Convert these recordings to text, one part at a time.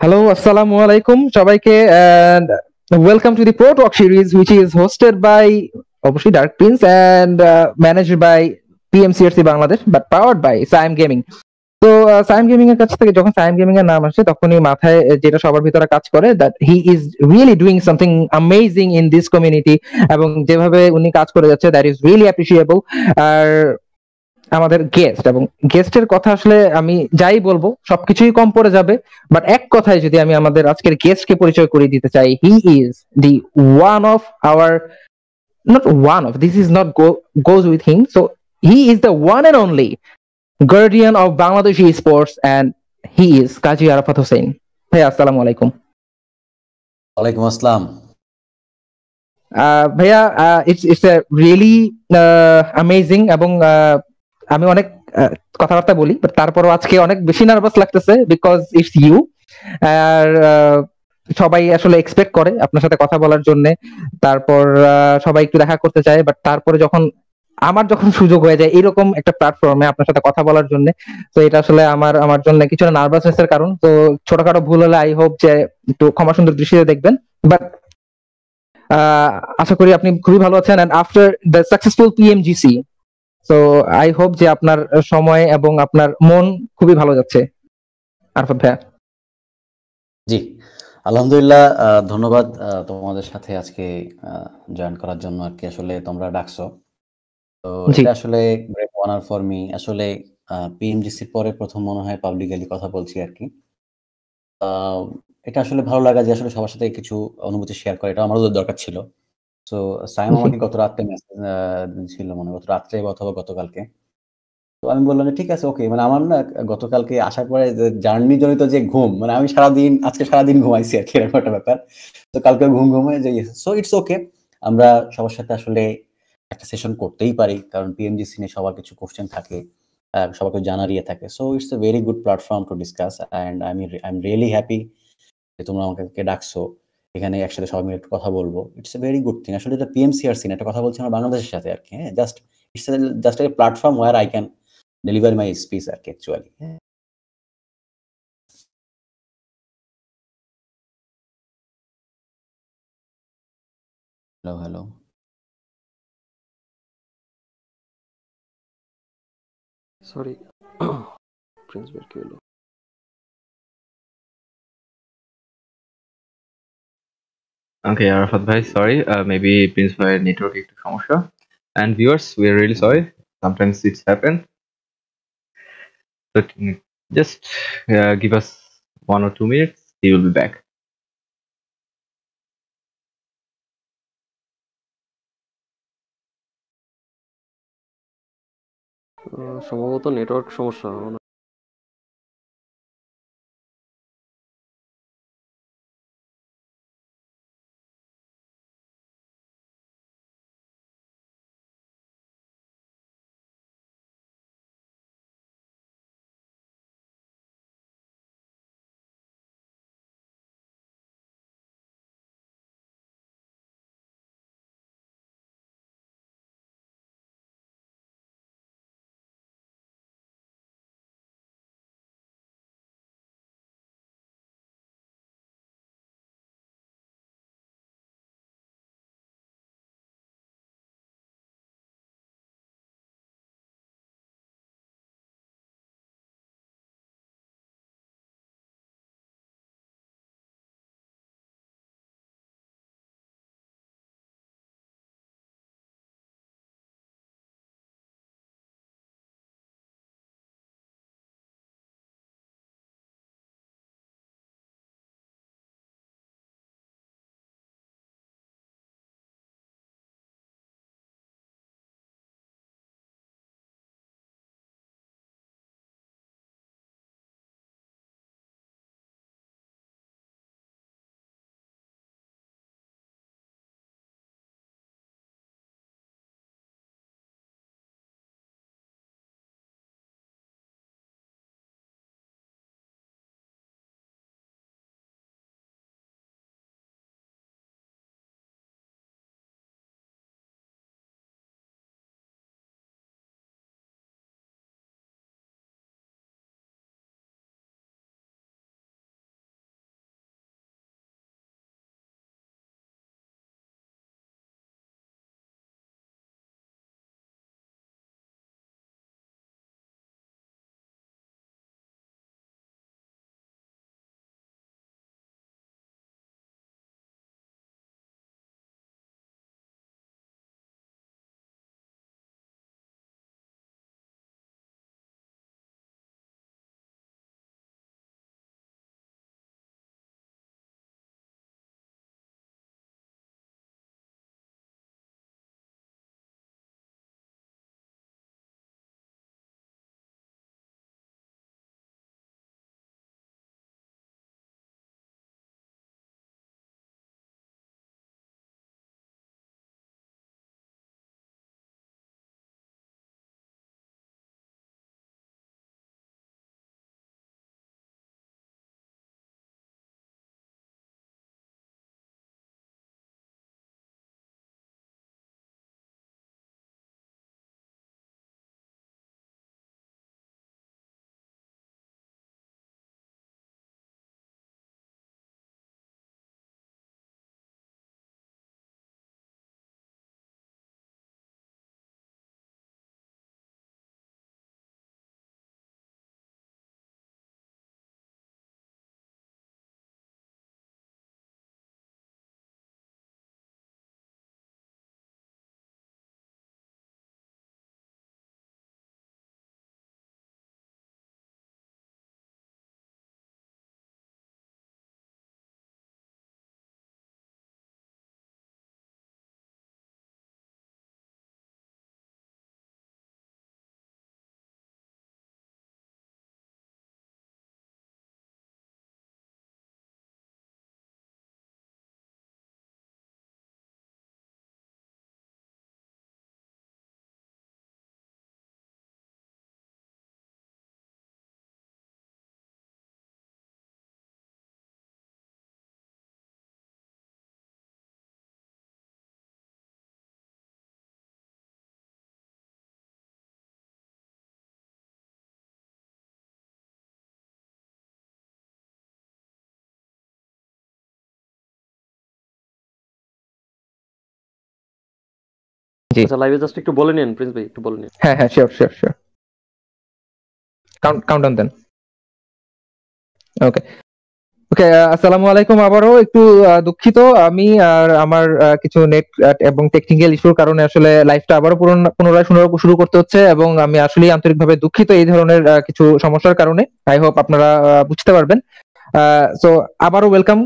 Hello, assalamu alaikum. সবাইকে welcome to the Pro Talk series which is hosted by অবশ্যই Prince and uh, managed by PMCRC Bangladesh but powered by Siam gaming তো Saim gaming এর কাছ থেকে যখন Saim gaming এর নাম আসে তখনই মাথায় যেটা সবার ভিতরে কাজ করে that he is really doing something amazing in this community এবং যেভাবে উনি কাজ করে যাচ্ছে দ্যাট ইজ রিয়েলি অ্যাপ্রিসিয়েবল আর আমাদের গেস্ট এবং গেস্টের কথা আসলে আমি যাই বলব সবকিছুই কম পড়ে যাবে বাট এক কথায় যদি আমি আমাদের আজকের গেস্টকে পরিচয় করে দিতে চাই he is the one of our not one of this is not go, goes with him so he is the one and only guardian of bangladeshi sports and he is kaji arafat hussein hey assalamu alaikum ওয়ালাইকুম আসসালাম uh, ভাইয়া it's it's a really amazing এবং uh, আমি অনেক কথাবার্তা বলি but তারপরও আজকে অনেক বেশি নার্ভাস লাগতেছে বিকজ ইটস ইউ আর সবাই আসলে এক্সপেক্ট করে আপনার সাথে কথা বলার জন্য। তারপর সবাই একটু দেখা করতে চায় বাট তারপরে যখন, আমার যখন সুযোগ হয়ে যায় এরকম একটা প্ল্যাটফর্মে আপনার সাথে কথা বলার জন্য, তো এটা আসলে আমার আমার জন্য কিছুটা নার্ভাসনেস এর কারণ। তো ছোটখাটো ভুল হলে আই হোপ যে একটু ক্ষমা সুন্দর দৃষ্টিতে দেখবেন। বাট আশা করি আপনি খুবই ভালো আছেন। And after the successful PMGC so I hope যে আপনার সময় এবং আপনার মন খুবই ভালো যাচ্ছে। আরফাত ভাইয়া। জি। আলহামদুলিল্লাহ ধন্যবাদ তোমাদের সাথে আজকে জয়েন করার জন্য আর কি আসলে তোমরা ডাকছো। তো। এটা আসলে গ্রেট অনার ফর মি আসলে পিএমজিসির পরে প্রথম মনে হয় পাবলিকালি কথা বলছি আর কি। এটা আসলে ভালো লাগা যে আসলে সবার সাথে কিছু অনুভূতি শেয়ার করে এটা আমারও দরকার ছিল। তো সাইম আমাকে গত রাত্রে মেসেজ ছিল মনে গত রাত্রে অথবা গতকালকে। তো আমি বললাম যে ঠিক আছে ওকে মানে আমার না গতকালকে আসার পরে জার্নি জনিত যে ঘুম মানে আমি সারাদিন আজকে সারাদিন ঘুমাইছি আর কি এরকম একটা ব্যাপার। তো কালকে ঘুম ঘুমায় যে সো ইটস ওকে আমরা সবার সাথে আসলে একটা সেশন করতেই পারি কারণ পিএমজিসি নিয়ে সবার কিছু কোশ্চেন থাকে সবাইকে জানার ইয়ে থাকে। So it's a very good platform to discuss and আমি আই এম রিয়েলি হ্যাপি যে তোমরা আমাকে ডাকছো। এখানে একসাথে সবাই মিলে একটু কথা বলব। It's a very good thing আসলে এটা পিএমসিআরসি না একটা কথা বলছি আমরা বাংলাদেশের সাথে আর কি হ্যাঁ? Just it's just a platform where I can deliver my speech আর কি actually hello hello sorry Prince বের কি হলো? Okay, Arafat bhai, sorry. Uh, maybe Prince bhai network একটু সমস্যা. And viewers, we are really sorry. Sometimes it's happen. But mm, just uh, give us one or two minutes. He will be back. আহ, সম্ভবত network সমস্যা জি। আচ্ছা লাইভে just একটু বলে নিন Prince ভাই একটু বলে নিন। হ্যাঁ হ্যাঁ sure sure sure count count then okay okay আসসালামু আলাইকুম আবারও একটু দুঃখিত। আমি আর আমার কিছু নেট এবং টেকনিক্যাল ইস্যুর কারণে আসলে লাইভটা আবারও পুনর- পুনরায় শুরু- শুরু করতে হচ্ছে এবং আমি আসলেই আন্তরিকভাবে দুঃখিত এই ধরনের কিছু সমস্যার কারণে। আই হোপ আপনারা বুঝতে পারবেন। সো আবারও ওয়েলকাম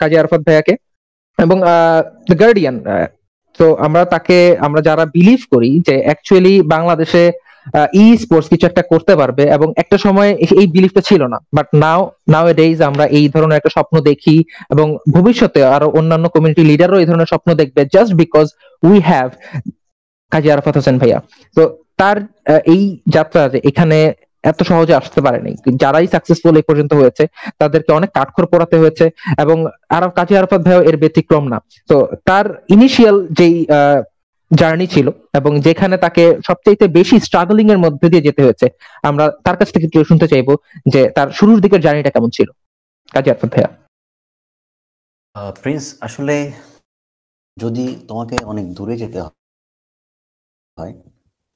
কাজী আরফাত ভাইয়াকে। এবং দ্য গার্ডিয়ান তো আমরা তাকে, আমরা যারা বিলিভ করি যে অ্যাকচুয়ালি বাংলাদেশে ই স্পোর্টস কিছু একটা করতে পারবে এবং একটা সময় এই- বিলিফটা ছিল না। বাট নাও নাও ডেইজ আমরা এই ধরনের একটা স্বপ্ন দেখি এবং ভবিষ্যতে আরও অন্যান্য কমিউনিটি লিডারও এই ধরনের স্বপ্ন দেখবে just because we have Kazi Arafat Hossain ভাইয়া। তো তার এই যাত্রা এখানে এত সহজে আসতে পারেনি। যারাই সাকসেসফুল এই পর্যন্ত হয়েছে, তাদেরকে অনেক কাঠখড় পোড়াতে হয়েছে এবং আর কাজী আরাফাত ভাইও এর ব্যতিক্রম না। তো তার ইনিশিয়াল যেই জার্নি ছিল এবং যেখানে তাকে সবচেয়ে বেশি স্ট্রাগলিং এর মধ্যে দিয়ে যেতে হয়েছে, আমরা তার কাছ থেকে একটু শুনতে চাইব যে তার শুরুর দিকের জার্নিটা কেমন ছিল। কাজী আরাফাত ভাইয়া। প্রিন্স আসলে যদি তোমাকে অনেক দূরে যেতে হয়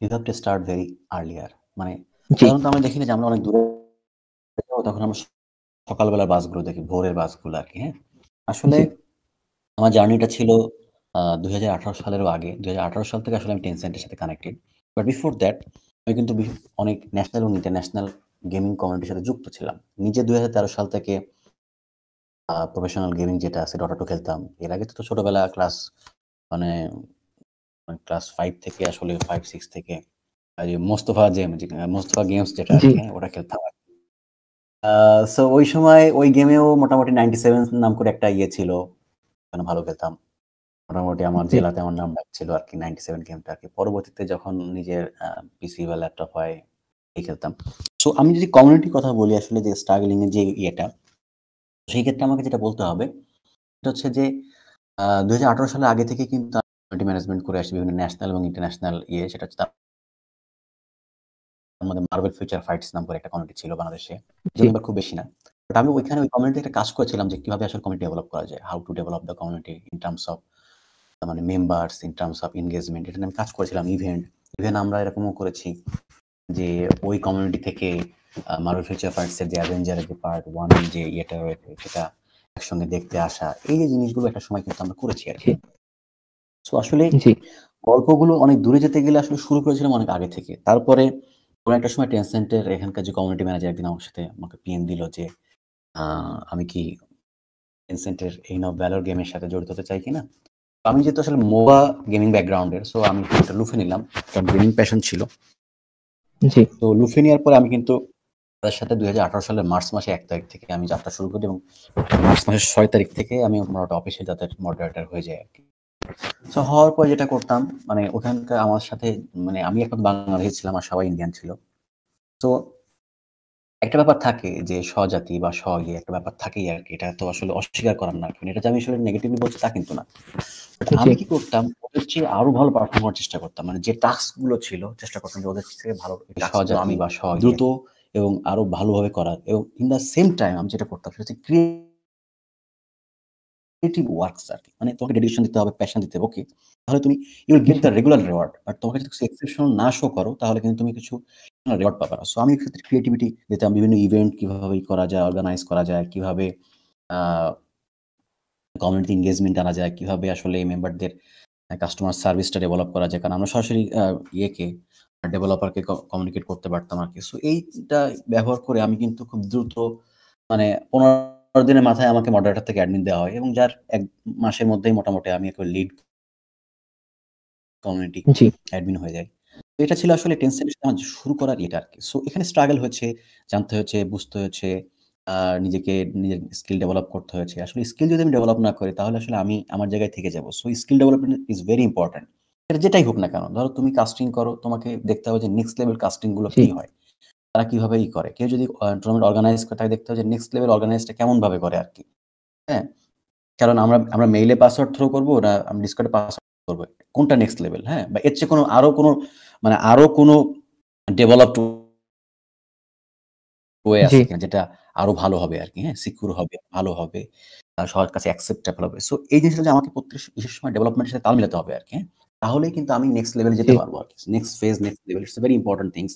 you have to start very earlier মানে জি। সাধারণত আমরা দেখি না যে আমরা অনেক দূরে তখন আমরা সকালবেলার বাসগুলো দেখি ভোরের বাসগুলো আর কি হ্যাঁ? আসলে। আমার জার্নিটা ছিল দুই সালেরও আগে। দুই সাল থেকে আসলে আমি টেনসেন্টের সাথে কানেক্টেড বাট বিফোর দ্যাট আমি কিন্তু অনেক ন্যাশনাল এবং ইন্টারন্যাশনাল গেমিং কমিউনিটির সাথে যুক্ত ছিলাম। নিজে দুই হাজার তেরো সাল থেকে প্রফেশনাল গেমিং যেটা আছে ডটা টু খেলতাম। এর আগে তো ছোটবেলা ক্লাস মানে ক্লাস ফাইভ থেকে আসলে ফাইভ সিক্স থেকে মোস্তফা জেম মোস্তফা গেমস যেটা ওটা খেলতাম সো ওই সময় ওই গেমেও মোটামুটি নাইনটি সেভেন নাম করে একটা ইয়ে ছিল। ওখানে ভালো খেলতাম। মোটামুটি আমার জেলাতে আমার নাম ডাক ছিল আর কি নাইনটি সেভেন গেমটা আর কি। পরবর্তীতে যখন নিজের পিসি বা ল্যাপটপ হয় এই খেলতাম। সো আমি যদি কমিউনিটি কথা বলি আসলে যে স্ট্রাগলিং এর যে ইয়েটা সেই ক্ষেত্রে আমাকে যেটা বলতে হবে সেটা হচ্ছে যে দুই হাজার সালের আগে থেকে কিন্তু কমিউনিটি ম্যানেজমেন্ট করে আসছি বিভিন্ন ন্যাশনাল এবং ইন্টারন্যাশনাল ইয়ে সেটা হচ্ছে তার মধ্যে মার্বেল ফিউচার ফাইটস নাম করে একটা কমিউনিটি ছিল বাংলাদেশে। মেম্বার খুব বেশি না বাট আমি ওইখানে ওই কমিউনিটি একটা কাজ করেছিলাম যে কীভাবে আসলে কমিউনিটি ডেভেলপ করা যায় how to develop the community in terms of মানে members in terms of engagement এটা আমি কাজ করেছিলাম ইভেন্ট ইভেন আমরা এরকমও করেছি যে ওই কমিউনিটি থেকে মার্বেল ফিউচার ফাইটস এর যে অ্যাভেঞ্জারের যে পার্ট ওয়ান যে ইয়েটা রয়েছে সেটা একসঙ্গে দেখতে আসা এই যে জিনিসগুলো একটা সময় কিন্তু আমরা করেছি আর কি। সো আসলে গল্পগুলো অনেক দূরে যেতে গেলে আসলে শুরু করেছিলাম অনেক আগে থেকে তারপরে কোনো একটা সময় টেনসেন্টের এখানকার যে কমিউনিটি ম্যানেজার একদিন আমার সাথে আমাকে পিএম দিল যে আমি কি টেনসেন্টের এই নব ভ্যালোর গেমের সাথে জড়িত হতে চাই কিনা? তো আমি যেহেতু আসলে মোবা গেমিং ব্যাকগ্রাউন্ডের সো আমি একটা লুফে নিলাম কারণ গেমিং প্যাশন ছিল। জি। তো লুফে নেওয়ার পরে আমি কিন্তু তাদের সাথে দুই হাজার আঠারো সালের মার্চ মাসে এক তারিখ থেকে আমি যাত্রা শুরু করি এবং মার্চ মাসের ছয় তারিখ থেকে আমি মোটামুটি অফিসে যাতে মডারেটর হয়ে যাই আর কি। সো হওয়ার পর যেটা করতাম মানে ওখানকার আমার সাথে মানে আমি এখন বাংলাদেশি ছিলাম আর সবাই ইন্ডিয়ান ছিল। তো একটা ব্যাপার থাকে যে স্বজাতি বা স্ব ইয়ে একটা ব্যাপার থাকেই আর কি। এটা তো আসলে অস্বীকার করার না। এটা যে আমি আসলে নেগেটিভলি বলছি তা কিন্তু না। আমি কি করতাম ওদের চেয়ে আরও ভালো পারফর্ম করার চেষ্টা করতাম। মানে যে টাস্কগুলো ছিল চেষ্টা করতাম যে ওদের থেকে ভালো স্বজাতি আমি বা স্ব দ্রুত এবং আরও ভালোভাবে করার। এবং ইন দ্য সেম টাইম আমি যেটা করতাম সেটা হচ্ছে ক্রিয়েটিভ ওয়ার্কস আর কি। মানে তোমাকে ডেডিকেশন দিতে হবে প্যাশন দিতে হবে ওকে তাহলে তুমি you'll get the regular reward but তোমাকে যদি এক্সেপশনাল না শো করো, তাহলে কিন্তু তুমি কিছু রিওয়ার্ড পাবে না। সো আমি এক্ষেত্রে ক্রিয়েটিভিটি দিতাম বিভিন্ন ইভেন্ট কীভাবে করা যায় অর্গানাইজ করা যায়, কীভাবে কমিউনিটি এঙ্গেজমেন্ট আনা যায়, কীভাবে আসলে এই মেম্বারদের কাস্টমার সার্ভিসটা ডেভেলপ করা যায়, কারণ আমরা সরাসরি ইয়েকে ডেভেলপারকে কমিউনিকেট করতে পারতাম আর কি। সো এইটা ব্যবহার করে আমি কিন্তু খুব দ্রুত মানে পনেরো দিনের মাথায় আমাকে মডারেটর থেকে অ্যাডমিন দেওয়া হয় এবং যার এক মাসের মধ্যেই মোটামুটি আমি একটা লিড কমিউনিটি অ্যাডমিন হয়ে যায় তো এটা ছিল আসলে টেনশন আমার শুরু করার এটা আর কি সো এখানে স্ট্রাগল হয়েছে জানতে হয়েছে বুঝতে হয়েছে আর নিজেকে নিজের স্কিল ডেভেলপ করতে হয়েছে আসলে স্কিল যদি আমি ডেভেলপ না করি তাহলে আসলে আমি আমার জায়গায় থেকে যাব। So skill development is very important এটা যেটাই হোক না কেন ধরো তুমি কাস্টিং করো তোমাকে দেখতে হবে যে নেক্সট লেভেল কাস্টিংগুলো কি হয়। তারা কীভাবে ই করে? কেউ যদি টুর্নামেন্ট অর্গানাইজ করে তাকে দেখতে হবে যে নেক্সট লেভেল অর্গানাইজটা কেমন ভাবে করে আর কি। হ্যাঁ? কারণ আমরা আমরা মেইলে পাসওয়ার্ড থ্রো করব না আমি ডিসকার্ডে পাসওয়ার্ড করব কোনটা নেক্সট লেভেল হ্যাঁ? বা এর চেয়ে কোনো আরও কোনো মানে আরও কোনো ডেভেলপড ওয়ে আছে যেটা আরও ভালো হবে আর কি হ্যাঁ? সিকিউর হবে ভালো হবে আর সবার কাছে অ্যাকসেপ্টেবল হবে। সো এই জিনিসটা যে আমাকে প্রত্যেক বিশেষ সময় ডেভেলপমেন্টের সাথে তাল মিলাতে হবে আর কি হ্যাঁ? তাহলেই কিন্তু আমি নেক্সট লেভেলে যেতে পারব আর কি। Next phase next level it's very important things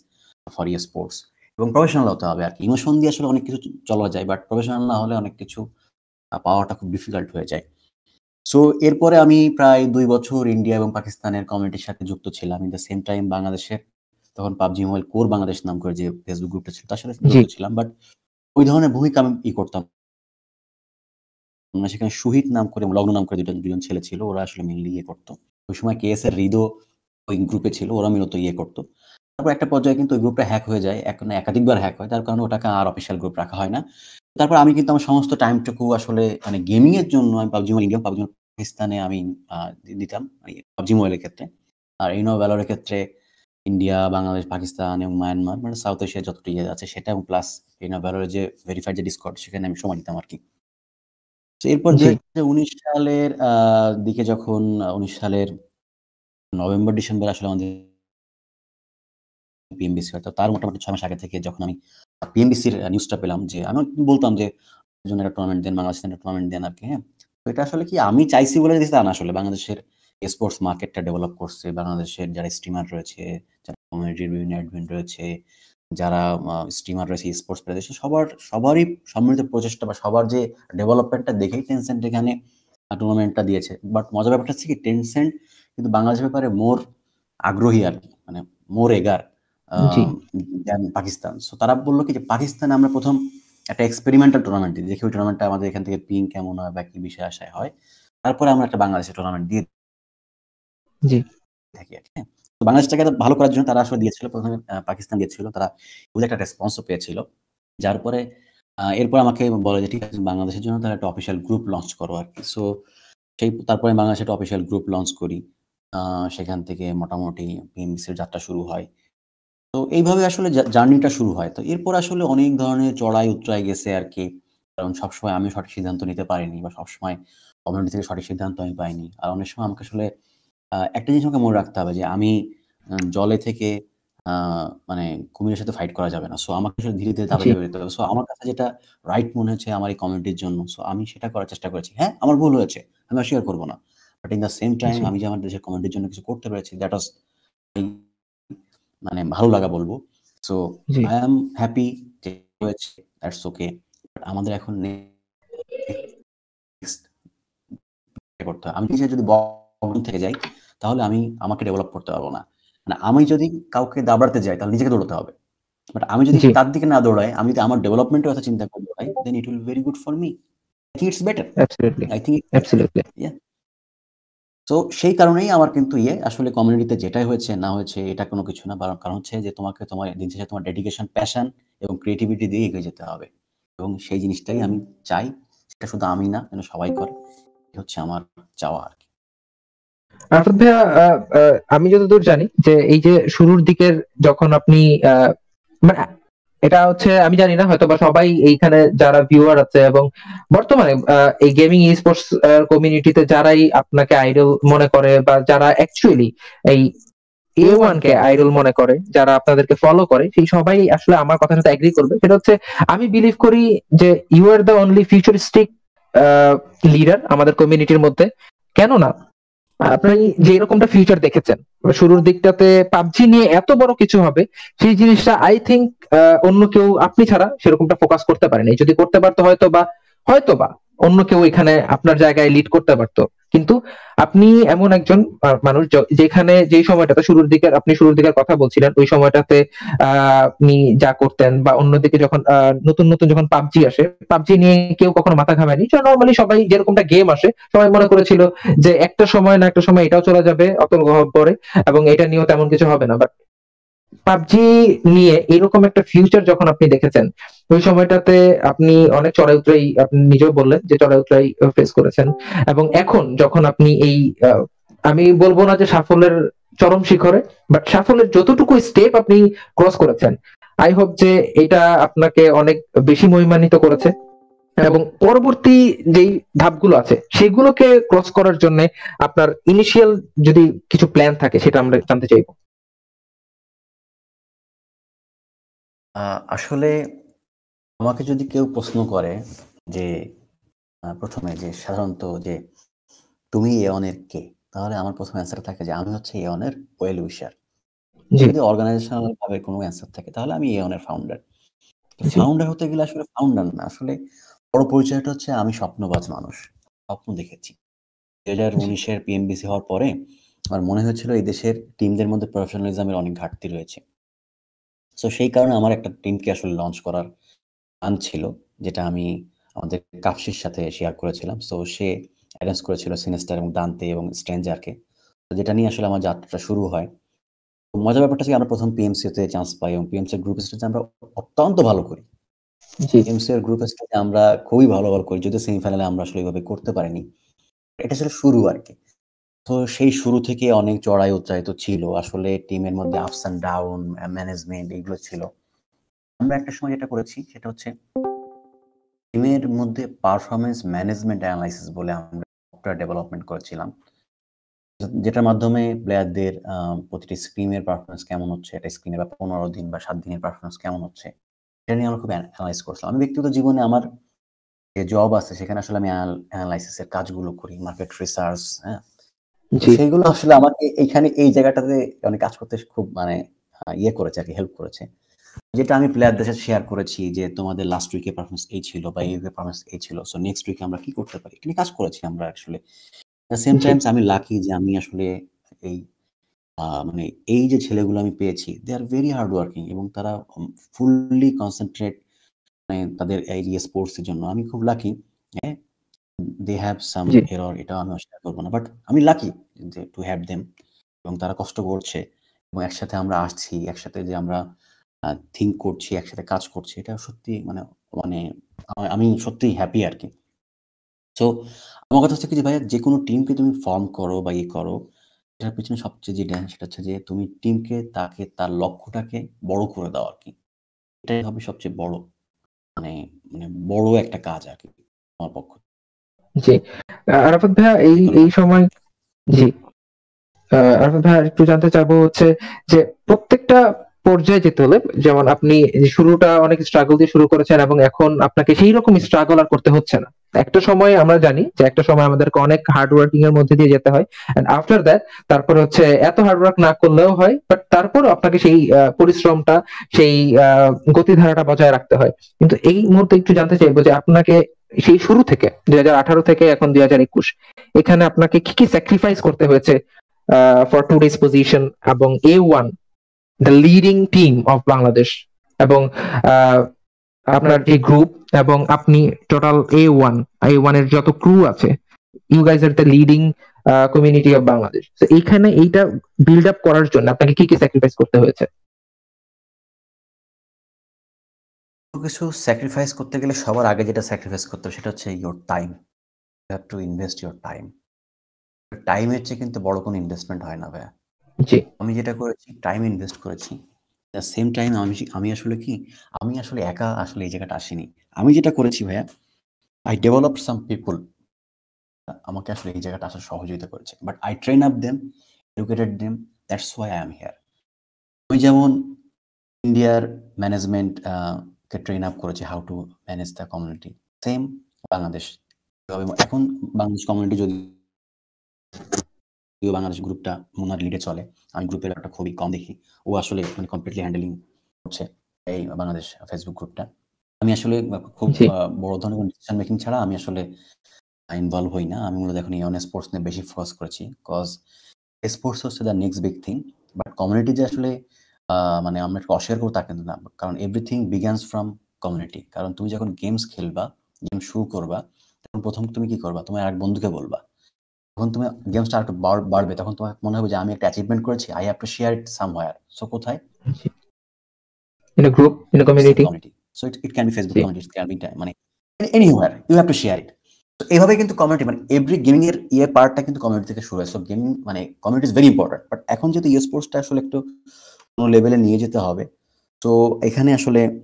for your sports এবং প্রফেশনাল হতে হবে আর কি। ইমোশন দিয়ে আসলে অনেক কিছু চলা যায় বাট প্রফেশনাল না হলে অনেক কিছু পাওয়াটা খুব ডিফিকাল্ট হয়ে যায়। সো এরপরে আমি প্রায় দুই বছর ইন্ডিয়া এবং পাকিস্তানের কমিউনিটির সাথে যুক্ত ছিলাম। ইন দ্য সেম টাইম বাংলাদেশের তখন পাবজি মোবাইল কোর বাংলাদেশ নাম করে যে ফেসবুক গ্রুপটা ছিল তার সাথে যুক্ত ছিলাম বাট ওই ধরনের ভূমিকা আমি ই করতাম। সেখানে শহীদ নাম করে লগ্ন নাম করে দুজন দুজন ছেলে ছিল ওরা আসলে মেনলি ইয়ে করতো। ওই সময় কেএস এর হৃদয় ওই গ্রুপে ছিল ওরা মূলত ইয়ে করতো। তারপর একটা পর্যায়ে কিন্তু ওই গ্রুপটা হ্যাক হয়ে যায় এক না একাধিকবার হ্যাক হয়। তার কারণে ওটাকে আর অফিসিয়াল গ্রুপ রাখা হয় না। তারপর আমি কিন্তু আমার সমস্ত টাইমটুকু আসলে মানে গেমিং এর জন্য আমি পাবজি মোবাইল ইন্ডিয়া পাবজি পাকিস্তানে আমি দিতাম। পাবজি মোবাইলের ক্ষেত্রে। আর ইনো ভ্যালোরের ক্ষেত্রে ইন্ডিয়া বাংলাদেশ পাকিস্তান এবং মায়ানমার মানে সাউথ এশিয়া যতটুকু ইয়ে আছে সেটা এবং প্লাস ইনো ভ্যালোরের যে ভেরিফাইড যে ডিসকর্ড সেখানে আমি সময় দিতাম আর কি এরপর। দুই উনিশ সালের আহ, দিকে যখন উনিশ সালের নভেম্বর ডিসেম্বর আসলে আমাদের পিএমবিসি হয়। তো তার মোটামুটি ছয় মাস আগে থেকে যখন আমি পিএমবিসির নিউজটা পেলাম যে, আমি বলতাম যে জন্য একটা টুর্নামেন্ট দেন, বাংলাদেশের একটা টুর্নামেন্ট দেন আর কি হ্যাঁ? তো এটা আসলে কি আমি চাইছি বলে দিতে তা না আসলে, বাংলাদেশের স্পোর্টস মার্কেটটা ডেভেলপ করছে, বাংলাদেশের যারা স্ট্রিমার রয়েছে, যারা কমিউনিটির বিভিন্ন অ্যাডমিন রয়েছে, যারা স্ট্রিমার রয়েছে স্পোর্টস প্লেয়ার রয়েছে, সবার, সবারই সম্মিলিত প্রচেষ্টা বা সবার যে ডেভেলপমেন্টটা দেখেই টেনসেন্ট এখানে টুর্নামেন্টটা দিয়েছে। বাট মজার ব্যাপারটা হচ্ছে কি টেনসেন্ট কিন্তু বাংলাদেশের ব্যাপারে মোর আগ্রহী আর কি মানে মোর এগার। পাকিস্তান। সো তারা বলল কি যে পাকিস্তানে আমরা প্রথম একটা এক্সপেরিমেন্টাল টুর্নামেন্ট দিই। দেখি ওই টুর্নামেন্টটা আমাদের এখান থেকে পিং কেমন হয় বা কি বিষয় আশায় হয়। তারপরে আমরা একটা বাংলাদেশের টুর্নামেন্ট দিয়ে জি। থাকি আর কি হ্যাঁ। তো বাংলাদেশটাকে ভালো করার জন্য তারা আসলে দিয়েছিল প্রথমে পাকিস্তান দিয়েছিল। তারা ওদের একটা রেসপন্সও পেয়েছিল। যার পরে এরপর আমাকে বলে যে ঠিক আছে বাংলাদেশের জন্য তারা একটা অফিসিয়াল গ্রুপ লঞ্চ করো আর কি। সো সেই তারপরে বাংলাদেশে একটা অফিসিয়াল গ্রুপ লঞ্চ করি। সেখান থেকে মোটামুটি পিএমবিসির যাত্রা শুরু হয়। তো এইভাবে আসলে জার্নিটা শুরু হয়। তো এরপর আসলে অনেক ধরনের চড়াই উতরাই গেছে আর কি। কারণ সবসময় আমি সঠিক সিদ্ধান্ত নিতে পারিনি বা সবসময় কমিউনিটি থেকে সঠিক সিদ্ধান্ত আমি পাইনি। আর অনেক সময় আমাকে আসলে একটা জিনিস আমাকে মনে রাখতে হবে যে আমি জলে থেকে মানে কুমিরের সাথে ফাইট করা যাবে না। সো আমাকে আসলে ধীরে ধীরে। ধাপে যেতে হবে। সো আমার কাছে যেটা রাইট মনে হচ্ছে আমার এই কমিউনিটির জন্য। সো আমি সেটা করার চেষ্টা করেছি। হ্যাঁ আমার ভুল হয়েছে। আমি অস্বীকার করব না। But in the same time আমি যে আমার দেশের কমিউনিটির জন্য কিছু করতে পেরেছি দ্যাট ওয়াজ মানে ভালো লাগা বলব। সো। আই এম হ্যাপি হয়েছে দ্যাটস ওকে আমাদের এখন করতে হবে। আমি নিজে যদি বগন থেকে যাই তাহলে আমি আমাকে ডেভেলপ করতে পারব না। মানে আমি যদি কাউকে দাবড়াতে যাই তাহলে নিজেকে দৌড়াতে হবে। বাট আমি যদি তার দিকে না দৌড়াই আমি যদি আমার ডেভেলপমেন্টের কথা চিন্তা করে দৌড়াই then it will very good for me it's better absolutely I absolutely তো সেই কারণেই আমার কিন্তু ইয়ে আসলে কমিউনিটিতে যেটাই হয়েছে, না হয়েছে, এটা কোনো কিছু না। কারণ হচ্ছে যে তোমাকে, তোমার দিন শেষে তোমার ডেডিকেশন প্যাশন এবং ক্রিয়েটিভিটি দিয়ে এগিয়ে যেতে হবে। এবং সেই জিনিসটাই আমি চাই, সেটা শুধু আমি না, যেন সবাই করে। হচ্ছে আমার চাওয়া আর কি। আমি যতদূর জানি যে এই যে শুরুর দিকের যখন আপনি মানে এটা হচ্ছে, আমি জানি না হয়তো বা সবাই এইখানে যারা ভিউয়ার আছে এবং বর্তমানে এই গেমিং স্পোর্টস কমিউনিটিতে যারাই আপনাকে আইডল মনে করে বা যারা অ্যাকচুয়ালি এই এ ওয়ান কে আইডল মনে করে, যারা আপনাদেরকে ফলো করে, সেই সবাই আসলে আমার কথার সাথে এগ্রি করবে। সেটা হচ্ছে, আমি বিলিভ করি যে you are the only futuristic leader আমাদের কমিউনিটির মধ্যে। কেননা আপনি যে এরকমটা ফিউচার দেখেছেন শুরুর দিকটাতে পাবজি নিয়ে এত বড় কিছু হবে, সেই জিনিসটা আই থিঙ্ক অন্য কেউ, আপনি ছাড়া সেরকমটা ফোকাস করতে পারেনি। যদি করতে পারতো হয়তো বা হয়তো বা অন্য কেউ এখানে আপনার জায়গায় লিড করতে পারতো। কিন্তু আপনি এমন একজন মানুষ যেখানে যে সময়টাতে শুরুর দিকের আপনি শুরুর দিকের কথা বলছিলেন, ওই সময়টাতে আপনি যা করতেন বা অন্যদিকে যখন নতুন নতুন যখন পাবজি আসে, পাবজি নিয়ে কেউ কখনো মাথা ঘামায়নি? নর্মালি সবাই যেরকমটা গেম আসে, সবাই মনে করেছিল যে একটা সময় না একটা সময় এটাও চলে যাবে অত পরে, এবং এটা নিয়েও তেমন কিছু হবে না বাট পাবজি নিয়ে এরকম একটা ফিউচার যখন আপনি দেখেছেন, ওই সময়টাতে আপনি অনেক চড়াই উতরাই আপনি নিজেও বললেন যে চড়াই উতরাই ফেস করেছেন। এবং এখন যখন আপনি এই আমি বলব না যে সাফল্যের চরম শিখরে বাট সাফল্যের যতটুকু স্টেপ আপনি ক্রস করেছেন আই হোপ যে এটা আপনাকে অনেক বেশি মহিমান্বিত করেছে। এবং পরবর্তী যেই ধাপগুলো আছে, সেগুলোকে ক্রস করার জন্য আপনার ইনিশিয়াল যদি কিছু প্ল্যান থাকে, সেটা আমরা জানতে চাইব। আসলে আমাকে যদি কেউ প্রশ্ন করে যে প্রথমে যে সাধারণত যে তুমি এ অনের কে? তাহলে আমার প্রথম অ্যান্সার থাকে যে আমি হচ্ছে এওনের ওয়েল উইশার। যদি অর্গানাইজেশনাল ভাবে কোনো অ্যান্সার থাকে তাহলে আমি এওনের ফাউন্ডার ফাউন্ডার হতে গেলে আসলে ফাউন্ডার না। আসলে বড় পরিচয়টা হচ্ছে আমি স্বপ্নবাজ মানুষ স্বপ্ন দেখেছি। দুই হাজার উনিশের পিএমবিসি হওয়ার পরে আমার মনে হয়েছিল এই দেশের টিমদের মধ্যে প্রফেশনালিজমের অনেক ঘাটতি রয়েছে। সো সেই কারণে আমার একটা টিমকে আসলে লঞ্চ করার প্ল্যান ছিল যেটা আমি আমাদের কাপসির সাথে শেয়ার করেছিলাম। সো সে অ্যারেঞ্জ করেছিল সিনেস্টার এবং দান্তে এবং স্ট্রেঞ্জারকে তো যেটা নিয়ে আসলে আমার যাত্রাটা শুরু হয়। তো মজার ব্যাপারটা হচ্ছে আমরা প্রথম পিএমসিতে চান্স পাই এবং পিএমসি গ্রুপ স্টেজে আমরা অত্যন্ত ভালো করি। জি। পিএমসি এর গ্রুপ স্টেজে আমরা খুবই ভালো ভালো করি যদিও সেমিফাইনালে আমরা আসলে এইভাবে করতে পারিনি। এটা ছিল শুরু আর কি। তো সেই শুরু থেকে অনেক চড়াই উচ্চারিত ছিল। আসলে টিমের মধ্যে আপস অ্যান্ড ডাউন ম্যানেজমেন্ট এগুলো ছিল। আমরা একটা সময় যেটা করেছি, সেটা হচ্ছে টিমের মধ্যে পারফরমেন্স ম্যানেজমেন্ট অ্যানালাইসিস বলে আমরা সফটওয়্যার ডেভেলপমেন্ট করেছিলাম। যেটার মাধ্যমে প্লেয়ারদের প্রতিটি স্ক্রিনের পারফরমেন্স কেমন হচ্ছে, একটা স্ক্রিনে বা পনেরো দিন বা সাত দিনের পারফরমেন্স কেমন হচ্ছে এটা নিয়ে আমরা খুব অ্যানালাইজ করছিলাম। আমি ব্যক্তিগত জীবনে আমার যে জব আছে, সেখানে আসলে আমি অ্যানালাইসিসের কাজগুলো করি মার্কেট রিসার্চ হ্যাঁ। সেইগুলো আসলে আমাকে এইখানে এই জায়গাটাতে অনেক কাজ করতে খুব মানে ইয়ে করেছে আর কি হেল্প করেছে। যেটা আমি প্লেয়ারদের সাথে শেয়ার করেছি যে তোমাদের লাস্ট উইকে পারফরমেন্স এই ছিল বা এই উইকে পারফরমেন্স এই ছিল সো নেক্সট উইকে আমরা কি করতে পারি? এটা কাজ করেছি আমরা আসলে সেম। টাইমস আমি লাকি যে আমি আসলে এই মানে এই যে ছেলেগুলো আমি পেয়েছি they are very hard working এবং তারা ফুললি কনসেন্ট্রেট মানে তাদের এই স্পোর্টস এর জন্য। আমি খুব লাকি হ্যাঁ? দে হ্যাভ সাম এরর এটা আমি অস্বীকার করব না। বাট আমি লাকি যে টু হ্যাভ দেম এবং তারা কষ্ট করছে এবং একসাথে আমরা আসছি একসাথে যে আমরা থিঙ্ক করছি একসাথে কাজ করছি এটা সত্যি মানে মানে আমি সত্যিই হ্যাপি আর কি। সো আমার কথা হচ্ছে কি যে ভাইয়া যে কোনো টিমকে তুমি ফর্ম করো বা ইয়ে করো এটার পিছনে সবচেয়ে যে ড্যান্স সেটা হচ্ছে যে তুমি টিমকে তাকে তার লক্ষ্যটাকে বড় করে দাও আর কি। এটাই হবে সবচেয়ে বড় মানে মানে বড় একটা কাজ আর কি আমার পক্ষ থেকে। জি। আরাফাত ভাইয়া, এই এই সময় জি। আরাফাত ভাইয়া, একটু জানতে চাইব হচ্ছে যে প্রত্যেকটা পর্যায়ে যেতে হলে, যেমন আপনি শুরুটা অনেক স্ট্রাগল দিয়ে শুরু করেছেন এবং এখন আপনাকে সেই রকম স্ট্রাগল আর করতে হচ্ছে না। একটা সময় আমরা জানি যে একটা সময় আমাদেরকে অনেক হার্ড ওয়ার্কিং এর মধ্যে দিয়ে যেতে হয় এন্ড আফটার দ্যাট তারপরে হচ্ছে এত হার্ড ওয়ার্ক না করলেও হয় বাট তারপর আপনাকে সেই পরিশ্রমটা, সেই গতিধারাটা বজায় রাখতে হয়। কিন্তু এই মুহূর্তে একটু জানতে চাইব যে আপনাকে সেই শুরু থেকে, দুই হাজার আঠারো থেকে এখন দুই হাজার একুশ, এখানে আপনাকে কি কি স্যাক্রিফাইস করতে হয়েছে ফর টু ডেজ পজিশন এবং A one the leading team of Bangladesh এবং আপনার যে গ্রুপ এবং আপনি টোটাল এ ওয়ান এ ওয়ানের যত ক্রু আছে you guys are the leading community of Bangladesh তো এইখানে এইটা বিল্ড আপ করার জন্য আপনাকে কি কি স্যাক্রিফাইস করতে হয়েছে? কিছু স্যাক্রিফাইস করতে গেলে সবার আগে যেটা স্যাক্রিফাইস করতে হবে সেটা হচ্ছে your time you have to invest your time টাইমের চেয়ে কিন্তু বড় কোনো ইনভেস্টমেন্ট হয় না ভাইয়া। আমি যেটা করেছি টাইম ইনভেস্ট করেছি। সেম টাইম আমি আমি আসলে কি আমি আসলে একা আসলে এই জায়গাটা আসিনি। আমি যেটা করেছি ভাইয়া আই ডেভেলপ সাম পিপুল আমাকে আসলে এই জায়গাটা আসার সহযোগিতা করেছে। But I train up them educated them that's why I am here আমি যেমন ইন্ডিয়ার ম্যানেজমেন্ট কে ট্রেন আপ করেছে how to manage the community same Bangladesh. এখন বাংলাদেশ কমিউনিটি যদি বাংলাদেশ গ্রুপটা মোনার লিডে চলে আমি গ্রুপের একটা খুবই কম দেখি। ও আসলে মানে কমপ্লিটলি হ্যান্ডেলিং করছে এই বাংলাদেশ ফেসবুক গ্রুপটা আমি আসলে খুব বড় ধরনের ডিসিশন মেকিং ছাড়া আমি আসলে ইনভলভ হই না। আমি মূলত এখন ইয়ন স্পোর্টস নিয়ে বেশি ফোকাস করেছি। কজ স্পোর্টস হচ্ছে the next big thing but community যে আসলে মানে আমরা একটু অস্বীকার করব তা কিন্তু না কারণ এভরিথিং বিগানস ফ্রম কমিউনিটি কারণ তুমি যখন গেমস খেলবা গেম শুরু করবা তখন প্রথম তুমি কি করবা? তোমার এক বন্ধুকে বলবা। তখন তুমি গেমসটা একটু বাড়বে তখন তোমার মনে হবে যে আমি একটা অ্যাচিভমেন্ট করেছি I have to share it somewhere so কোথায়? In a group in a community it can be Facebook জি। community, it can be time, মানে anywhere you have to share it. So এভাবে কিন্তু কমিউনিটি মানে every gaming এর ইয়ে পার্টটা কিন্তু কমিউনিটি থেকে শুরু হয়। সো গেমিং মানে community is very important but এখন যেহেতু ইয়ে স্পোর্টসটা আসলে একটু কোনো লেভেলে নিয়ে যেতে হবে। তো এখানে আসলে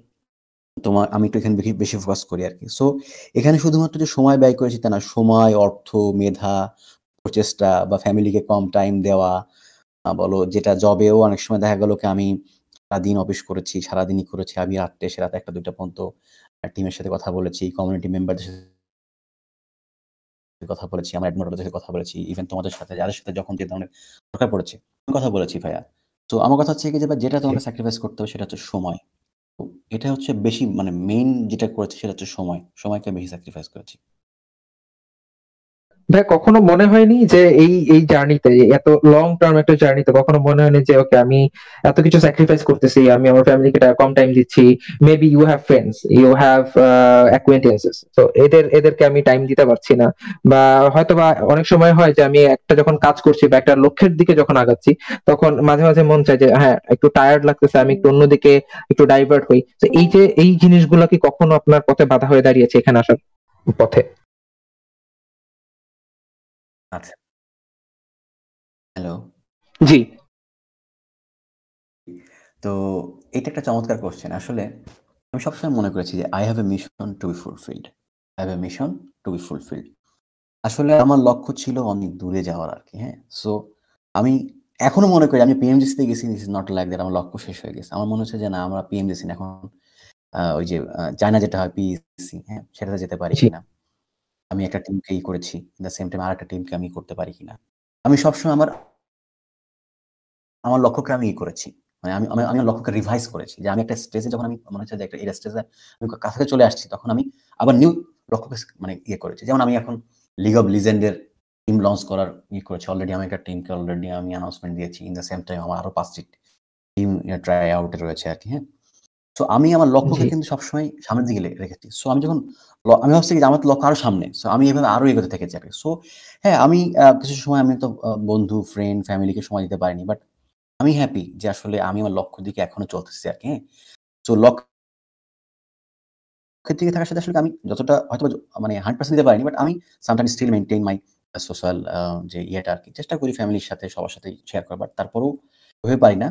তোমার, আমি একটু এখানে বেশি- ফোকাস করি আর কি সো এখানে শুধুমাত্র যে সময় ব্যয় করেছি তা না, সময়, অর্থ, মেধা, প্রচেষ্টা বা ফ্যামিলিকে কম টাইম দেওয়া বলো যেটা জবেও অনেক সময় দেখা গেল কি আমি সারাদিন অফিস করেছি, সারাদিনই করেছি, আমি রাত্রে এসে রাতে একটা, দুইটা পর্যন্ত টিমের সাথে কথা বলেছি কমিউনিটি মেম্বারদের সাথে কথা বলেছি, আমার অ্যাডমিটরদের সাথে কথা বলেছি ইভেন তোমাদের সাথে, যাদের সাথে যখন যে ধরনের দরকার পড়েছে, কথা বলেছি ভাইয়া। তো আমার কথা হচ্ছে কি যে ভাই, যেটা তোমাকে স্যাক্রিফাইস করতে হবে সেটা হচ্ছে সময়। তো এটা হচ্ছে বেশি মানে মেইন যেটা করেছে সেটা হচ্ছে সময়। সময়কে বেশি স্যাক্রিফাইস করেছি। ভাই, কখনো মনে হয়নি যে এই এই জার্নিতে এত লং টার্ম একটা জার্নিতে কখনো মনে হয়নি যে ওকে আমি এত কিছু স্যাক্রিফাইস করতেছি, আমি আমার ফ্যামিলিকে কম টাইম দিচ্ছি maybe you have friends you have acquaintances তো এদের, এদেরকে আমি টাইম দিতে পারছি না, বা হয়তো বা অনেক সময় হয় যে আমি একটা যখন কাজ করছি বা একটা লক্ষ্যের দিকে যখন আগাচ্ছি, তখন মাঝে মাঝে মন চায় যে হ্যাঁ একটু টায়ার্ড লাগতেছে, আমি একটু অন্যদিকে একটু ডাইভার্ট হই তো এই যে, এই জিনিসগুলো কি কখনো আপনার পথে বাধা হয়ে দাঁড়িয়েছে এখানে আসার পথে? আচ্ছা। হ্যালো। জি। তো এটা একটা চমৎকার কোশ্চেন আসলে আমি সবসময় মনে করেছি যে I have a mission to be fulfilled I have a mission to be fulfilled আসলে আমার লক্ষ্য ছিল অনেক দূরে যাওয়ার আর কি হ্যাঁ? সো আমি এখনও মনে করি আমি পিএমজিসিতে গেছি this is not like that আমার লক্ষ্য শেষ হয়ে গেছে। আমার মনে হচ্ছে যে না আমরা পিএমজিসি এখন আহ, ওই যে আহ, চায়না যেটা হয় পিএসসি হ্যাঁ? সেটাতে যেতে পারি জি। কিনা। আমি একটা টিমকে ই করেছি দ্য সেম টাইম আর একটা টিমকে আমি করতে পারি কিনা। আমি সবসময় আমার আমার লক্ষ্যকে আমি ই করেছি। মানে আমি আমি আমি আমার লক্ষ্যকে রিভাইজ করেছি যে আমি একটা স্টেজে যখন আমি, মনে হচ্ছে যে একটা, এই স্টেজে আমি কাছাকাছি চলে আসছি, তখন আমি আবার নিউ লক্ষ্যকে মানে ইয়ে করেছি। যেমন আমি এখন লিগ অফ লিজেন্ডের টিম লঞ্চ করার ই করেছি। অলরেডি আমি একটা টিমকে অলরেডি আমি অ্যানাউন্সমেন্ট দিয়েছি। ইন দ্য সেম টাইম আমার আরও পাঁচটি টিম ট্রাই আউটে রয়েছে আর কি হ্যাঁ? সো আমি আমার লক্ষ্যকে কিন্তু সবসময় সামনের দিকে রেখেছি। সো আমি যখন আমি ভাবছি যে আমার লক্ষ্য আরও সামনে সো আমি এভাবে আরও এগোতে থেকেছি আর সো হ্যাঁ আমি কিছু সময় আমি তো বন্ধু ফ্রেন্ড ফ্যামিলিকে সময় দিতে পারিনি বাট আমি হ্যাপি যে আসলে আমি আমার লক্ষ্য দিকে এখনও চলতেছি আর কি হ্যাঁ। সো লক্ষ্যের দিকে থাকার সাথে আসলে আমি যতটা হয়তো মানে হান্ড্রেড পার্সেন্ট দিতে পারিনি বাট আমি sometime still maintain my social যে ইয়েটা আর কি চেষ্টা করি ফ্যামিলির সাথে সবার সাথে শেয়ার করবার তারপরেও হয়ে পারি না।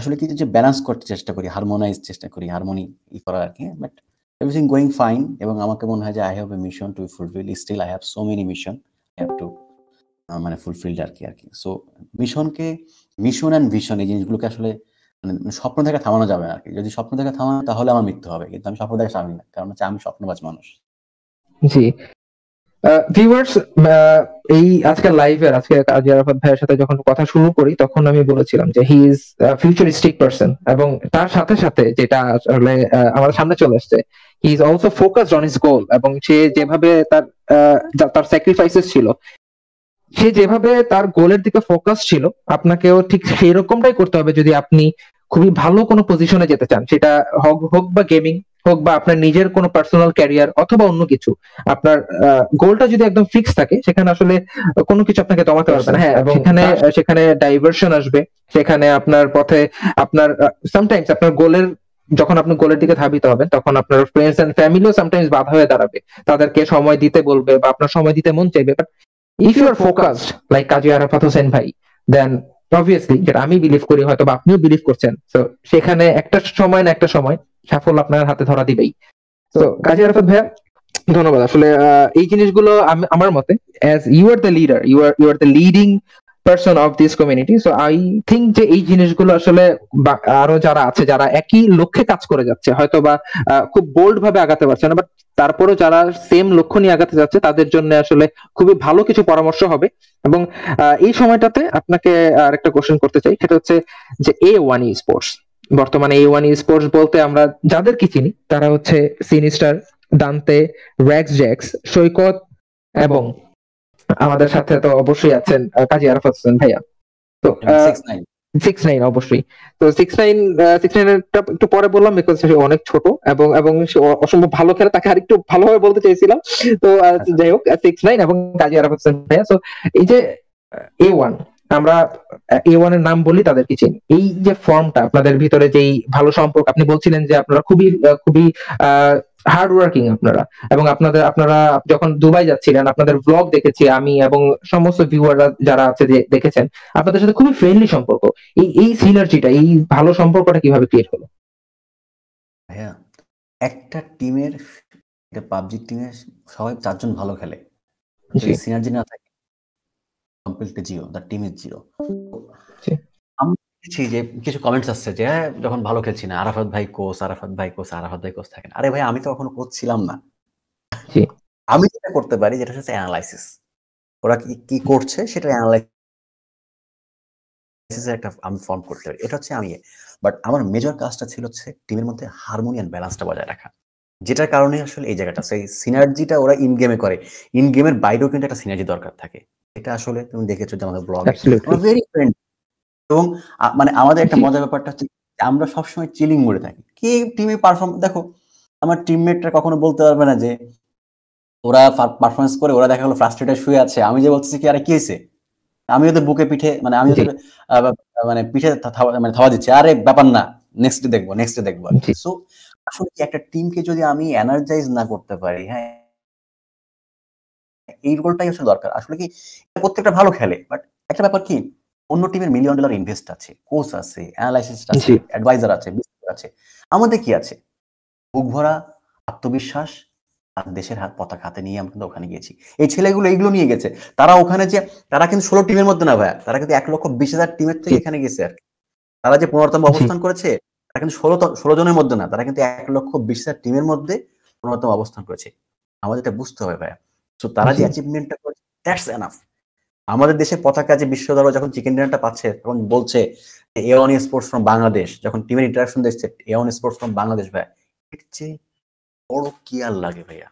আসলে কি যে ব্যালেন্স করতে চেষ্টা করি হারমোনাইজ চেষ্টা করি হারমোনি ই করার আর কি বাট এভরিথিং গোয়িং ফাইন এবং আমাকে মনে হয় যে I have a mission to fulfil still I have so many mission have to মানে ফুলফিলড আর কি আর কি। সো মিশনকে মিশন অ্যান্ড ভিশন এই জিনিসগুলোকে আসলে মানে স্বপ্ন থেকে থামানো যাবে আর কি। যদি স্বপ্ন থেকে থামানো তাহলে আমার মৃত্যু হবে, কিন্তু আমি স্বপ্ন থেকে থামি না, কারণ হচ্ছে আমি স্বপ্নবাজ মানুষ। জি। ভিউয়ার্স এই আজকে লাইভের আজকে কাজী আরাফাত ভাইয়ের সাথে যখন কথা শুরু করি, তখন আমি বলেছিলাম যে হি ইজ ফিউচারিস্টিক পারসন এবং তার সাথে সাথে যেটা আসলে আমাদের সামনে চলে আসছে he is also focused on his goal এবং সে যেভাবে তার তার স্যাক্রিফাইসেস ছিল, সে যেভাবে তার গোলের দিকে ফোকাস ছিল, আপনাকেও ঠিক সেই রকমটাই করতে হবে যদি আপনি খুবই ভালো কোনো পজিশনে যেতে চান, সেটা হোক হোক বা গেমিং হোক বা আপনার নিজের কোনো পার্সোনাল ক্যারিয়ার অথবা অন্য কিছু আপনার গোলটা যদি একদম ফিক্স থাকে সেখানে আসলে কোনো কিছু আপনাকে দমাতে পারবে না। হ্যাঁ এবং সেখানে সেখানে ডাইভার্সন আসবে সেখানে আপনার পথে আপনার সামটাইমস আপনার গোলের যখন আপনি গোলের দিকে ধাবিত হবেন তখন আপনার ফ্রেন্ডস এন্ড ফ্যামিলিও সামটাইমস বাধা হয়ে দাঁড়াবে। তাদেরকে সময় দিতে বলবে বা আপনার সময় দিতে মন চাইবে। But if you are focused like Kazi Arafat Hossain ভাই দেন অবভিয়াসলি যেটা আমি বিলিভ করি হয়তো বা আপনিও বিলিভ করছেন। তো সেখানে একটা সময় না একটা সময় সাফল্য আপনার হাতে ধরা দিবেই। তো কাজী আরাফাত ভাইয়া, ধন্যবাদ। আসলে এই জিনিসগুলো আমি- আমার মতে as you are the leader you are you are the leading person of this community so I think যে এই জিনিসগুলো আসলে আরও যারা আছে, যারা একই লক্ষ্যে কাজ করে যাচ্ছে হয়তো বা খুব বোল্ড ভাবে আগাতে পারছে না বাট তারপরেও যারা সেম লক্ষ্য নিয়ে আগাতে যাচ্ছে, তাদের জন্য আসলে খুবই ভালো কিছু পরামর্শ হবে। এবং এই সময়টাতে আপনাকে আর একটা কোশ্চেন করতে চাই, সেটা হচ্ছে যে এ ওয়ান ই স্পোর্টস বর্তমানে এ ওয়ান স্পোর্টস বলতে আমরা যাদেরকে চিনি তারা হচ্ছে সিনিস্টার দান্তে র্যাক্স জ্যাক্স সৈকত এবং আমাদের সাথে তো অবশ্যই আছেন কাজী আরাফাত হোসেন ভাইয়া। তো সিক্স নাইন অবশ্যই। তো সিক্স নাইন সিক্স নাইনটা একটু পরে বললাম বিকজ সে অনেক ছোট এবং এবং সে অসম্ভব ভালো খেলে তাকে আরেকটু ভালোভাবে বলতে চাইছিলাম। তো যাই হোক সিক্স নাইন এবং কাজী আরাফাত হোসেন ভাইয়া। তো এই যে এ ওয়ান আমরা এ ওয়ানের নাম বলি তাদেরকে চিনি। এই যে ফর্মটা আপনাদের ভিতরে যেই ভালো সম্পর্ক আপনি বলছিলেন যে আপনারা খুবই আহ, খুবই হার্ড ওয়ার্কিং আপনারা। এবং আপনাদের আপনারা যখন দুবাই যাচ্ছিলেন আপনাদের ব্লগ দেখেছি আমি এবং সমস্ত ভিউয়াররা যারা আছে যে দেখেছেন আপনাদের সাথে খুবই ফ্রেন্ডলি সম্পর্ক। এই এই সিনার্জিটা এই ভালো সম্পর্কটা কীভাবে ক্রিয়েট হলো? ভাইয়া একটা টিমের একটা পাবজি টিমের সবাই চারজন ভালো খেলে। সিনার্জি না থাকে completely zero the team is zero আমি দেখেছি যে কিছু কমেন্টস আসছে যে হ্যাঁ, যখন ভালো খেলছি না আরাফাত ভাই কোচ আরাফাত ভাই কোচ আরাফাত ভাই কোচ থাকেন আরে ভাই আমি তো কখনো কোচ ছিলাম না। আমি যেটা করতে পারি যেটা হচ্ছে অ্যানালাইসিস ওরা কি কি করছে সেটা অ্যানালাইসিস একটা আমি ফর্ম করতে পারি। এটা হচ্ছে আমি বাট আমার মেজর কাজটা ছিল হচ্ছে টিমের মধ্যে হারমোনিয়ান ব্যালেন্সটা বজায় রাখা। যেটার কারণে আসলে এই জায়গাটা সেই সিনার্জিটা ওরা ইন গেমে করে। ইন গেমের বাইরেও কিন্তু একটা সিনার্জি দরকার থাকে। এটা আসলে তুমি দেখেছ যে আমাদের ব্লগে. ভেরি ফ্রেন্ড এবং মানে আমাদের একটা মজার ব্যাপারটা হচ্ছে আমরা সবসময় চিলিং মোডে থাকি। কি টিমে পারফর্ম দেখো আমার টিমমেটরা কখনো বলতে পারবে না যে ওরা পারফরমেন্স করে ওরা দেখা গেলো ফ্রাস্ট্রেটেড শুয়ে আছে। আমি যে বলতেছি কি আরে কি হয়েছে আমি ওদের বুকে পিঠে মানে আমি ওদের মানে পিঠে মানে থাওয়া দিচ্ছি। আরে ব্যাপার না নেক্সট দেখব নেক্সট দেখব। সো আসলে কি একটা টিমকে যদি আমি এনার্জাইজ না করতে পারি হ্যাঁ এই রোলটাই আসলে দরকার। আসলে কি প্রত্যেকটা ভালো খেলে বাট একটা ব্যাপার কি অন্য টিমের মিলিয়ন ডলার ইনভেস্ট আছে কোচ আছে অ্যানালাইসিস আছে অ্যাডভাইজার আছে আছে। আমাদের কি আছে? বুক ভরা আত্মবিশ্বাস আর দেশের হাত পতাকা হাতে নিয়ে আমরা কিন্তু ওখানে গিয়েছি। এই ছেলেগুলো এইগুলো নিয়ে গেছে। তারা ওখানে যে তারা কিন্তু ষোলো টিমের মধ্যে না ভাইয়া তারা কিন্তু এক লক্ষ বিশ হাজার টিমের থেকে এখানে গেছে আর। তারা যে পনেরোতম। অবস্থান করেছে তারা কিন্তু ষোলো ষোলো জনের মধ্যে না তারা কিন্তু এক লক্ষ বিশ হাজার টিমের মধ্যে পনেরোতম অবস্থান করেছে। আমাদের এটা বুঝতে হবে ভাইয়া। তো তারা যে অ্যাচিভমেন্টটা করেছে দ্যাটস এনাফ আমাদের দেশে পতাকা যে বিশ্ব দরবার যখন চিকেন ডিনারটা পাচ্ছে তখন বলছে A one sports from Bangladesh যখন টিমের ইন্টারাকশন দেখছে A one sports from Bangladesh এর চেয়ে বড় কি আর লাগে ভাইয়া.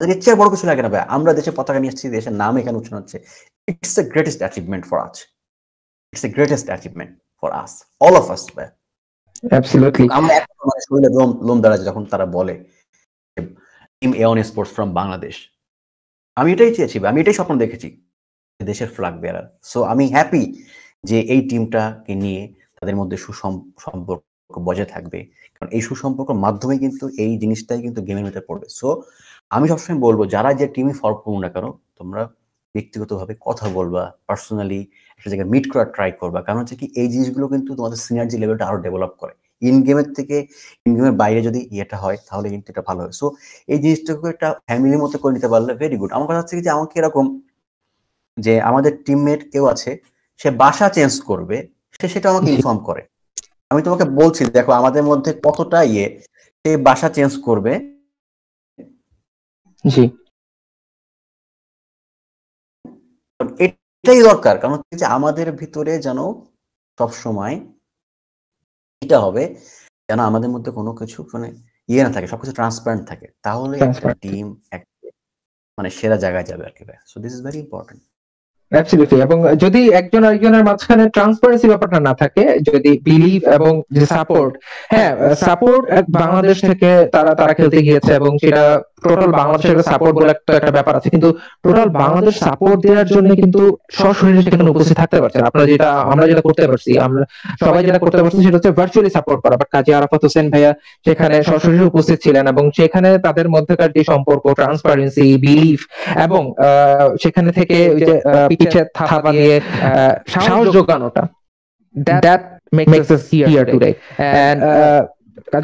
এর চেয়ে বড় কিছু লাগে না ভাই আমরা দেশে পতাকা নিয়ে আসছি দেশের নাম এখানে উচ্চারণ হচ্ছে। It's the greatest achievement for আজ it's the greatest achievement for us all of us ভাই Absolutely. আমরা এখন শরীরে লোম লোম যখন তারা বলে। Team A one sports from Bangladesh আমি এটাই চেয়েছি আমি এটাই স্বপ্ন দেখেছি। দেশের ফ্ল্যাগ বেয়ারার সো আমি হ্যাপি যে এই টিমটাকে নিয়ে তাদের মধ্যে সুসম- সম্পর্ক বজায় থাকবে। কারণ এই সুসম্পর্কের মাধ্যমে কিন্তু এই জিনিসটাই কিন্তু গেমের মধ্যে পড়বে। সো আমি সবসময় বলব, যারা যে টিমে ফর্ম করব না কেন, তোমরা ব্যক্তিগতভাবে কথা বলবা পার্সোনালি একটা জায়গায় মিট করার ট্রাই করবা। কারণ হচ্ছে কি, এই জিনিসগুলো কিন্তু তোমাদের সিনার্জি লেভেলটা আরও ডেভেলপ করে। ইন গেমের থেকে ইন গেমের বাইরে যদি ইয়েটা হয় তাহলে কিন্তু এটা ভালো হয়। সো এই জিনিসটাকে একটা ফ্যামিলির মতো করে নিতে পারলে ভেরি গুড আমার কথা হচ্ছে কি যে আমাকে এরকম যে আমাদের টিমমেট কেউ আছে সে বাসা চেঞ্জ করবে সে সেটা আমাকে ইনফর্ম করে। আমি তোমাকে বলছি দেখো আমাদের মধ্যে কতটা ইয়ে সে বাসা চেঞ্জ করবে। জি। এটাই দরকার কারণ হচ্ছে যে আমাদের ভিতরে যেন সব সময় এটা হবে যেন আমাদের মধ্যে কোনো কিছু মানে ইয়ে না থাকে সবকিছু ট্রান্সপারেন্ট থাকে। তাহলে একটা টিম মানে সেরা জায়গায় যাবে আর কি so this is very important absolutely এবং যদি একজন আরেকজনের মাঝখানে ট্রান্সপারেন্সি ব্যাপারটা না থাকে যদি বিলিভ এবং যে সাপোর্ট হ্যাঁ সাপোর্ট বাংলাদেশ থেকে তারা তারা খেলতে গিয়েছে এবং সেটা টোটাল বাংলাদেশের সাপোর্ট বলে একটা একটা ব্যাপার আছে। কিন্তু টোটাল বাংলাদেশ সাপোর্ট দেওয়ার জন্য কিন্তু সশরীরে সেখানে উপস্থিত থাকতে পারছে না। আপনারা যেটা আমরা যেটা করতে পারছি আমরা সবাই যেটা করতে পারছি সেটা হচ্ছে ভার্চুয়ালি সাপোর্ট করা। বাট কাজী আরাফাত হোসেন ভাইয়া সেখানে সশরীরে উপস্থিত ছিলেন এবং সেখানে তাদের মধ্যকার যে সম্পর্ক ট্রান্সপারেন্সি বিলিফ এবং আহ, সেখানে থেকে ওই যে পিছে থাবা আহ, সাহস যোগানোটা that makes here today. and uh,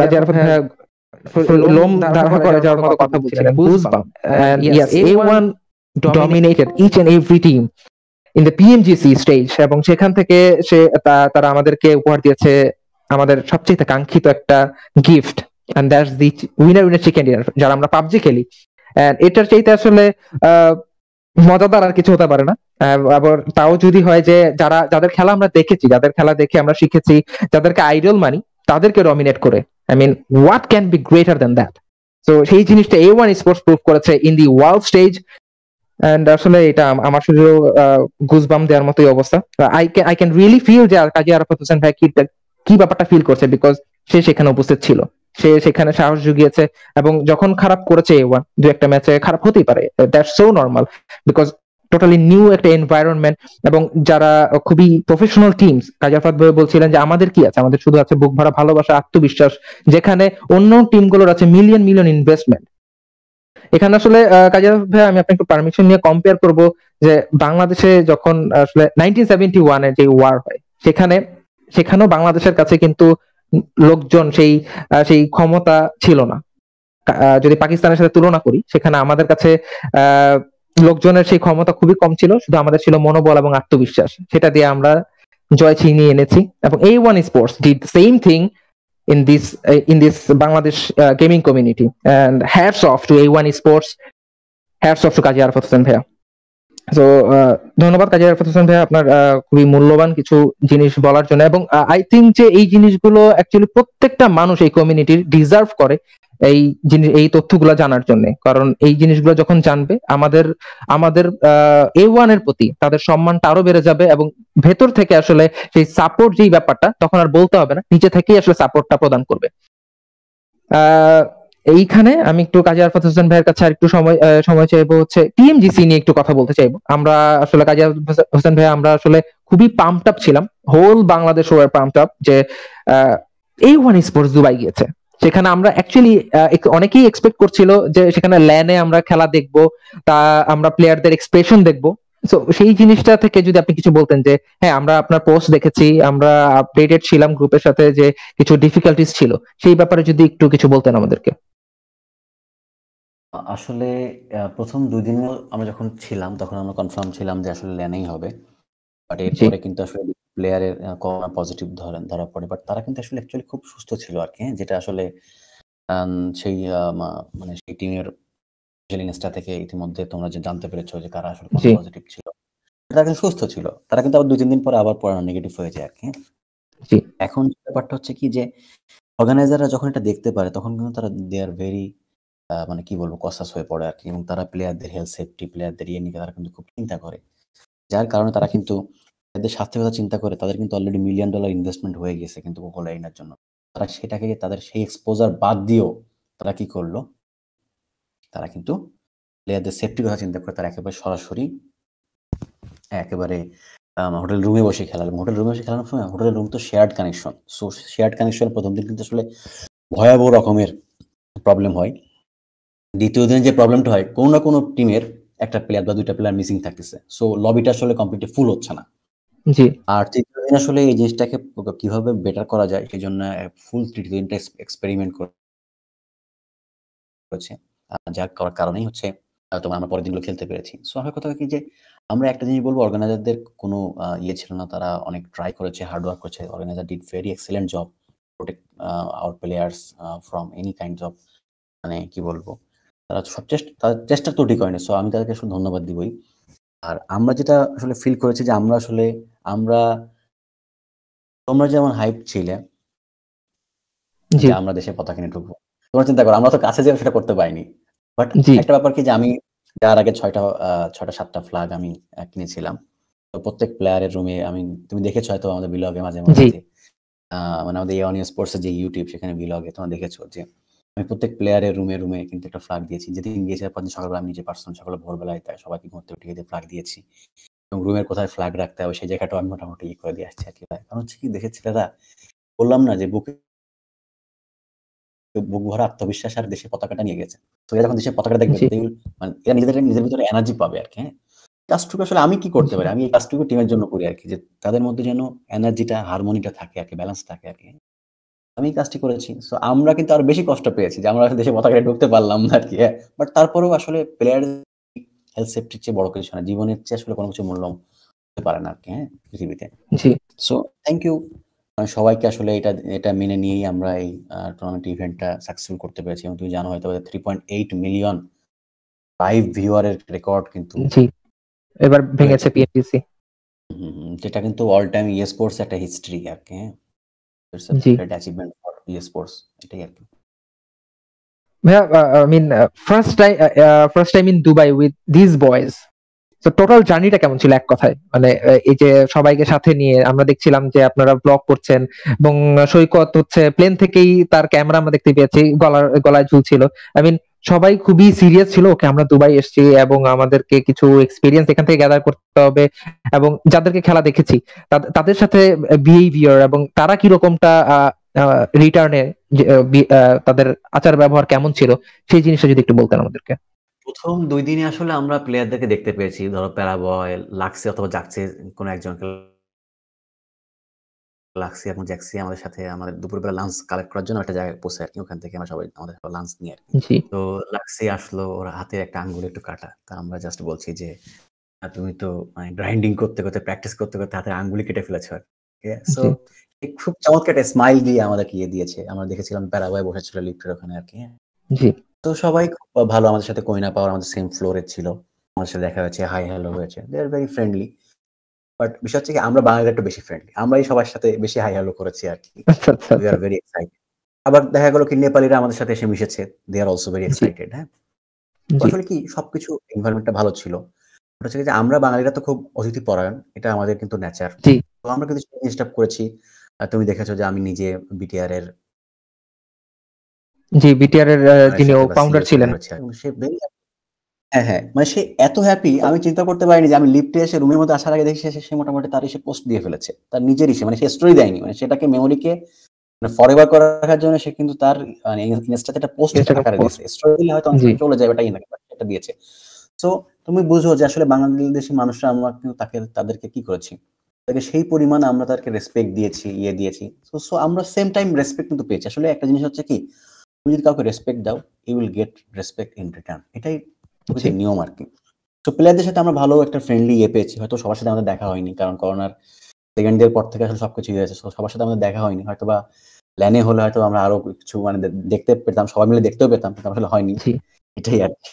Kazi Arafat ভাইয়া লোম ধারণা করে যাওয়ার মতো কথা বলছিলেন বুঝবাম and yes A1 dominated each and every team in the PMGC stage এবং সেখান থেকে সে তারা আমাদেরকে উপহার দিয়েছে আমাদের সবচেয়ে কাঙ্ক্ষিত একটা gift and that's the winner winner chicken dinner যারা আমরা পাবজি খেলি এটার চাইতে আসলে আহ, মজাদার আর কিছু হতে পারে না আবার তাও যদি হয় যে যারা যাদের খেলা আমরা দেখেছি যাদের খেলা দেখে আমরা শিখেছি যাদেরকে আইডল মানি তাদেরকে ডমিনেট করে I mean what can be greater than that তো সেই জিনিসটা এ ওয়ান স্পোর্টস প্রুভ করেছে in the world stage and আসলে এটা আমার শুধু গুজবাম দেওয়ার মতোই অবস্থা। I can I can really feel যে কাজী আরাফাত হোসেন ভাই কি কি ব্যাপারটা ফিল করছে? বিকজ সে সেখানে উপস্থিত ছিল। সে সেখানে সাহস জুগিয়েছে। এবং যখন খারাপ করেছে এ ওয়ান দু একটা ম্যাচে খারাপ হতেই পারে। That's so normal because totally new একটা এনভায়রনমেন্ট এবং যারা খুবই প্রফেশনাল টিমস কাজাফাত ভাই বলছিলেন যে আমাদের কি আছে? আমাদের শুধু আছে বুক ভরা ভালোবাসা আত্মবিশ্বাস যেখানে অন্য টিমগুলোর আছে মিলিয়ন মিলিয়ন ইনভেস্টমেন্ট এখানে আসলে কাজী ভাই আমি আপনাকে পারমিশন নিয়ে কম্পেয়ার করব যে বাংলাদেশে যখন আসলে নাইনটিন সেভেন্টি ওয়ানের যে ওয়ার হয় সেখানে সেখানেও বাংলাদেশের কাছে কিন্তু লোকজন সেই সেই ক্ষমতা ছিল না। যদি পাকিস্তানের সাথে তুলনা করি সেখানে আমাদের কাছে আহ, লোকজনের সেই ক্ষমতা খুবই কম ছিল শুধু আমাদের ছিল মনোবল এবং আত্মবিশ্বাস। সেটা দিয়ে আমরা জয় ছিনিয়ে এনেছি। এবং এই one sports did same thing in this uh, in this Bangladesh uh, gaming community. And hats off to A1 Sports. Off to Kazi Arafat Hossain ভাইয়া। তো ধন্যবাদ কাজী আরাফাত হোসেন ভাইয়া আপনার আহ, খুবই মূল্যবান কিছু জিনিস বলার জন্য। এবং আই থিঙ্ক যে এই জিনিসগুলো অ্যাকচুয়ালি প্রত্যেকটা মানুষ এই কমিউনিটির ডিজার্ভ করে। এই জিনিস, এই তথ্যগুলো জানার জন্য। কারণ এই জিনিসগুলো যখন জানবে, আমাদের আমাদের এ ওয়ানের প্রতি তাদের সম্মানটা আরও বেড়ে যাবে এবং ভেতর থেকে আসলে সেই সাপোর্ট যেই ব্যাপারটা, তখন আর বলতে হবে না, নিচে থেকেই আসলে সাপোর্টটা প্রদান করবে। এইখানে আমি একটু কাজী আরফাত হোসেন ভাইয়ের কাছে আর একটু সময় সময় চাইব হচ্ছে টিএমজিসি নিয়ে একটু কথা বলতে চাইব। আমরা আসলে কাজী হোসেন ভাই, আমরা আসলে খুবই পাম্পড আপ ছিলাম। হোল বাংলাদেশ ওয়ার আপ যে এই ওয়ান স্পোর্টস দুবাই গিয়েছে। সেখানে আমরা অ্যাকচুয়ালি অনেকেই এক্সপেক্ট করছিল যে সেখানে ল্যানে আমরা খেলা দেখব তা আমরা প্লেয়ারদের এক্সপ্রেশন দেখব। তো সেই জিনিসটা থেকে যদি আপনি কিছু বলতেন যে হ্যাঁ আমরা আপনার পোস্ট দেখেছি আমরা আপডেটেড ছিলাম গ্রুপের সাথে যে কিছু ডিফিকাল্টিস ছিল সেই ব্যাপারে যদি একটু কিছু বলতেন আমাদেরকে। আসলে প্রথম দুই দিন আমরা যখন ছিলাম তখন আমরা কনফার্ম ছিলাম যে আসলে ল্যানেই হবে। বাট এরপরে কিন্তু আসলে প্লেয়ারের করোনা পজিটিভ ধরেন ধরা পড়ে। বাট তারা কিন্তু আসলে অ্যাকচুয়ালি খুব সুস্থ ছিল আর কি হ্যাঁ, যেটা আসলে সেই মানে সেই টিমের ইনস্টা থেকে ইতিমধ্যে তোমরা যে জানতে পেরেছ যে কারা আসলে পজিটিভ ছিল। তারা কিন্তু সুস্থ ছিল। তারা কিন্তু আবার দুই তিন দিন পরে আবার পড়ানো নেগেটিভ হয়ে যায় আর কি হ্যাঁ। এখন ব্যাপারটা হচ্ছে কি যে অর্গানাইজাররা যখন এটা দেখতে পারে তখন কিন্তু তারা দে আর ভেরি মানে কি বলব কসাস হয়ে পড়ে আর কি। এবং তারা প্লেয়ারদের হেলথ সেফটি প্লেয়ারদের ইয়ে নিয়ে তারা কিন্তু খুব চিন্তা করে। যার কারণে তারা কিন্তু তাদের স্বাস্থ্যের কথা চিন্তা করে, তাদের কিন্তু অলরেডি মিলিয়ন ডলার ইনভেস্টমেন্ট হয়ে গেছে কিন্তু কোকো লাইনের জন্য। তারা সেটাকে তাদের সেই এক্সপোজার বাদ দিয়েও তারা কি করল? তারা কিন্তু প্লেয়ারদের সেফটির কথা চিন্তা করে তারা একেবারে সরাসরি একেবারে হোটেল রুমে বসে খেলার হোটেল রুমে বসে খেলানোর সময় হোটেল রুম তো shared connection so shared connection প্রথম দিন কিন্তু আসলে ভয়াবহ রকমের প্রবলেম হয়। দ্বিতীয় দিনে যে প্রবলেমটা হয়, কোনো না কোনো টিমের একটা প্লেয়ার বা দুইটা প্লেয়ার মিসিং থাকতেছে। সো লবিটা আসলে কমপ্লিটলি ফুল হচ্ছে না। জি। আর তৃতীয় দিন আসলে এই জিনিসটাকে কীভাবে বেটার করা যায় সেই জন্য ফুল দিনটা এক্সপেরিমেন্ট করেছে। যার করার কারণেই হচ্ছে আহ, তোমার আমরা পরের দিনগুলো খেলতে পেরেছি। সো আমার কথা কি যে আমরা একটা জিনিস বলব অর্গানাইজারদের কোনো ইয়ে ছিল না তারা অনেক ট্রাই করেছে হার্ড ওয়ার্ক করেছে। Organiser did very excellent job protect our players from any kind of মানে কি বলব তারা সব চেষ্টা তাদের চেষ্টা ত্রুটি করেনি সো আমি তাদেরকে আসলে ধন্যবাদ দিবই। আর আমরা যেটা আসলে ফিল করেছি যে আমরা আসলে আমরা তোমরা যেমন হাইপ ছিলে যে আমরা দেশে পতাকা নিয়ে ঢুকবো। তোমরা চিন্তা করো আমরা তো কাছে যেয়ে সেটা করতে পারিনি। বাট একটা ব্যাপার কি যে আমি যার আগে ছয়টা ছয়টা সাতটা ফ্ল্যাগ আমি কিনেছিলাম। তো প্রত্যেক প্লেয়ারের রুমে আমি তুমি দেখেছ হয়তো আমাদের বিলগে মাঝে মাঝে আহ, মানে আমাদের ইয়নিও স্পোর্টস যে ইউটিউব সেখানে বিলগে তোমরা দেখেছ যে আমি প্রত্যেক প্লেয়ারের রুমে রুমে কিন্তু একটা ফ্ল্যাগ দিয়েছি। যেদিন গিয়েছে পরদিন সকালবেলা আমি নিজে পার্সোনাল সকালে ভোরবেলায় তাই সবাইকে ঘুরতে উঠিয়ে দিয়ে ফ্ল্যাগ দিয়েছি। এবং রুমের কোথায় ফ্ল্যাগ রাখতে হবে সেই জায়গাটাও আমি মোটামুটি ই করে দিয়ে আসছি আর কি কারণ হচ্ছে কি দেখে ছেলেরা বললাম না যে বুকে বুক ভরা আত্মবিশ্বাস আর দেশের পতাকাটা নিয়ে গেছে। তো এরা যখন দেশের পতাকাটা দেখবে। মানে এরা নিজেদের নিজের ভিতরে এনার্জি পাবে আর কি হ্যাঁ? কাজটুকু আসলে আমি কি করতে পারি? আমি এই কাজটুকু টিমের জন্য করি আর কি যে তাদের মধ্যে যেন এনার্জিটা হারমোনিটা থাকে আর কি ব্যালেন্স থাকে আর কি আমি কাজটি করেছি। সো আমরা কিন্তু আরও বেশি কষ্ট পেয়েছি যে আমরা দেশে পতাকাটা ঢুকতে পারলাম না আর কি হ্যাঁ। বাট তারপরেও আসলে প্লেয়ার হেলথ সেফটির চেয়ে বড় কিছু না জীবনের চেয়ে আসলে কোনো কিছু মূল্য হতে পারে না আর কি হ্যাঁ পৃথিবীতে। জি। সো থ্যাংক ইউ সবাইকে আসলে এটা এটা মেনে নিয়েই আমরা এই টুর্নামেন্ট ইভেন্টটা সাকসেসফুল করতে পেরেছি। এবং তুমি জানো হয়তো three point eight million live ভিউয়ারের record কিন্তু জি। এবার ভেঙেছে হুম, যেটা কিন্তু অল টাইম ইয়ে স্পোর্টস একটা হিস্ট্রি আর কি হ্যাঁ। It's great achievement for sports এটাই আর কি ভাইয়া I mean first time first time in Dubai with this boys তো টোটাল জার্নিটা কেমন ছিল এক কথায়? মানে এই যে সবাইকে সাথে নিয়ে আমরা দেখছিলাম যে আপনারা ব্লগ করছেন এবং সৈকত হচ্ছে প্লেন থেকেই তার ক্যামেরা আমরা দেখতে পেয়েছি গলার গলায় ঝুলছিল। আই মিন সবাই খুবই সিরিয়াস ছিল। ওকে আমরা দুবাই এসেছি এবং আমাদেরকে কিছু এক্সপিরিয়েন্স এখান থেকে গ্যাদার করতে হবে এবং যাদেরকে খেলা দেখেছি তাদের সাথে বিহেভিয়ার এবং তারা কিরকমটা রিটার্নে তাদের আচার ব্যবহার কেমন ছিল, সেই জিনিসটা যদি একটু বলতেন আমাদেরকে। প্রথম দুই দিনে আসলে আমরা প্লেয়ারদেরকে দেখতে পেয়েছি। ধরো প্যারাবয়, লাক্সি অথবা জাকসি, কোনো একজনকে লাক্সি এবং জ্যাক্সি আমাদের সাথে আমাদের দুপুরবেলা লাঞ্চ কালেক্ট করার জন্য একটা জায়গায় বসে আর কি। ওখান থেকে আমরা সবাই আমাদের লাঞ্চ নিয়ে আর কি। তো লাক্সি আসলো ওর হাতে একটা আঙ্গুল একটু কাটা। তা আমরা জাস্ট বলছি যে তুমি তো মানে গ্রাইন্ডিং করতে করতে প্র্যাকটিস করতে করতে হাতের আঙ্গুলি কেটে ফেলেছো আর সো খুব চমৎকার একটা স্মাইল দিয়ে আমাদেরকে ইয়ে দিয়েছে। আমরা দেখেছিলাম প্যারাবয় বসেছিল লিফটের ওখানে আর কি। জি। তো সবাই খুব ভালো আমাদের সাথে কইনা পাওয়ার আমাদের সেম ফ্লোরে ছিল। আমাদের সাথে দেখা হয়েছে হাই হ্যালো হয়েছে। They are very friendly but বিষয় হচ্ছে কি আমরা বাঙালিরা একটু বেশি ফ্রেন্ডলি আমরাই সবার সাথে বেশি হাই হ্যালো করেছি আর কি। আচ্ছা আচ্ছা উই আর ভেরি এক্সাইটেড আবার দেখা গেল কি নেপালিরা আমাদের সাথে এসে মিশেছে। They are also very excited হ্যাঁ? তো আসলে কি সবকিছু এনভায়রনমেন্টটা ভালো ছিল। ওটা হচ্ছে যে আমরা বাঙালিরা তো খুব অতিথি পরায়ণ এটা আমাদের কিন্তু নেচার তো আমরা কিন্তু জিনিসটা করেছি। তুমি দেখেছ যে আমি নিজে বিটিআর এর জি বিটিআর এর যিনি ফাউন্ডার ছিলেন। সে happy। হ্যাঁ হ্যাঁ। মানে সে এত হ্যাপি আমি চিন্তা করতে পারিনি যে আমি লিফটে এসে রুমের মধ্যে আসার আগে দেখি সে সে মোটামুটি তার এসে পোস্ট দিয়ে ফেলেছে। তার নিজের ইসে মানে সে স্টোরি দেয়নি। মানে সেটাকে মেমোরিকে মানে ফরএভার করে রাখার জন্য সে কিন্তু তার মানে ইনস্টাতে একটা পোস্ট আকারে দিয়েছে। স্টোরি দিলে হয়তো অনেক চলে যাবে এটাই না এটা দিয়েছে। সো তুমি বুঝো যে আসলে বাংলাদেশি মানুষরা আমরা কিন্তু তাকে তাদেরকে কি করেছি? তাকে সেই পরিমাণ আমরা তাদেরকে রেসপেক্ট দিয়েছি ইয়ে দিয়েছি। সো সো আমরা সেম টাইম রেসপেক্ট কিন্তু পেয়েছি। আসলে একটা জিনিস হচ্ছে কি তুমি যদি কাউকে রেসপেক্ট দাও you will get respect in return এটাই। নিয়ম আর কি তো প্লেয়ারদের সাথে আমরা ভালো একটা ফ্রেন্ডলি ইয়ে পেয়েছি হয়তো সবার সাথে আমাদের দেখা হয়নি কারণ করোনার সেকেন্ড ডের পর থেকে আসলে সবকিছু হয়ে গেছে। সবার সাথে আমাদের দেখা হয়নি হয়তো বা ল্যানে হলে হয়তো আমরা আরও কিছু মানে দেখতে পেতাম সবাই মিলে দেখতেও পেতাম কিন্তু আসলে হয়নি। এটাই আর কি।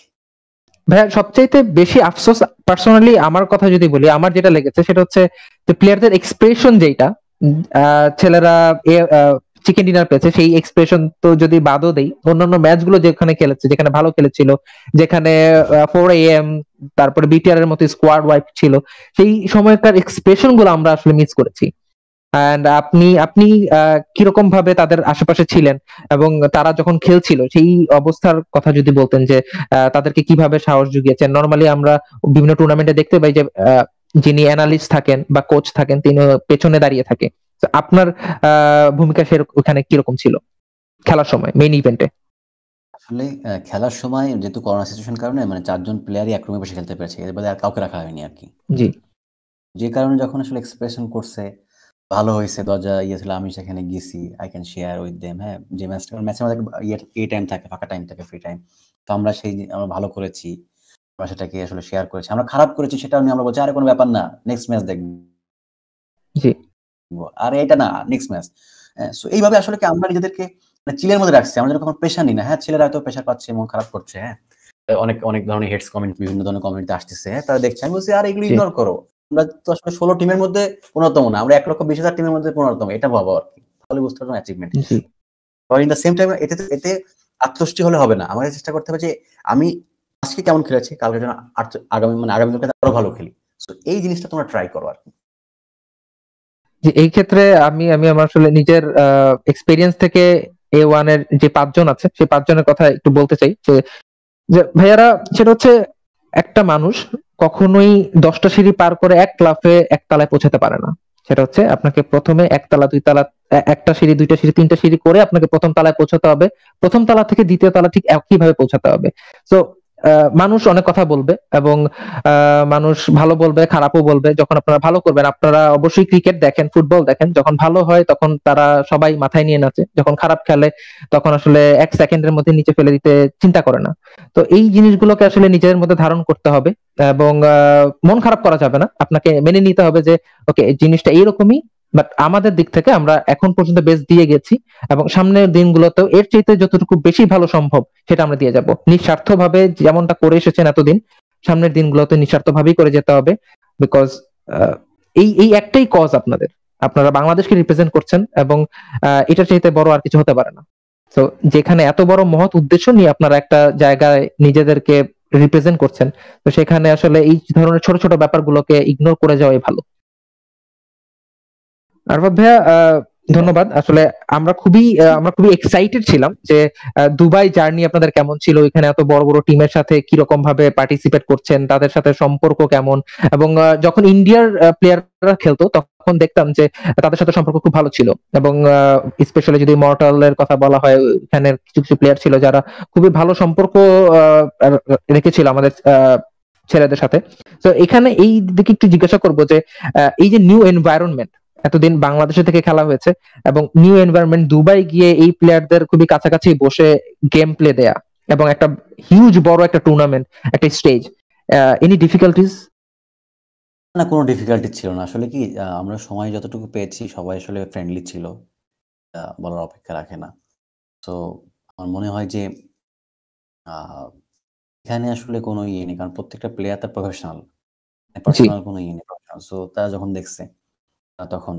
ভাইয়া সবচাইতে বেশি আফসোস পার্সোনালি আমার কথা যদি বলি আমার যেটা লেগেছে সেটা হচ্ছে প্লেয়ারদের এক্সপ্রেশন যেটা ছেলেরা চিকেন ডিনার পেয়েছে, সেই এক্সপ্রেশন তো যদি বাদও দেই, অন্যান্য ম্যাচগুলো যেখানে খেলেছে, যেখানে ভালো খেলেছিল, যেখানে ফোর এ এম তারপরে বিটিআর এর মতো স্কোয়াড ওয়াইপ ছিল, সেই সময়কার এক্সপ্রেশনগুলো আমরা আসলে মিস করেছি। অ্যান্ড আপনি আপনি কীরকম ভাবে তাদের আশেপাশে ছিলেন এবং তারা যখন খেলছিল, সেই অবস্থার কথা যদি বলতেন যে তাদেরকে কীভাবে সাহস জুগিয়েছেন? নর্মালি আমরা বিভিন্ন টুর্নামেন্টে দেখতে পাই যে যিনি অ্যানালিস্ট থাকেন বা কোচ থাকেন, তিনি পেছনে দাঁড়িয়ে থাকে। আপনার ভূমিকা সে ওখানে কীরকম ছিল? খেলার সময় মেইন ইভেন্টে আসলে খেলার সময় যেহেতু করোনা সিচুয়েশন কারণে মানে চারজন প্লেয়ারই এক রুমে বসে খেলতে পেরেছে। এর বাদে আর কাউকে রাখা হয়নি আর কি জি। যে কারণে যখন আসলে এক্সপ্রেশন করছে ভালো হয়েছে দরজা ইয়ে ছিল আমি সেখানে গেছি I can share with them হ্যাঁ যে ম্যাচটা ম্যাচের মধ্যে ইয়ে এই টাইম থাকে ফাঁকা টাইম থাকে ফ্রি টাইম তো আমরা সেই আমরা ভালো করেছি আমরা সেটাকে আসলে শেয়ার করেছি। আমরা খারাপ করেছি সেটা নিয়ে আমরা বলছি আরে কোনো ব্যাপার না নেক্সট ম্যাচ দেখব। জি। আর এটা না নেক্সট ম্যাচ সো এইভাবে আসলে কি আমরা নিজেদেরকে মানে চিলের মধ্যে রাখছি আমরা যেন কোনো প্রেশার নিই না। হ্যাঁ ছেলেরা হয়তো প্রেশার পাচ্ছে মন খারাপ করছে হ্যাঁ। অনেক অনেক ধরনের হেডস কমেন্ট বিভিন্ন ধরনের কমেন্ট আসতেছে হ্যাঁ তারা দেখছে। আমি বলছি আর এগুলো ইগনোর করো। আমরা তো আসলে ষোলো টিমের মধ্যে পনেরোতম না আমরা এক লক্ষ বিশ হাজার টিমের মধ্যে পনেরোতম এটা ভাবো আর কি। তাহলে বুঝতে পারব achievement in the same time এতে এতে আত্মষ্টি হলে হবে না। আমাদের চেষ্টা করতে হবে যে আমি আজকে কেমন খেলেছি কালকে যেন আগামী মানে আগামী আরও ভালো খেলি। তো এই জিনিসটা তোমরা ট্রাই করো আর কি। যে এই ক্ষেত্রে আমি আমি আমার আসলে নিজের এক্সপিরিয়েন্স থেকে এ ওয়ানের যে পাঁচজন আছে, সেই পাঁচজনের কথা একটু বলতে চাই যে ভাইয়ারা সেটা হচ্ছে একটা মানুষ কখনোই দশটা সিঁড়ি পার করে এক লাফে একতলায় পৌঁছাতে পারে না। সেটা হচ্ছে আপনাকে প্রথমে একতলা দুই তালা একটা সিঁড়ি, দুইটা সিঁড়ি, তিনটা সিঁড়ি করে আপনাকে প্রথম তলায় পৌঁছাতে হবে। প্রথম তলা থেকে দ্বিতীয় তলা ঠিক একইভাবে পৌঁছাতে হবে। তো মানুষ অনেক কথা বলবে এবং মানুষ ভালো বলবে, খারাপও বলবে। যখন আপনারা ভালো করবেন, আপনারা অবশ্যই ক্রিকেট দেখেন ফুটবল দেখেন। যখন ভালো হয়, তখন তারা সবাই মাথায় নিয়ে নাচে। যখন খারাপ খেলে, তখন আসলে এক সেকেন্ডের মধ্যে নিচে ফেলে দিতে চিন্তা করে না। তো এই জিনিসগুলোকে আসলে নিজের মধ্যে ধারণ করতে হবে এবং মন খারাপ করা যাবে না। আপনাকে মেনে নিতে হবে যে ওকে জিনিসটা এইরকমই বাট আমাদের দিক থেকে আমরা এখন পর্যন্ত বেশ দিয়ে গেছি এবং সামনের দিনগুলোতেও এর চাইতে যতটুকু বেশি ভালো সম্ভব সেটা আমরা দিয়ে যাব। নিঃস্বার্থ ভাবে যেমনটা করে এসেছেন এতদিন, সামনের দিনগুলোতে নিঃস্বার্থ ভাবেই করে যেতে হবে বিকজ এই এই একটাই কজ আপনাদের। আপনারা বাংলাদেশকে রিপ্রেজেন্ট করছেন এবং এটার চাইতে বড় আর কিছু হতে পারে না। তো যেখানে এত বড় মহৎ উদ্দেশ্য নিয়ে আপনারা একটা জায়গায় নিজেদেরকে রিপ্রেজেন্ট করছেন, তো সেখানে আসলে এই ধরনের ছোট ছোট ব্যাপারগুলোকে ইগনোর করে যাওয়াই ভালো। আরফাত ভাইয়া আহ, ধন্যবাদ। আসলে আমরা খুবই আমরা খুবই এক্সাইটেড ছিলাম যে দুবাই জার্নি আপনাদের কেমন ছিল? এখানে এত বড় বড় টিমের সাথে কীরকম ভাবে পার্টিসিপেট করছেন? তাদের সাথে সম্পর্ক কেমন? এবং যখন ইন্ডিয়ার প্লেয়াররা খেলতো তখন দেখতাম যে তাদের সাথে সম্পর্ক খুব ভালো ছিল। এবং স্পেশালি যদি মর্টালের কথা বলা হয় এখানে কিছু কিছু প্লেয়ার ছিল যারা খুবই ভালো সম্পর্ক আহ, রেখেছিল আমাদের আহ, ছেলেদের সাথে। তো এখানে এই দিকে একটু জিজ্ঞাসা করব যে এই যে নিউ এনভায়রনমেন্ট এতদিন বাংলাদেশে থেকে খেলা হয়েছে এবং নিউ এনভায়রনমেন্ট দুবাই গিয়ে এই প্লেয়ারদের খুবই কাছাকাছি বসে গেম প্লে দেয়া এবং একটা হিউজ বড় একটা টুর্নামেন্ট একটা স্টেজ এনি ডিফিকাল্টিজ না কোনো ডিফিকাল্টি ছিল না। আসলে কি আমরা সময় যতটুকু পেয়েছি সবাই আসলে ফ্রেন্ডলি ছিল। বলার অপেক্ষা রাখে না। তো আমার মনে হয় যে এখানে আসলে কোনো ইয়ে নেই কারণ প্রত্যেকটা প্লেয়ার তার প্রফেশনাল পার্সোনাল কোনো ইয়ে নেই প্রফেশনাল সো তারা যখন দেখছে তখন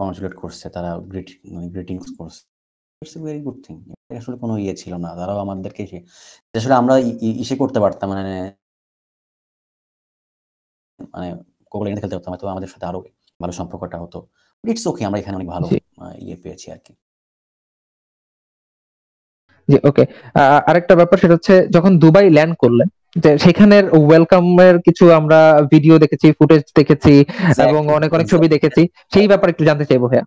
কনগ্রাচুলেট করছে তারা গ্রিট মানে গ্রিটিংস করছে। It's a very good thing আসলে কোনো ইয়ে ছিল না। তারাও আমাদেরকে আসলে আমরা ইসে করতে পারতাম মানে মানে খেলতে পারতাম হয়তো আমাদের সাথে আরও ভালো সম্পর্কটা হতো। ইটস ওকে আমরা এখানে অনেক ভালো ইয়ে পেয়েছি আর কি। জি ওকে আরেকটা ব্যাপার সেটা হচ্ছে যখন দুবাই ল্যান্ড করলেন সেখানের ওয়েলকামের কিছু আমরা ভিডিও দেখেছি ফুটেজ দেখেছি এবং অনেক অনেক ছবি দেখেছি। সেই ব্যাপারে একটু জানতে চাইব হ্যাঁ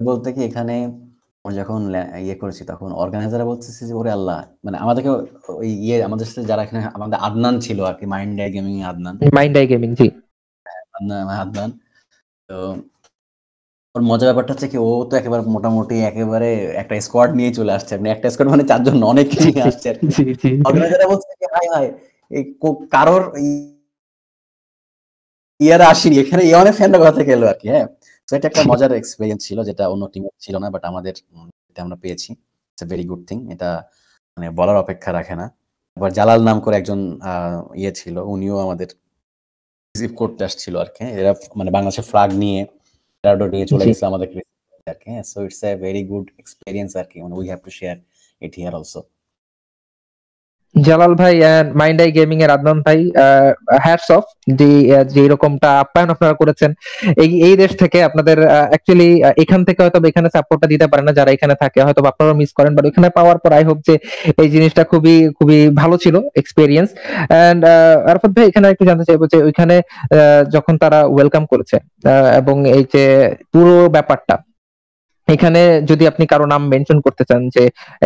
বলতে কি এখানে যখন ইয়ে করেছি তখন অর্গানাইজাররা বলতেছে যে ওরে আল্লাহ! মানে আমাদেরকে ওই ইয়ে আমাদের সাথে যারা এখানে আমাদের আদনান ছিল আর কি mind eye gaming Adnan. Mind eye gaming জি। আদনান আদনান। তো ওর মজার ব্যাপারটা হচ্ছে কি ও তো একেবারে মোটামুটি একেবারে একটা স্কোয়াড নিয়ে চলে আসছে। মানে একটা স্কোয়াড মানে চারজন অনেক নিয়ে আসছে অর্গানাইজাররা বলছে কি হাই হাই এই কারোর ইয়ার আসেনি। এখানে অনেক ফ্যানরা কথা এলো আর কি? হ্যাঁ তো এটা একটা মজার এক্সপিরিয়েন্স ছিল যেটা অন্য টিমে ছিল না বাট আমাদের এটা আমরা পেয়েছি। ইটস ভেরি গুড থিং এটা মানে বলার অপেক্ষা রাখে না। আবার জালাল নাম করে একজন ইয়ে ছিল উনিও আমাদের রিসিভ করতে আসছিল আর কি। এরা মানে বাংলাদেশের ফ্লাগ নিয়ে প্যারাডো নিয়ে চলে জি। গেছে আমাদের আর কি so it's a very good experience আর কি মানে we have to share it here also Jalal ভাই এন্ড মাইন্ড আই গেমিং এর আদনান ভাই হ্যাটস অফ যে যে এরকমটা আপ্যায়ন আপনারা করেছেন। এই এই দেশ থেকে আপনাদের অ্যাকচুয়ালি এখান থেকে হয়তো এখানে সাপোর্টটা দিতে পারে না যারা এখানে থাকে। হয়তো আপনারা মিস করেন বাট ওখানে পাওয়ার পর আই হোপ যে এই জিনিসটা খুবই খুবই ভালো ছিল এক্সপিরিয়েন্স এন্ড আরফত ভাই, এখানে একটু জানতে চাইব যে ওইখানে যখন তারা ওয়েলকাম করেছে এবং এই যে পুরো ব্যাপারটা এখানে যদি আপনি কারও নাম মেনশন করতে চান যে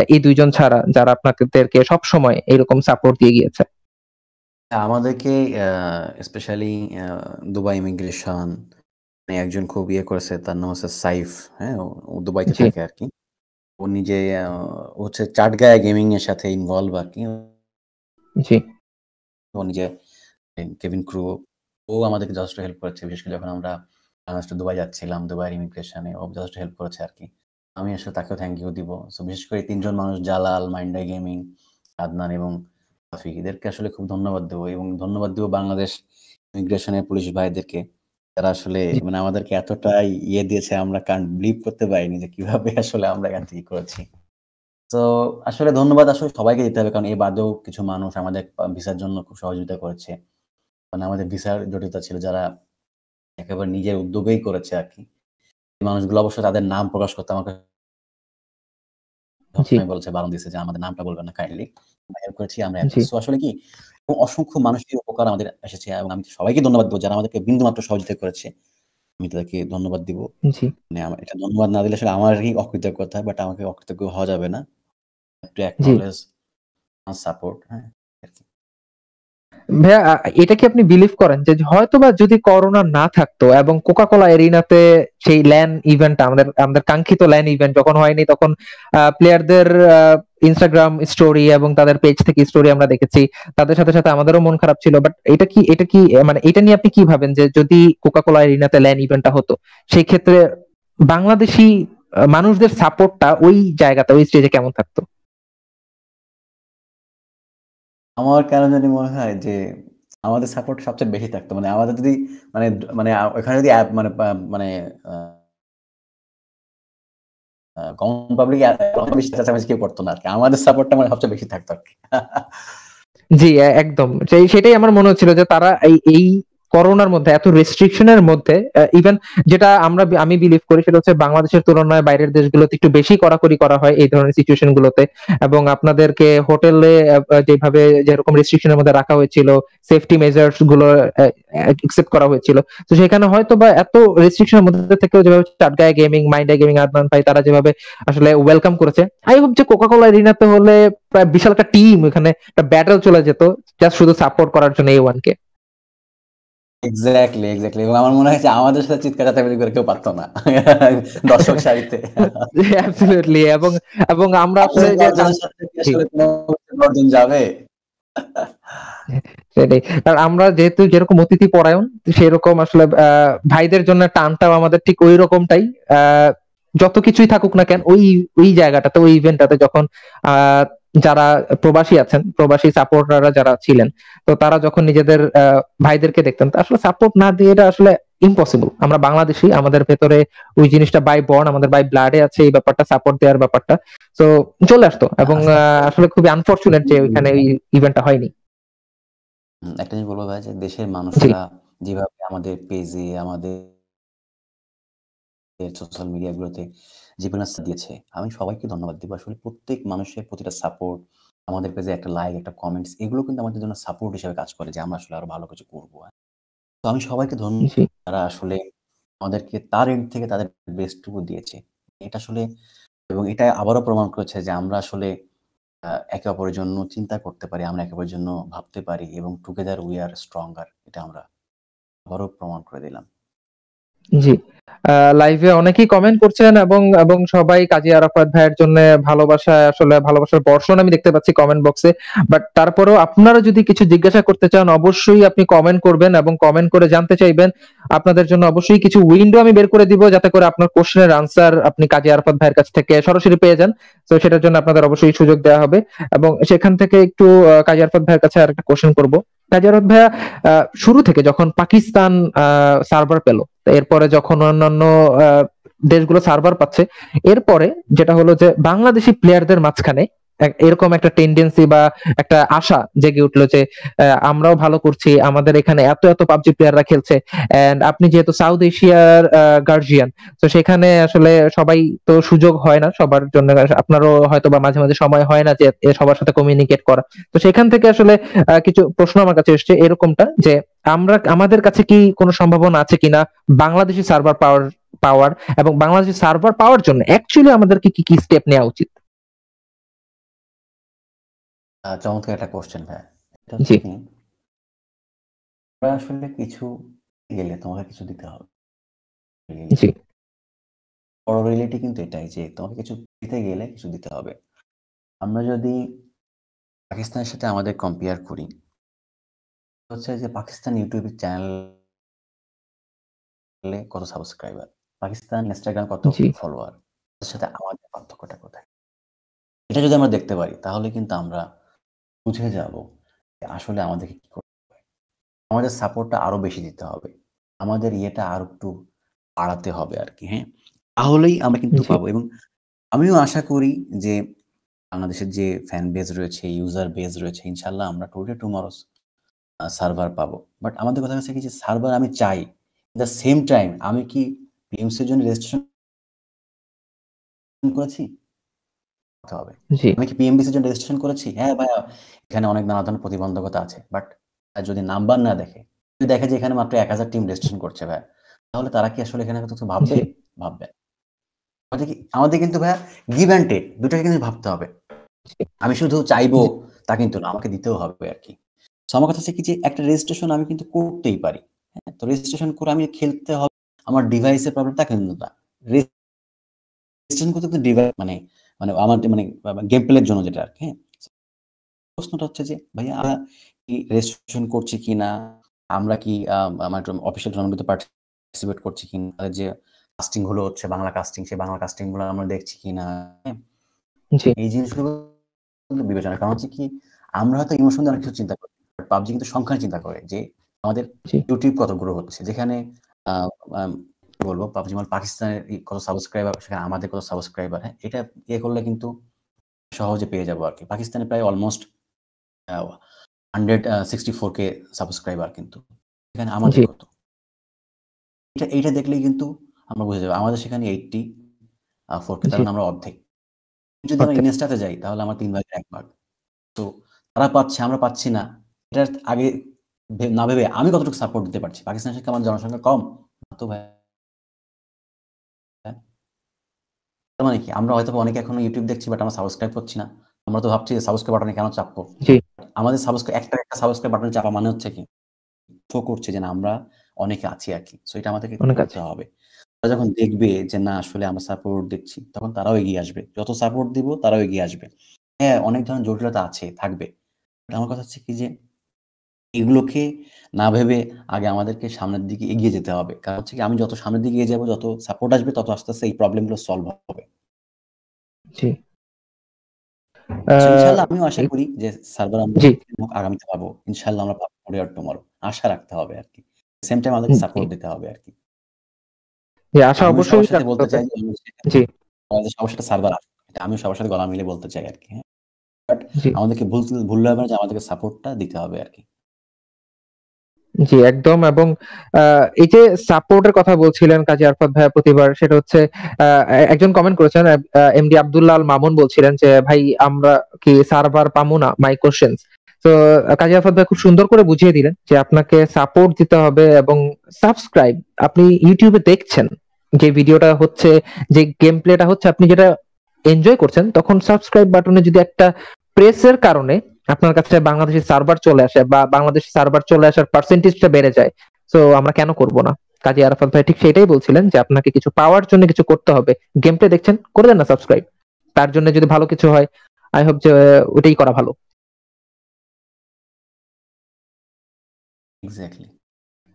এই দুইজন ছাড়া যারা আপনাদেরকে সব সময় এরকম সাপোর্ট দিয়ে গিয়েছে। আমাদেরকে স্পেশালি দুবাই ইমিগ্রেশন একজন খুব ইয়ে করেছে তার নাম হচ্ছে সাইফ হ্যাঁ? ও- দুবাইতে। থাকে আর কি। ও নিজে হচ্ছে চাটগায়া গেমিং এর সাথে ইনভলভ আর কি। জি। ও নিজে কেভিন ক্রু ও আমাদেরকে যথেষ্ট হেল্প করেছে বিশেষ করে যখন আমরা বাংলাদেশ দুবাই যাচ্ছিলাম দুবাই ইমিগ্রেশনে ও যথেষ্ট হেল্প করেছে আর কি আমি আসলে তাকেও থ্যাংক ইউ দিব। সো বিশেষ করে তিনজন মানুষ, জালাল মাইন্ডাই গেমিং আদনান এবং রাফিক, এদেরকে আসলে খুব ধন্যবাদ দেবো এবং ধন্যবাদ দেবো বাংলাদেশ ইমিগ্রেশনের পুলিশ ভাইদেরকে। তারা আসলে মানে আমাদেরকে এতটাই ইয়ে দিয়েছে, আমরা কান বিলিভ করতে পারিনি যে কীভাবে আসলে আমরা এখান থেকে করেছি। তো আসলে ধন্যবাদ, আসলে সবাইকে দিতে হবে, কারণ এই বাদেও কিছু মানুষ আমাদের ভিসার জন্য খুব সহযোগিতা করেছে। মানে আমাদের ভিসার জটিলতা ছিল যারা একেবারে নিজের উদ্যোগেই করেছে আর কি। মানুষগুলো অবশ্য তাদের নাম প্রকাশ করতে আমাকে বলছে বারণ দিয়েছে যে আমাদের নামটা বলবেন না কাইন্ডলি করেছি আমরা আসলে কি অসংখ্য মানুষের উপকার আমাদের এসেছে এবং আমি সবাইকে ধন্যবাদ দেবো যারা আমাদেরকে বিন্দুমাত্র সহযোগিতা করেছে। আমি তাদেরকে ধন্যবাদ দিব। মানে আমার এটা ধন্যবাদ না দিলে আসলে আমারই অকৃতজ্ঞতা বাট আমাকে অকৃতজ্ঞ হওয়া যাবে না। সাপোর্ট হ্যাঁ। ভাইয়া এটা কি আপনি বিলিভ করেন যে হয়তোবা যদি করোনা না থাকতো এবং কোকা কোলা এরিনাতে সেই ল্যান ইভেন্ট আমাদের আমাদের কাঙ্ক্ষিত ল্যান ইভেন্ট যখন হয়নি, তখন প্লেয়ারদের ইনস্টাগ্রাম স্টোরি এবং তাদের পেজ থেকে স্টোরি আমরা দেখেছি। তাদের সাথে সাথে আমাদেরও মন খারাপ ছিল বাট এটা কি এটা কি মানে এটা নিয়ে আপনি কি ভাবেন যে যদি কোকা কোলা এরিনাতে ল্যান ইভেন্টটা হতো, সেই ক্ষেত্রে বাংলাদেশি মানুষদের সাপোর্টটা ওই জায়গাতে, ওই স্টেজে কেমন থাকতো? আমার কেন জানি মনে হয় যে আমাদের সাপোর্ট সবচেয়ে বেশি থাকতো। মানে আমাদের যদি মানে মানে ওখানে যদি অ্যাপ মানে মানে কমন পাবলিক কেউ করতো না আর কি। আমাদের সাপোর্টটা মানে সবচেয়ে বেশি থাকতো আর কি। জি একদম। সেটাই আমার মনে হচ্ছিল যে তারা এই এই করোনার মধ্যে, এত রেস্ট্রিকশনের মধ্যে ইভেন যেটা আমরা আমি বিলিভ করি সেটা হচ্ছে বাংলাদেশের তুলনায় বাইরের দেশগুলোতে একটু বেশি কড়াকড়ি করা হয় এই ধরনের সিচুয়েশন গুলোতে। এবং আপনাদেরকে হোটেলে যেভাবে যেরকম রেস্ট্রিকশনের মধ্যে রাখা হয়েছিল সেফটি মেজার্সগুলো একসেপ্ট করা হয়েছিল। তো সেখানে হয়তো বা এত রেস্ট্রিকশনের মধ্যে থেকেও যেভাবে চাটগায় গেমিং মাইন্ডাই গেমিং আদনান ভাই, তারা যেভাবে আসলে ওয়েলকাম করেছে। আই হোপ যে কোকা কোলা এরিনাতে হলে প্রায় বিশাল একটা টিম এখানে একটা ব্যাটেল চলে যেত জাস্ট শুধু সাপোর্ট করার জন্য এই ওয়ান কে। এক্স্যাক্টলি এক্স্যাক্টলি আমার মনে হয় যে আমাদের সাথে চিৎকার করে কেউ পারতো না দর্শক সারিতে। অ্যাবসলিউটলি এবং এবং আমরা আসলে দশজন যাবে। সেটাই। আর আমরা যেহেতু যেরকম অতিথি পরায়ণ সেরকম আসলে আহ, ভাইদের জন্য টানটাও আমাদের ঠিক ওই রকমটাই। আহ, যত কিছুই থাকুক না কেন ওই ওই জায়গাটাতে ওই ইভেন্টটাতে যখন আহ, যারা প্রবাসী আছেন প্রবাসী সাপোর্টাররা যারা ছিলেন তো তারা যখন নিজেদের ভাইদেরকে দেখতেন তা আসলে সাপোর্ট না দিয়ে এটা আসলে ইম্পসিবল আমরা বাংলাদেশি আমাদের ভেতরে ওই জিনিসটা বাই বর্ন আমাদের বাই ব্লাডে আছে এই ব্যাপারটা সাপোর্ট দেওয়ার ব্যাপারটা। তো চলে আসতো এবং আহ, আসলে খুবই আনফরচুনেট যে ওইখানে ওই ইভেন্টটা হয়নি। একটা জিনিস বলব ভাই যে দেশের মানুষরা যেভাবে আমাদের পেজে আমাদের সোশ্যাল মিডিয়াগুলোতে যে পরিমাণ দিয়েছে। আমি সবাইকে ধন্যবাদ দিব। আসলে প্রত্যেক মানুষের প্রতিটা সাপোর্ট আমাদের পেজে একটা লাইক একটা কমেন্টস এগুলো কিন্তু আমাদের জন্য সাপোর্ট হিসেবে কাজ করে যে আমরা আসলে আরও ভালো কিছু করব। তো আমি সবাইকে ধন্যবাদ তারা আসলে আমাদেরকে তার এন্ড থেকে তাদের বেস্টটুকু দিয়েছে। এটা আসলে এবং এটা আবারও প্রমাণ করেছে যে আমরা আসলে একে অপরের জন্য চিন্তা করতে পারি আমরা একে অপরের জন্য ভাবতে পারি এবং টুগেদার উই আর স্ট্রঙ্গার এটা আমরা আবারও প্রমাণ করে দিলাম। জি। লাইভে অনেকেই কমেন্ট করছেন এবং এবং সবাই কাজী আরাফাত ভাইয়ের জন্য ভালোবাসা, আসলে ভালোবাসার বর্ষণ আমি দেখতে পাচ্ছি কমেন্ট বক্সে বাট তারপরেও আপনারা যদি কিছু জিজ্ঞাসা করতে চান, অবশ্যই আপনি কমেন্ট করবেন এবং কমেন্ট করে জানতে চাইবেন। আপনাদের জন্য অবশ্যই কিছু উইন্ডো আমি বের করে দিব যাতে করে আপনার কোশ্চেনের আনসার আপনি কাজী আরাফাত ভাইয়ের কাছ থেকে সরাসরি পেয়ে যান। তো সেটার জন্য আপনাদের অবশ্যই সুযোগ দেওয়া হবে। এবং সেখান থেকে একটু কাজী আরাফাত ভাইয়ের কাছে আরেকটা কোশ্চেন করব। কাজী আরাফাত ভাইয়া শুরু থেকে যখন পাকিস্তান সার্ভার পেল এরপরে যখন অন্যান্য দেশগুলো সার্ভার পাচ্ছে এরপরে যেটা হলো যে বাংলাদেশি প্লেয়ারদের মাঝখানে এরকম একটা টেন্ডেন্সি বা একটা আশা জেগে উঠল যে আমরাও ভালো করছি, আমাদের এখানে এত এত পাবজি প্লেয়াররা খেলছে। এন্ড আপনি যেহেতু সাউথ এশিয়ার গার্জিয়ান তো সেখানে আসলে সবাই তো সুযোগ হয় না সবার জন্য। আপনারও হয়তো বা মাঝে মাঝে সময় হয় না যে সবার সাথে কমিউনিকেট করা। তো সেখান থেকে আসলে কিছু প্রশ্ন আমার কাছে এসছে এরকমটা যে, আমরা, আমাদের কাছে কি কোনো সম্ভাবনা আছে কিনা বাংলাদেশি সার্ভার পাওয়ার পাওয়ার এবং বাংলাদেশি সার্ভার পাওয়ার জন্য অ্যাকচুয়ালি আমাদেরকে কি কি স্টেপ নেওয়া উচিত? চমৎকার একটা কোশ্চেন ভাই এটা হচ্ছে কি আমরা আসলে কিছু গেলে তোমাকে কিছু দিতে হবে। জি। বড় রিয়েলিটি কিন্তু এটাই যে তোমাকে কিছু দিতে গেলে কিছু দিতে হবে। আমরা যদি পাকিস্তানের সাথে আমাদের কম্পেয়ার করি হচ্ছে যে পাকিস্তান ইউটিউব চ্যানেলে কত সাবস্ক্রাইবার পাকিস্তান ইনস্টাগ্রাম কত ফলোয়ার সাথে আমাদের পার্থক্যটা কোথায়? এটা যদি আমরা দেখতে পারি তাহলে কিন্তু আমরা বুঝে যাব যে আসলে আমাদেরকে কি করতে হবে। আমাদের সাপোর্টটা আরও বেশি দিতে হবে। আমাদের ইয়েটা আরও একটু বাড়াতে হবে আর কি হ্যাঁ? তাহলেই আমরা কিন্তু পাবো এবং আমিও আশা করি যে বাংলাদেশের যে ফ্যান বেজ রয়েছে ইউজার বেজ রয়েছে ইনশাল্লাহ আমরা টুডে টুমরোস সার্ভার পাবো। বাট আমাদের কথা হচ্ছে কি যে সার্ভার আমি চাই। দ্য সেম টাইম আমি কি পিএমসির জন্য রেজিস্ট্রেশন করেছি? করতে হবে। আমি কি পিএমবিসির জন্য রেজিস্ট্রেশন করেছি? হ্যাঁ ভাইয়া এখানে অনেক নানা ধরনের প্রতিবন্ধকতা আছে। বাট যদি নাম্বার না দেখে যদি দেখে যে এখানে মাত্র এক হাজার টিম রেজিস্ট্রেশন করছে ভাইয়া তাহলে তারা কি আসলে এখানে কিছু ভাববে? ভাববে। আমাদের কি আমাদের কিন্তু ভাইয়া গিভ অ্যান্ড টেক দুটোকে কিন্তু ভাবতে হবে। আমি শুধু চাইব তা কিন্তু না আমাকে দিতেও হবে আর কি। So আমার কথা হচ্ছে কি যে একটা রেজিস্ট্রেশন আমি কিন্তু করতেই পারি। হ্যাঁ তো রেজিস্ট্রেশন করে আমি খেলতে হবে আমার ডিভাইসের প্রবলেম তা কিন্তু না। রেজিস্ট্রেশন করতে তো ডিভাইস মানে মানে আমার মানে গেম প্লের জন্য যেটা আর কি হ্যাঁ? প্রশ্নটা হচ্ছে যে ভাইয়া আমরা কি রেজিস্ট্রেশন করছি কিনা আমরা কি আম, আমার অফিসিয়াল টুর্নামেন্টে পার্টিসিপেট করছি কিনা তাদের যে কাস্টিংগুলো হচ্ছে বাংলা কাস্টিং সেই বাংলা কাস্টিংগুলো আমরা দেখছি কিনা হ্যাঁ? জি। এই জিনিসগুলো বিবেচনা কারণ হচ্ছে কি আমরা হয়তো ইমোশন অনেক কিছু চিন্তা করি পাবজি কিন্তু সংখ্যা চিন্তা করে যে আমাদের। ইউটিউব কত গ্রো হচ্ছে? যেখানে কি বলব পাবজি মানে পাকিস্তানের কত সাবস্ক্রাইবার সেখানে আমাদের কত সাবস্ক্রাইবার হ্যাঁ? এটা ইয়ে করলে কিন্তু সহজে পেয়ে যাব আর কি। পাকিস্তানে প্রায় almost hundred sixty four K subscriber কিন্তু। এখানে আমাদের কত? এটা এইটা দেখলেই কিন্তু আমরা বুঝে যাব। আমাদের সেখানে এইটটি ফোর কে আমরা অর্ধেক। যদি আমরা। ইনস্টাতে যাই তাহলে আমার তিন ভাগের এক ভাগ। তো তারা পাচ্ছে আমরা পাচ্ছি না। এটার আগে না ভেবে আমি কতটুকু সাপোর্ট দিতে পারছি? পাকিস্তানের সাথে আমার জনসংখ্যা কম। তো ভাই হ্যাঁ? তার মানে কি? আমরা হয়তো অনেকে এখনও ইউটিউব দেখছি বাট আমরা সাবস্ক্রাইব করছি না। আমরা তো ভাবছি সাবস্ক্রাইব বাটনে কেন চাপবো? আমাদের সাবস্ক্রাইব একটা একটা সাবস্ক্রাইব বাটনে চাপা মানে হচ্ছে কি? শো করছে যে না আমরা অনেকে আছি আর কি। সো এটা আমাদেরকে করতে হবে। তারা যখন দেখবে যে না আসলে আমরা সাপোর্ট দিচ্ছি তখন তারাও এগিয়ে আসবে। যত সাপোর্ট দিব তারাও এগিয়ে আসবে। হ্যাঁ অনেক ধরনের জটিলতা আছে থাকবে। আমার কথা হচ্ছে কি যে এগুলোকে না ভেবে আগে আমাদেরকে সামনের দিকে এগিয়ে যেতে হবে। কারণ হচ্ছে কি আমি যত সামনের দিকে এগিয়ে যাব যত সাপোর্ট আসবে তত আস্তে আস্তে এই প্রবলেমগুলো সলভ হবে। জি। আহ, ইনশাল্লাহ আমিও আশা করি যে সার্ভার আমরা আগামীতে পাবো। ইনশাল্লাহ আমরা পাবো টুমরো আশা রাখতে হবে আর কি। সেম টাইম আমাদেরকে। সাপোর্ট দিতে হবে আর কি। জি আশা অবশ্যই বলতে চাই জি। আমাদের সবার সাথে সার্ভার আসুক এটা আমিও সবার সাথে গলা মিলে বলতে চাই আর কি হ্যাঁ। বাট আমাদেরকে ভুল ভুললে হবে না যে আমাদেরকে সাপোর্টটা দিতে হবে আর কি। জি, একদম। এবং এই যে সাপোর্টের কথা বলছিলেন কাজী আরফাত ভাইয়া প্রতিবার, সেটা হচ্ছে একজন কমেন্ট করেছেন এমডি আব্দুল্লাহ মামুন বলছিলেন যে, ভাই, আমরা কি সার্ভার পাবো না? মাই কোশ্চেন তো, কাজী আরফাত ভাই খুব সুন্দর করে বুঝিয়ে দিলেন যে, আপনাকে সাপোর্ট দিতে হবে এবং সাবস্ক্রাইব আপনি ইউটিউবে দেখছেন যে ভিডিওটা হচ্ছে, যে গেম প্লেটা হচ্ছে, আপনি যেটা এনজয় করছেন, তখন সাবস্ক্রাইব বাটনে যদি একটা প্রেসের কারণে আপনার কাছে বাংলাদেশের সার্ভার চলে আসে বা বাংলাদেশের সার্ভার চলে আসার পার্সেন্টেজটা বেড়ে যায়। তো আমরা কেন করব না? কাজী আরাফাত ভাই ঠিক সেটাই বলছিলেন যে আপনাকে কিছু পাওয়ার জন্য কিছু করতে হবে। গেমটা দেখছেন? করে দেন না সাবস্ক্রাইব তার জন্য যদি ভালো কিছু হয় আই হোপ যে ওটাই করা ভালো। এক্স্যাক্টলি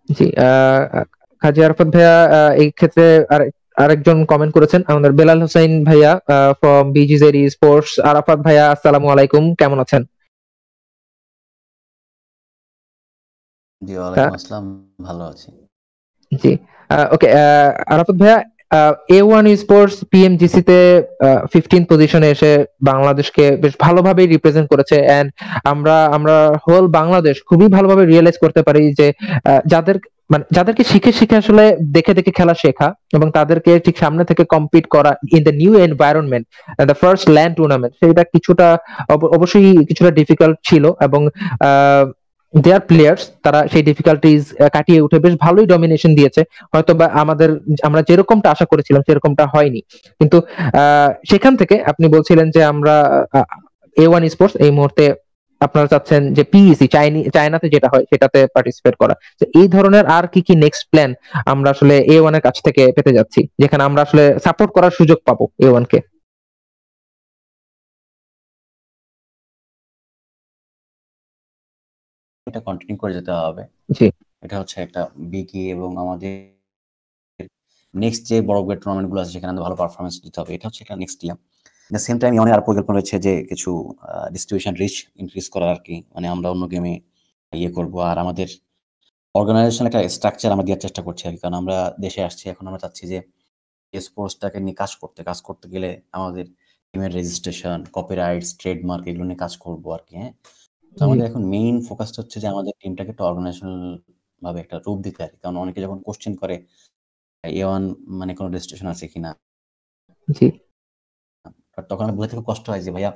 জি কাজী আরাফাত ভাইয়া এই ক্ষেত্রে আর আরেকজন কমেন্ট করেছেন। আমাদের বেলাল হোসেন ভাইয়া ফ্রম বিজিজেরি স্পোর্টস আরাফাত ভাইয়া আসসালামু আলাইকুম। কেমন আছেন? জি ওয়ালাইকুম আসসালাম ভালো আছি। জি। ওকে আরাফাত ভাইয়া এ ওয়ান স্পোর্টস পিএমজিসি তে ফিফটিন পজিশনে এসে বাংলাদেশকে বেশ ভালোভাবে রিপ্রেজেন্ট করেছে এন্ড আমরা আমরা হোল বাংলাদেশ খুবই ভালোভাবে রিয়েলাইজ করতে পারি যে আহ, যাদের মানে যাদেরকে শিখে শিখে আসলে দেখে দেখে খেলা শেখা এবং তাদেরকে ঠিক সামনে থেকে কম্পিট করা in the new environment the first LAN tournament সেটা কিছুটা অব- অবশ্যই কিছুটা ডিফিকাল্ট ছিল এবং দেয়ার প্লেয়ার্স তারা সেই ডিফিকাল্টিজ কাটিয়ে উঠে বেশ ভালোই ডমিনেশন দিয়েছে। হয়তো বা আমাদের, আমরা যেরকমটা আশা করেছিলাম, সেরকমটা হয়নি। কিন্তু সেখান থেকে আপনি বলছিলেন যে আমরা এ ওয়ান স্পোর্টস এই মুহূর্তে আপনারা চাচ্ছেন যে পিইসি চাইনি চায়নাতে যেটা হয়, সেটাতে পার্টিসিপেট করা। তো এই ধরনের আর কি কি নেক্সট প্ল্যান আমরা আসলে এ ওয়ানের কাছ থেকে পেতে যাচ্ছি, যেখানে আমরা আসলে সাপোর্ট করার সুযোগ পাবো এ ওয়ান কে? এটা কন্টিনিউ করে যেতে হবে। এটা হচ্ছে একটা বিকি এবং আমাদের নেক্সট যে বড় বড় টুর্নামেন্টগুলো আছে সেখানে ভালো পারফরমেন্স দিতে হবে। এটা হচ্ছে একটা next year the same time অনেক আর পরিকল্পনা রয়েছে যে কিছু ডিস্ট্রিবিউশন রিচ ইনক্রিজ করার আর কি মানে আমরা অন্য গেমে ইয়ে করব। আর আমাদের অর্গানাইজেশন একটা স্ট্রাকচার আমরা দেওয়ার চেষ্টা করছি আর কি কারণ আমরা দেশে আসছি এখন আমরা চাচ্ছি যে স্পোর্টসটাকে নিয়ে কাজ করতে। কাজ করতে গেলে আমাদের টিমের রেজিস্ট্রেশন কপিরাইটস ট্রেডমার্ক এগুলো নিয়ে কাজ করব আর কি হ্যাঁ? তো আমাদের এখন মেইন ফোকাসটা হচ্ছে যে আমাদের টিমটাকে একটা অর্গানাইজেশনাল ভাবে একটা রূপ দিতে আর কি। কারণ অনেকে যখন কোশ্চেন করে এ ওয়ান মানে কোনো রেজিস্ট্রেশন আছে কিনা? জি। বাট তখন আমার বুঝতে খুব কষ্ট হয় যে ভাইয়া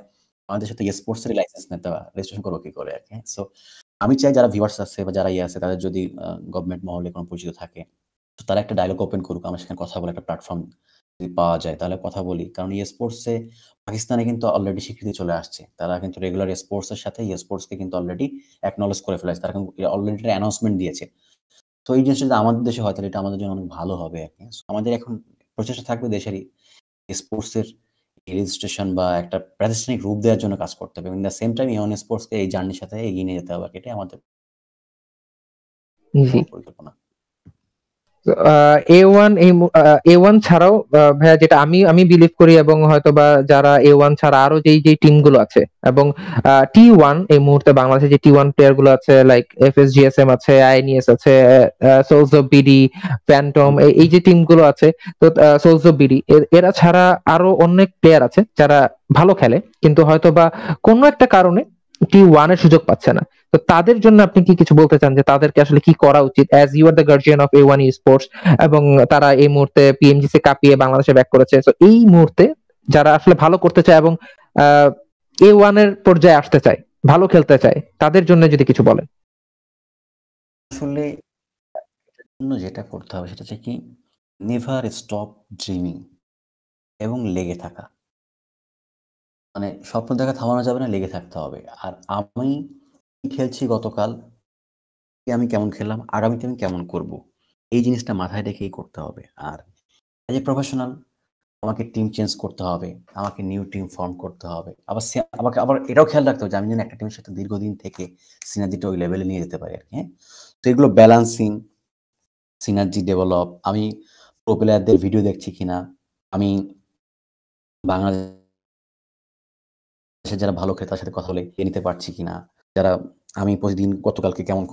আমাদের সাথে স্পোর্টস এর লাইসেন্স নিতে রেজিস্ট্রেশন করব কি করে? আর কি। সো আমি চাই যারা ভিউয়ার্স আছে বা যারা ইয়ে আছে তাদের যদি গভর্নমেন্ট মহলে কোনো পরিচিত থাকে তো তারা একটা ডায়লগ ওপেন করুক আমার সেখানে কথা বলে একটা প্ল্যাটফর্ম যদি পাওয়া যায় তাহলে কথা বলি। কারণ ই স্পোর্টসে পাকিস্তানে কিন্তু অলরেডি স্বীকৃতি চলে আসছে। তারা কিন্তু রেগুলার স্পোর্টসের সাথে ই স্পোর্টসকে কিন্তু অলরেডি অ্যাকনলেজ করে ফেলেছে। তারা কিন্তু অলরেডি একটা অ্যানাউন্সমেন্ট দিয়েছে। তো এই জিনিসটা যদি আমাদের দেশে হয় তাহলে এটা আমাদের জন্য অনেক ভালো হবে। আর কি আমাদের এখন প্রচেষ্টা থাকবে দেশেরই স্পোর্টসের রেজিস্ট্রেশন বা একটা প্রাতিষ্ঠানিক রূপ দেওয়ার জন্য কাজ করতে হবে। ইন দ্য সেম টাইম ইয়ন স্পোর্টসকে এই জার্নির সাথে এগিয়ে নিয়ে যেতে হবে। আর কি। এটাই আমাদের পরিকল্পনা। এ ওয়ান এ ওয়ান ছাড়াও ভাইয়া যেটা আমি আমি বিলিভ করি এবং হয়তো বা যারা এ ওয়ান ছাড়া আরও যেই যেই টিমগুলো আছে এবং টি ওয়ান এই মুহূর্তে বাংলাদেশে যে টি ওয়ান প্লেয়ারগুলো আছে লাইক এফ এস জিএসএম আছে আইএনএস আছে সোলস অফ বিডি ফ্যান্টম এই যে টিমগুলো আছে, তো সোলস অফ বিডি এরা ছাড়া আরও অনেক প্লেয়ার আছে যারা ভালো খেলে, কিন্তু হয়তো বা কোনো একটা কারণে টি ওয়ানের সুযোগ পাচ্ছে না। তো তাদের জন্য আপনি কি কিছু বলতে চান যে তাদেরকে আসলে কি করা উচিত? As you are the guardian of A one sports এবং তারা এই মুহূর্তে পিএমজিসি কাঁপিয়ে বাংলাদেশে ব্যাক করেছে তো এই মুহূর্তে যারা আসলে ভালো করতে চায় এবং এ ওয়ানের পর্যায়ে আসতে চায়, ভালো খেলতে চায়, তাদের জন্য যদি কিছু বলেন। আসলে যেটা করতে হবে সেটা হচ্ছে কি নেভার স্টপ ড্রিমিং এবং লেগে থাকা। মানে স্বপ্ন দেখা থামানো যাবে না, লেগে থাকতে হবে। আর আমি খেলছি গতকাল আমি কেমন খেললাম, আগামীতে আমি কেমন করব, এই জিনিসটা মাথায় রেখেই করতে হবে। আর এজ এ প্রফেশনাল আমাকে টিম চেঞ্জ করতে হবে, আমাকে নিউ টিম ফর্ম করতে হবে। আবার আমাকে আবার এটাও খেয়াল রাখতে হবে যে আমি যেন একটা টিমের সাথে দীর্ঘদিন থেকে সিনার্জিটা ওই লেভেলে নিয়ে যেতে পারি আর কি হ্যাঁ? তো এগুলো ব্যালান্সিং সিনার্জি ডেভেলপ আমি প্রো প্লেয়ারদের ভিডিও দেখছি কিনা, আমি বাংলাদেশের যারা ভালো খেলে তার সাথে কথা বলে নিতে পারছি কিনা যারা আমি প্রতিদিন গতকালকে কেমন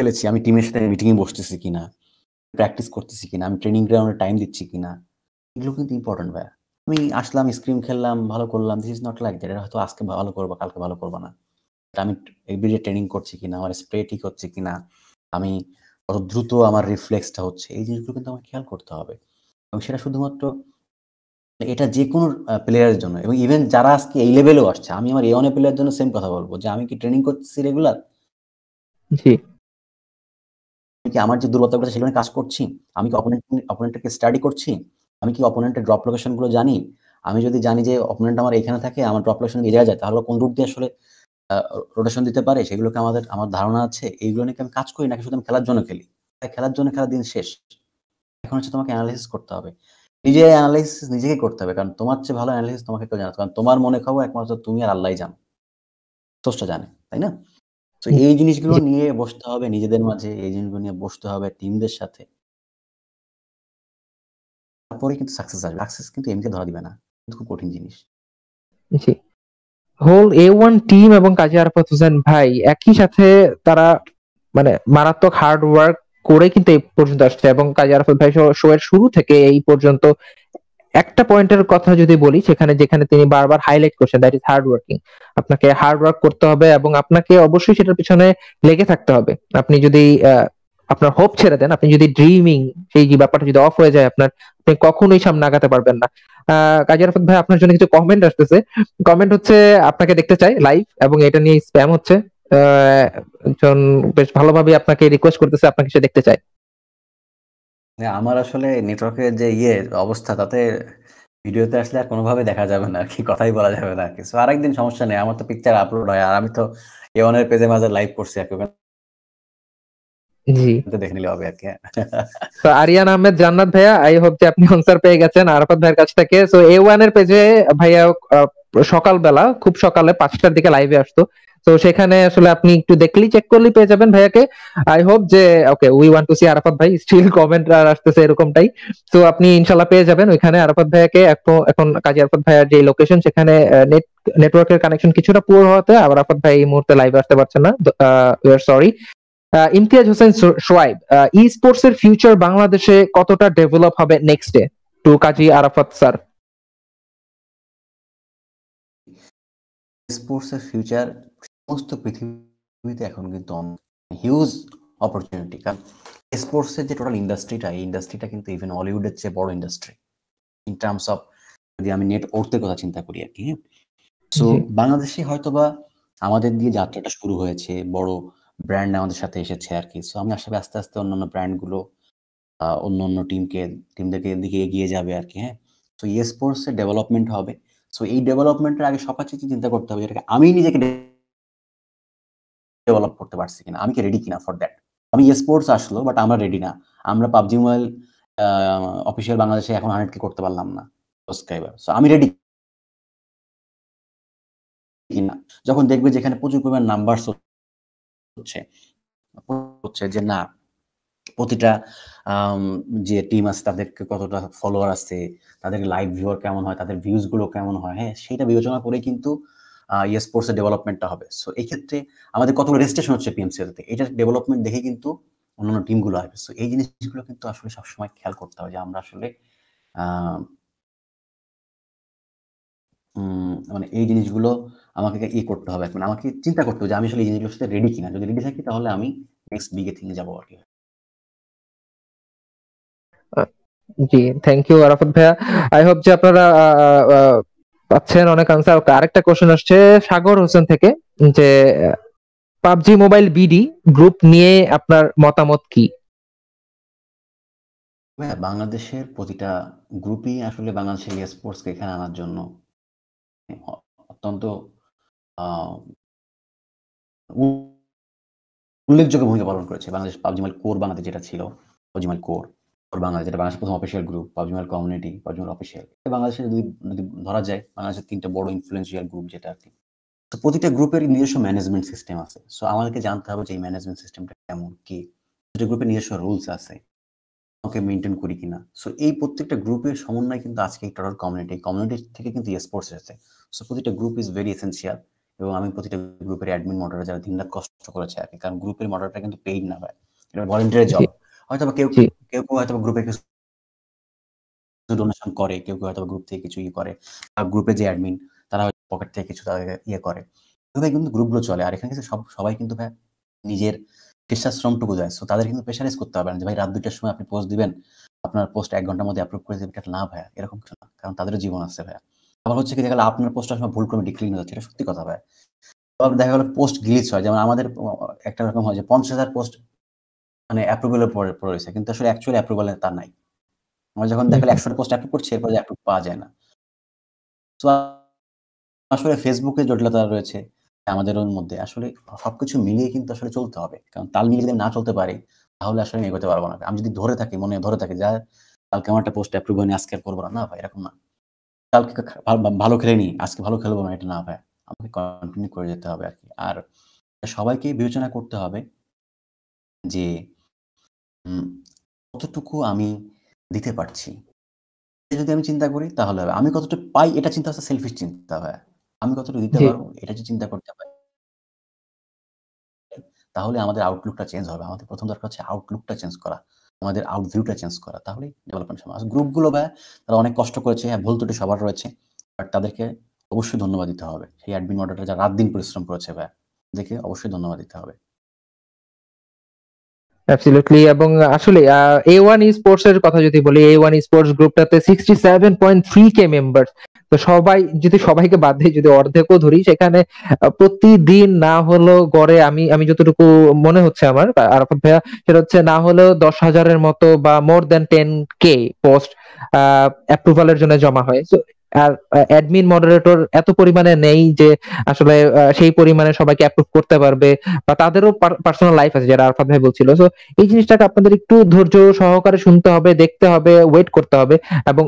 খেলেছি, আমি টিমের সাথে মিটিংয়ে বসতেছি কিনা প্র্যাকটিস করতেছি কিনা, আমি ট্রেনিং গ্রাউন্ডে টাইম দিচ্ছি কিনা, এগুলো কিন্তু ইম্পর্টেন্ট ভাইয়া। আমি আসলাম স্ক্রিম খেললাম, ভালো করলাম this is not like that হয়তো আজকে ভালো করব, কালকে ভালো করব না। আমি এভরিডে ট্রেনিং করছি কিনা, আমার স্প্রে ঠিক হচ্ছে কিনা, আমি কত দ্রুত আমার রিফ্লেক্সটা হচ্ছে, এই জিনিসগুলো কিন্তু আমার খেয়াল করতে হবে। এবং সেটা শুধুমাত্র এটা যে কোনো প্লেয়ারের জন্য। এবং ইভেন যারা আজকে এই লেভেলেও আসছে আমি আমার এ অনে প্লেয়ারের জন্য সেম কথা বলব যে আমি কি ট্রেনিং করছি রেগুলার জি। কি আমার যে দুর্বলতাগুলো সেগুলো কাজ করছি? আমি কি অপোনেন্ট অপোনেন্টকে স্টাডি করছি? আমি কি অপোনেন্টের ড্রপ লোকেশনগুলো জানি? আমি যদি জানি যে অপোনেন্ট আমার এখানে থাকে আমার ড্রপ লোকেশন জায়গায় যায় তাহলে কোন রুট দিয়ে আসলে রোটেশন দিতে পারে? সেগুলোকে আমাদের আমার ধারণা আছে। এইগুলো নিয়ে আমি কাজ করি নাকি শুধু আমি খেলার জন্য খেলি? তাই খেলার জন্য খেলার দিন শেষ। এখন হচ্ছে তোমাকে অ্যানালাইসিস করতে হবে। নিজে অ্যানালাইসিস নিজেকে করতে হবে। কারণ তোমার চেয়ে ভালো অ্যানালাইসিস তোমাকে কেউ জানো কারণ তোমার মনে খবর একমাত্র তুমি আর আল্লাহ জানো। স্রষ্টা জানে তাই না? তো এই জিনিসগুলো নিয়ে বসতে হবে নিজেদের মাঝে এই জিনিসগুলো নিয়ে বসতে হবে টিমদের সাথে। তারপরে কিন্তু সাকসেস আসবে। সাকসেস কিন্তু এমনিতে ধরা দিবে না। কিন্তু খুব কঠিন জিনিস। হোল এ ওয়ান টিম এবং কাজী আরাফাত হোসেন ভাই একই সাথে তারা মানে মারাত্মক হার্ড ওয়ার্ক করে কিন্তু এই পর্যন্ত আসছে। এবং কাজী আরাফাত ভাই শো এর শুরু থেকে এই পর্যন্ত একটা পয়েন্টের কথা যদি বলি, সেখানে যেখানে তিনি বারবার হাইলাইট করছেন দ্যাট ইজ হার্ড ওয়ার্কিং আপনাকে হার্ড ওয়ার্ক করতে হবে এবং আপনাকে অবশ্যই সেটার পিছনে লেগে থাকতে হবে। আপনি যদি আপনার হোপ ছেড়ে দেন, আপনি যদি ড্রিমিং সেই যে ব্যাপারটা যদি অফ হয়ে যায় আপনার, আপনি কখনোই সামনে আগাতে পারবেন না। কাজী আরাফাত ভাই, আপনার জন্য কিছু কমেন্ট আসতেছে। কমেন্ট হচ্ছে, আপনাকে দেখতে চাই লাইভ এবং এটা নিয়ে স্প্যাম হচ্ছে। একজন বেশ ভালোভাবে আপনাকে রিকোয়েস্ট করতেছে আপনাকে সে দেখতে মানে আমার আসলে নেটওয়ার্কের যে ইয়ে অবস্থা তাতে ভিডিওতে আসলে আর কোনোভাবে দেখা যাবে না আর কি কথাই বলা যাবে না আর কি। আরেকদিন সমস্যা নেই আমার তো পিকচার আপলোড হয় আর আমি তো এওয়ানের পেজে মাঝে লাইভ করছি আর কি জি। দেখে নিলে হবে আর কি। তো আরিয়ান আহমেদ জান্নাত ভাইয়া আই হোপ যে আপনি আনসার পেয়ে গেছেন আরাফাত ভাইয়ের কাছ থেকে। সো এ ওয়ানের পেজে ভাইয়া সকালবেলা খুব সকালে পাঁচটার দিকে লাইভে আসতো। তো সেখানে আসলে আপনি একটু দেখলেই চেক করলেই পেয়ে যাবেন ভাইয়াকে। আই হোপ যে okay we want to see Arafat ভাই স্টিল কমেন্ট আর আসতেছে এরকমটাই। তো আপনি ইনশাল্লাহ পেয়ে যাবেন ওইখানে আরাফাত ভাইয়াকে। এখন- এখন কাজী আরাফাত ভাইয়ার যে লোকেশন সেখানে নেট নেটওয়ার্কের কানেকশন কিছুটা পুরো হতে আর আরাফাত ভাই এই মুহূর্তে লাইভে আসতে পারছেন না। We are sorry Imtiaz Hossain Shoaib esports এর ফিউচার বাংলাদেশে কতটা ডেভেলপ হবে next day to Kazi Arafat sir sports এর ফিউচার সমস্ত পৃথিবীতে এখন কিন্তু হিউজ অপরচুনিটি কারণ স্পোর্টস এর যে টোটাল ইন্ডাস্ট্রিটা এই ইন্ডাস্ট্রিটা কিন্তু ইভেন হলিউডের চেয়ে বড় ইন্ডাস্ট্রি ইন টার্মস অফ যদি আমি নেট ওর্থের কথা চিন্তা করি আর কি সো জি। বাংলাদেশে হয়তোবা আমাদের দিয়ে যাত্রাটা শুরু হয়েছে বড় ব্র্যান্ড আমাদের সাথে এসেছে আর কি সো আমি আশা করি আস্তে আস্তে অন্যান্য ব্র্যান্ডগুলো অন্য অন্য টিমকে টিমদেরকে দিকে এগিয়ে যাবে আর কি হ্যাঁ? তো ই স্পোর্টস এর ডেভেলপমেন্ট হবে। সো এই ডেভেলপমেন্টের আগে সবার চেয়ে চিন্তা করতে হবে যেটাকে আমি নিজেকে ডেভেলপ করতে পারছি কিনা? আমি কি রেডি কিনা ফর দ্যাট আমি স্পোর্টস আসলো বাট আমরা রেডি না। আমরা পাবজি মোবাইল অফিসিয়াল বাংলাদেশে এখন হান্ড্রেড কে করতে পারলাম না সাবস্ক্রাইবার সো আমি রেডি কিনা? যখন দেখবে যেখানে প্রচুর পরিমাণ নাম্বার হচ্ছে হচ্ছে যে না, প্রতিটা যে টিম আছে, তাদেরকে কতটা ফলোয়ার আছে, তাদের লাইভ ভিউয়ার কেমন হয়, তাদের ভিউজগুলো কেমন হয় হ্যাঁ সেটা বিবেচনা করে কিন্তু ইয়ে ডেভেলপমেন্টটা হবে। সো এই ক্ষেত্রে আমাদের কতগুলো রেজিস্ট্রেশন হচ্ছে পিএমসিএলতে এটার ডেভেলপমেন্ট দেখে কিন্তু অন্যান্য টিমগুলো আসবে। সো এই জিনিসগুলো কিন্তু আসলে সবসময় খেয়াল করতে হবে যে আমরা আসলে মানে এই জিনিসগুলো আমাকে ই করতে হবে। মানে আমাকে চিন্তা করতে হবে যে আমি আসলে এই জিনিসগুলোর সাথে রেডি কিনা। যদি রেডি থাকি তাহলে আমি নেক্সট বিগে থিঙ্গে যাব আর কি। জি থ্যাংক ইউ আরাফাত ভাইয়া। আই হোপ যে আপনারা পাচ্ছেন অনেক আনসার ওকে, আরেকটা কোশ্চেন আসছে সাগর হোসেন থেকে, যে, পাবজি মোবাইল বিডি গ্রুপ নিয়ে আপনার মতামত কি? হ্যাঁ বাংলাদেশের প্রতিটা গ্রুপই আসলে বাংলাদেশের স্পোর্টসকে এখানে আনার জন্য অত্যন্ত উল্লেখযোগ্য ভূমিকা পালন করেছে। বাংলাদেশ পাবজি মাইল কোর বাংলাদেশ যেটা ছিল, পাবজি কোর কোর বাংলাদেশ যেটা বাংলাদেশের প্রথম অফিসিয়াল গ্রুপ পাবজি মাইল কমিউনিটি পাবজি মাইল অফিসিয়াল বাংলাদেশের যদি যদি ধরা যায়, বাংলাদেশের তিনটা বড় ইনফ্লুয়েন্সিয়াল গ্রুপ যেটা আর কি। তো প্রতিটা গ্রুপের নিজস্ব ম্যানেজমেন্ট সিস্টেম আছে। সো আমাদেরকে জানতে হবে যে এই ম্যানেজমেন্ট সিস্টেমটা কেমন, কি? প্রতিটা গ্রুপের নিজস্ব রুলস আছে। ওকে মেনটেন করি কিনা। সো এই প্রত্যেকটা গ্রুপের সমন্বয় কিন্তু আজকে এই টোটাল কমিউনিটি কমিউনিটি থেকে কিন্তু স্পোর্টস এসেছে। সো প্রতিটা গ্রুপ ইজ ভেরি এসেন্সিয়াল এবং আমি প্রতিটা গ্রুপের অ্যাডমিন মডারেটর যারা দিনরাত কষ্ট করেছে আর কি, কারণ গ্রুপের মডারেটর কিন্তু পেইড না ভাই। এটা ভলেন্টিয়ার জব। হয়তো বা কেউ কেউ কেউ হয়তো গ্রুপে কিছু ডোনেশন করে কেউ কেউ হয়তো গ্রুপ থেকে কিছু ইয়ে করে আর গ্রুপে যে অ্যাডমিন তারা হয়তো পকেট থেকে কিছু তাদেরকে ইয়ে করে। এভাবে কিন্তু গ্রুপগুলো চলে আর এখানে কিন্তু সব সবাই কিন্তু ভাই নিজের চেষ্টাশ্রমটুকু দেয়। সো তাদের কিন্তু প্রেশারাইজ করতে হবে না যে ভাই রাত দুইটার সময় আপনি পোস্ট দিবেন আপনার পোস্ট এক ঘণ্টার মধ্যে অ্যাপ্রুভ করে দেবেন। এটা না ভাইয়া এরকম কিছু না কারণ তাদেরও জীবন আছে ভাইয়া। আবার হচ্ছে কি দেখা গেলো আপনার পোস্টটার সময় ভুল করে ডিক্লিন হচ্ছে এটা সত্যি কথা ভাই আবার দেখা গেলো পোস্ট গ্লিচ হয় যেমন আমাদের একটা রকম হয় যে পঞ্চাশ হাজার পোস্ট মানে অ্যাপ্রুভালের পরে পড়ে রয়েছে। কিন্তু আসলে অ্যাকচুয়ালি অ্যাপ্রুভালের তার নাই। আমরা যখন দেখা গেলো একশো পোস্ট অ্যাপ্রুভ করছি এরপরে অ্যাপ্রুভ পাওয়া যায় না। তো আসলে ফেসবুকে জটিলতা রয়েছে আমাদের ওর মধ্যে। আসলে সবকিছু মিলিয়ে কিন্তু আসলে চলতে হবে। কারণ তাল মিলিয়ে যদি না চলতে পারি তাহলে আসলে আমি এগোতে পারব না। আমি যদি ধরে থাকি মনে ধরে থাকি যা কালকে আমার একটা পোস্ট অ্যাপ্রুভ হয়নি আজকে করব না। না ভাই এরকম না। কালকে ভালো খেলে নি আজকে ভালো খেলব না এটা না ভাই। আমাকে কন্টিনিউ করে যেতে হবে আর কি আর সবাইকে বিবেচনা করতে হবে যে কতটুকু আমি দিতে পারছি? যদি আমি চিন্তা করি তাহলে হবে। আমি কতটুকু পাই এটা চিন্তা হচ্ছে সেলফিশ চিন্তা হয় আমি কতটুকু দিতে পারব এটা যদি চিন্তা করতে পারি তাহলে আমাদের আউটলুকটা চেঞ্জ হবে। আমাদের প্রথম দরকার হচ্ছে আউটলুকটা চেঞ্জ করা আমাদের আউটভিউটা চেঞ্জ করা। তাহলে ডেভেলপমেন্ট সম্ভব গ্রুপগুলো ভাই তারা অনেক কষ্ট করেছে হ্যাঁ ভুল ত্রুটি সবার রয়েছে বাট তাদেরকে অবশ্যই ধন্যবাদ দিতে হবে। সেই অ্যাডমিন মডারেটর যারা রাত দিন পরিশ্রম করেছে ভাই দেখে অবশ্যই ধন্যবাদ দিতে হবে। অ্যাবসলিউটলি এবং আসলে এ ওয়ান স্পোর্টস এর কথা যদি বলি A one sports গ্রুপটাতে sixty seven point three K member তো সবাই যদি সবাইকে বাদ দিয়ে যদি অর্ধেকও ধরি সেখানে প্রতিদিন না হলো গড়ে আমি আমি যতটুকু মনে হচ্ছে আমার আরাফাত ভাইয়া সেটা হচ্ছে না হলেও দশ হাজারের মতো বা মোর দেন টেন কে পোস্ট আহ অ্যাপ্রুভালের জন্য জমা হয়। So, আর অ্যাডমিন মডারেটর এত পরিমাণে নেই যে আসলে সেই পরিমাণে সবাইকে অ্যাপ্রুভ করতে পারবে বা তাদেরও পার্সোনাল লাইফ আছে যেটা আরফাত ভাই বলছিল। সো এই জিনিসটাকে আপনাদের একটু ধৈর্য সহকারে শুনতে হবে, দেখতে হবে ওয়েট করতে হবে এবং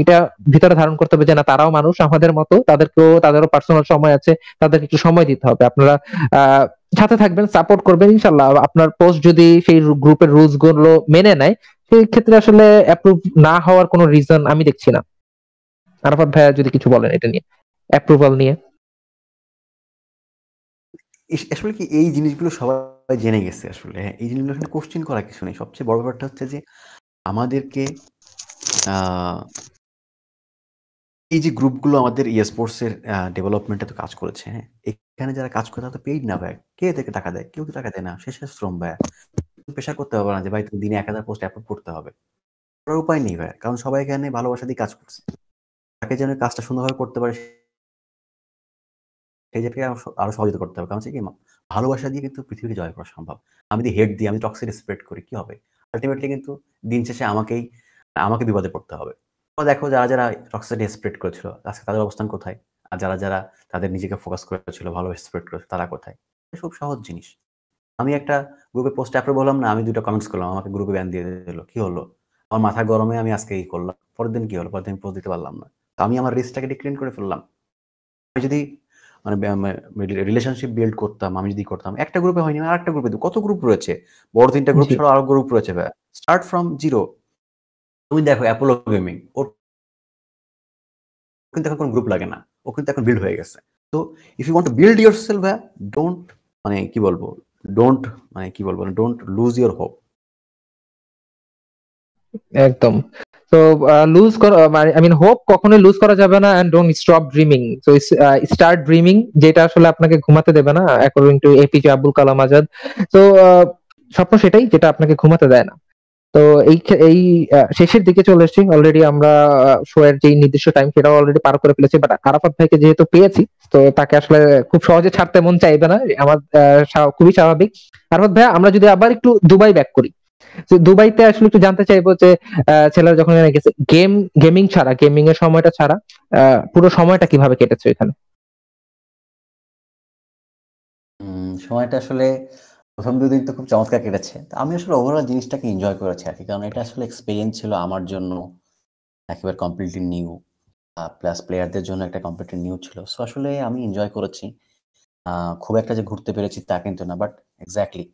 এটা ভিতরে ধারণ করতে হবে যে না, তারাও মানুষ, আমাদের মতো, তাদেরকেও, তাদেরও পার্সোনাল সময় আছে, তাদেরকে একটু সময় দিতে হবে। আপনারা, আহ, সাথে থাকবেন সাপোর্ট করবেন ইনশাল্লাহ আপনার পোস্ট যদি সেই গ্রুপের রুলসগুলো মেনে নেয়, সেই ক্ষেত্রে আসলে অ্যাপ্রুভ না হওয়ার কোনো রিজন আমি দেখছি না। আরাফাত ভাইয়া যদি কিছু বলেন এটা নিয়ে অ্যাপ্রুভাল নিয়ে। আসলে কি এই জিনিসগুলো সবাই জেনে গেছে আসলে। এই জিনিসগুলো আসলে কোশ্চেন করার কিছু নেই। সবচেয়ে বড় ব্যাপারটা হচ্ছে যে আমাদেরকে এই যে গ্রুপগুলো আমাদের ই স্পোর্টস এর ডেভেলপমেন্টে তো কাজ করেছে হ্যাঁ? এখানে যারা কাজ করে তারা তো পেইড না ভাই। কে থেকে টাকা দেয়? কেউ তো টাকা দেয় না। শেষের শ্রম ভাই পেশা করতে হবে না যে ভাই তুমি দিনে এক হাজার পোস্ট অ্যাপ্রুভ করতে হবে। করার উপায় নেই ভাই কারণ সবাই এখানে ভালোবাসা দিয়ে কাজ করছে। তাকে যেন কাজটা সুন্দরভাবে করতে পারে, সেই জায়গায় আরও সহযোগিতা করতে হবে। কারণ হচ্ছে কি ভালোবাসা দিয়ে কিন্তু পৃথিবীকে জয় করা সম্ভব। আমি যদি হেড দিই, আমি টক্সিক স্প্রেড করি, কি হবে? আলটিমেটলি কিন্তু দিন শেষে আমাকেই, আমাকে বিপদে পড়তে হবে। দেখো, যারা যারা টক্সিসিটি স্প্রেড করেছিল, আজকে তাদের অবস্থান কোথায়? আর যারা যারা তাদের নিজেকে ফোকাস করেছিল ভালো স্প্রেড করেছিল, তারা কোথায়? খুব সহজ জিনিস। আমি একটা গ্রুপে পোস্ট অ্যাপ্রুভ বললাম না, আমি দুটো কমেন্টস করলাম, আমাকে গ্রুপে ব্যান দিয়ে দিল। কি হলো? আমার মাথা গরমে আমি আজকে এই করলাম। পরের দিন কি হলো? পরের দিন পোস্ট দিতে পারলাম না। আমি আমার রিস্কটাকে ডিক্লিন করে ফেললাম। আমি যদি মানে রিলেশনশিপ বিল্ড করতাম আমি যদি করতাম একটা গ্রুপে হয়নি আর একটা গ্রুপে কত গ্রুপ রয়েছে? বড় তিনটা গ্রুপ। ছাড়া আরও গ্রুপ রয়েছে ভাই। স্টার্ট ফ্রম জিরো তুমি দেখো অ্যাপোলো গেমিং ওর কিন্তু এখন কোনো গ্রুপ লাগে না। ও কিন্তু এখন বিল্ড হয়ে গেছে। তো if you want to build yourself don't মানে কি বলব? ডোন্ট মানে কি বলব? ডোন্ট লুজ ইউর হোপ একদম। তো লুজ আই মিন হোপ কখনোই লুজ করা যাবে না and don't stop dreaming so start dreaming যেটা আসলে আপনাকে ঘুমাতে দেবে না according to APJ Abdul Kalam Azad তো স্বপ্ন সেটাই যেটা আপনাকে ঘুমাতে দেয় না। তো এই এই শেষের দিকে চলে এসেছি। অলরেডি আমরা শো এর যে নির্দিষ্ট টাইম সেটাও অলরেডি পার করে ফেলেছি। বাট আরাফাত ভাইকে যেহেতু পেয়েছি, তো তাকে আসলে খুব সহজে ছাড়তে মন চাইবে না। আমার স্বা- খুবই স্বাভাবিক। আরাফাত ভাইয়া, আমরা যদি আবার একটু দুবাই ব্যাক করি। দুবাইতে আসলে একটু জানতে চাইব যে ছেলেরা যখন এখানে গেছে, গেম, গেমিং ছাড়া, গেমিং এর সময়টা ছাড়া পুরো সময়টা কীভাবে কেটেছে এখানে? সময়টা আসলে প্রথম দুদিন তো খুব চমৎকার কেটেছে। আমি আসলে ওভারঅল জিনিসটাকে এনজয় করেছি আর কি। কারণ এটা আসলে এক্সপিরিয়েন্স ছিল আমার জন্য একেবারে কমপ্লিটলি নিউ প্লাস প্লেয়ারদের জন্য একটা কমপ্লিটলি নিউ ছিল। সো আসলে আমি এনজয় করেছি। খুব একটা যে ঘুরতে পেরেছি তা কিন্তু না বাট এক্স্যাক্টলি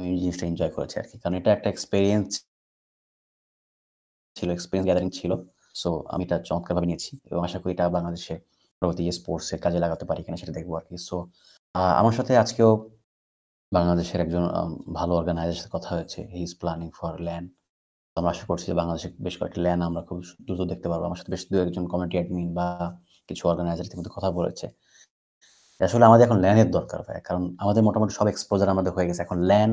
আমি জিনিসটা এনজয় করেছি আর কি কারণ এটা একটা এক্সপিরিয়েন্স ছিল এক্সপিরিয়েন্স গ্যাদারিং ছিল। সো আমি এটা চমৎকারভাবে নিয়েছি এবং আশা করি এটা বাংলাদেশে পরবর্তী স্পোর্টসে কাজে লাগাতে পারি কিনা সেটা দেখব আর কি সো আমার সাথে আজকেও বাংলাদেশের একজন ভালো অর্গানাইজেশনের কথা হয়েছে। He is planning for LAN আমরা আশা করছি যে বাংলাদেশে বেশ কয়েকটি ল্যান্ড আমরা খুব দ্রুত দেখতে পারব। আমার সাথে বেশ দু একজন কমিটি অ্যাডমিন বা কিছু অর্গানাইজার কিন্তু কথা বলেছে। আসলে আমাদের এখন ল্যানের দরকার ভাই, কারণ আমাদের মোটামুটি সব এক্সপোজার আমাদের হয়ে গেছে। এখন ল্যান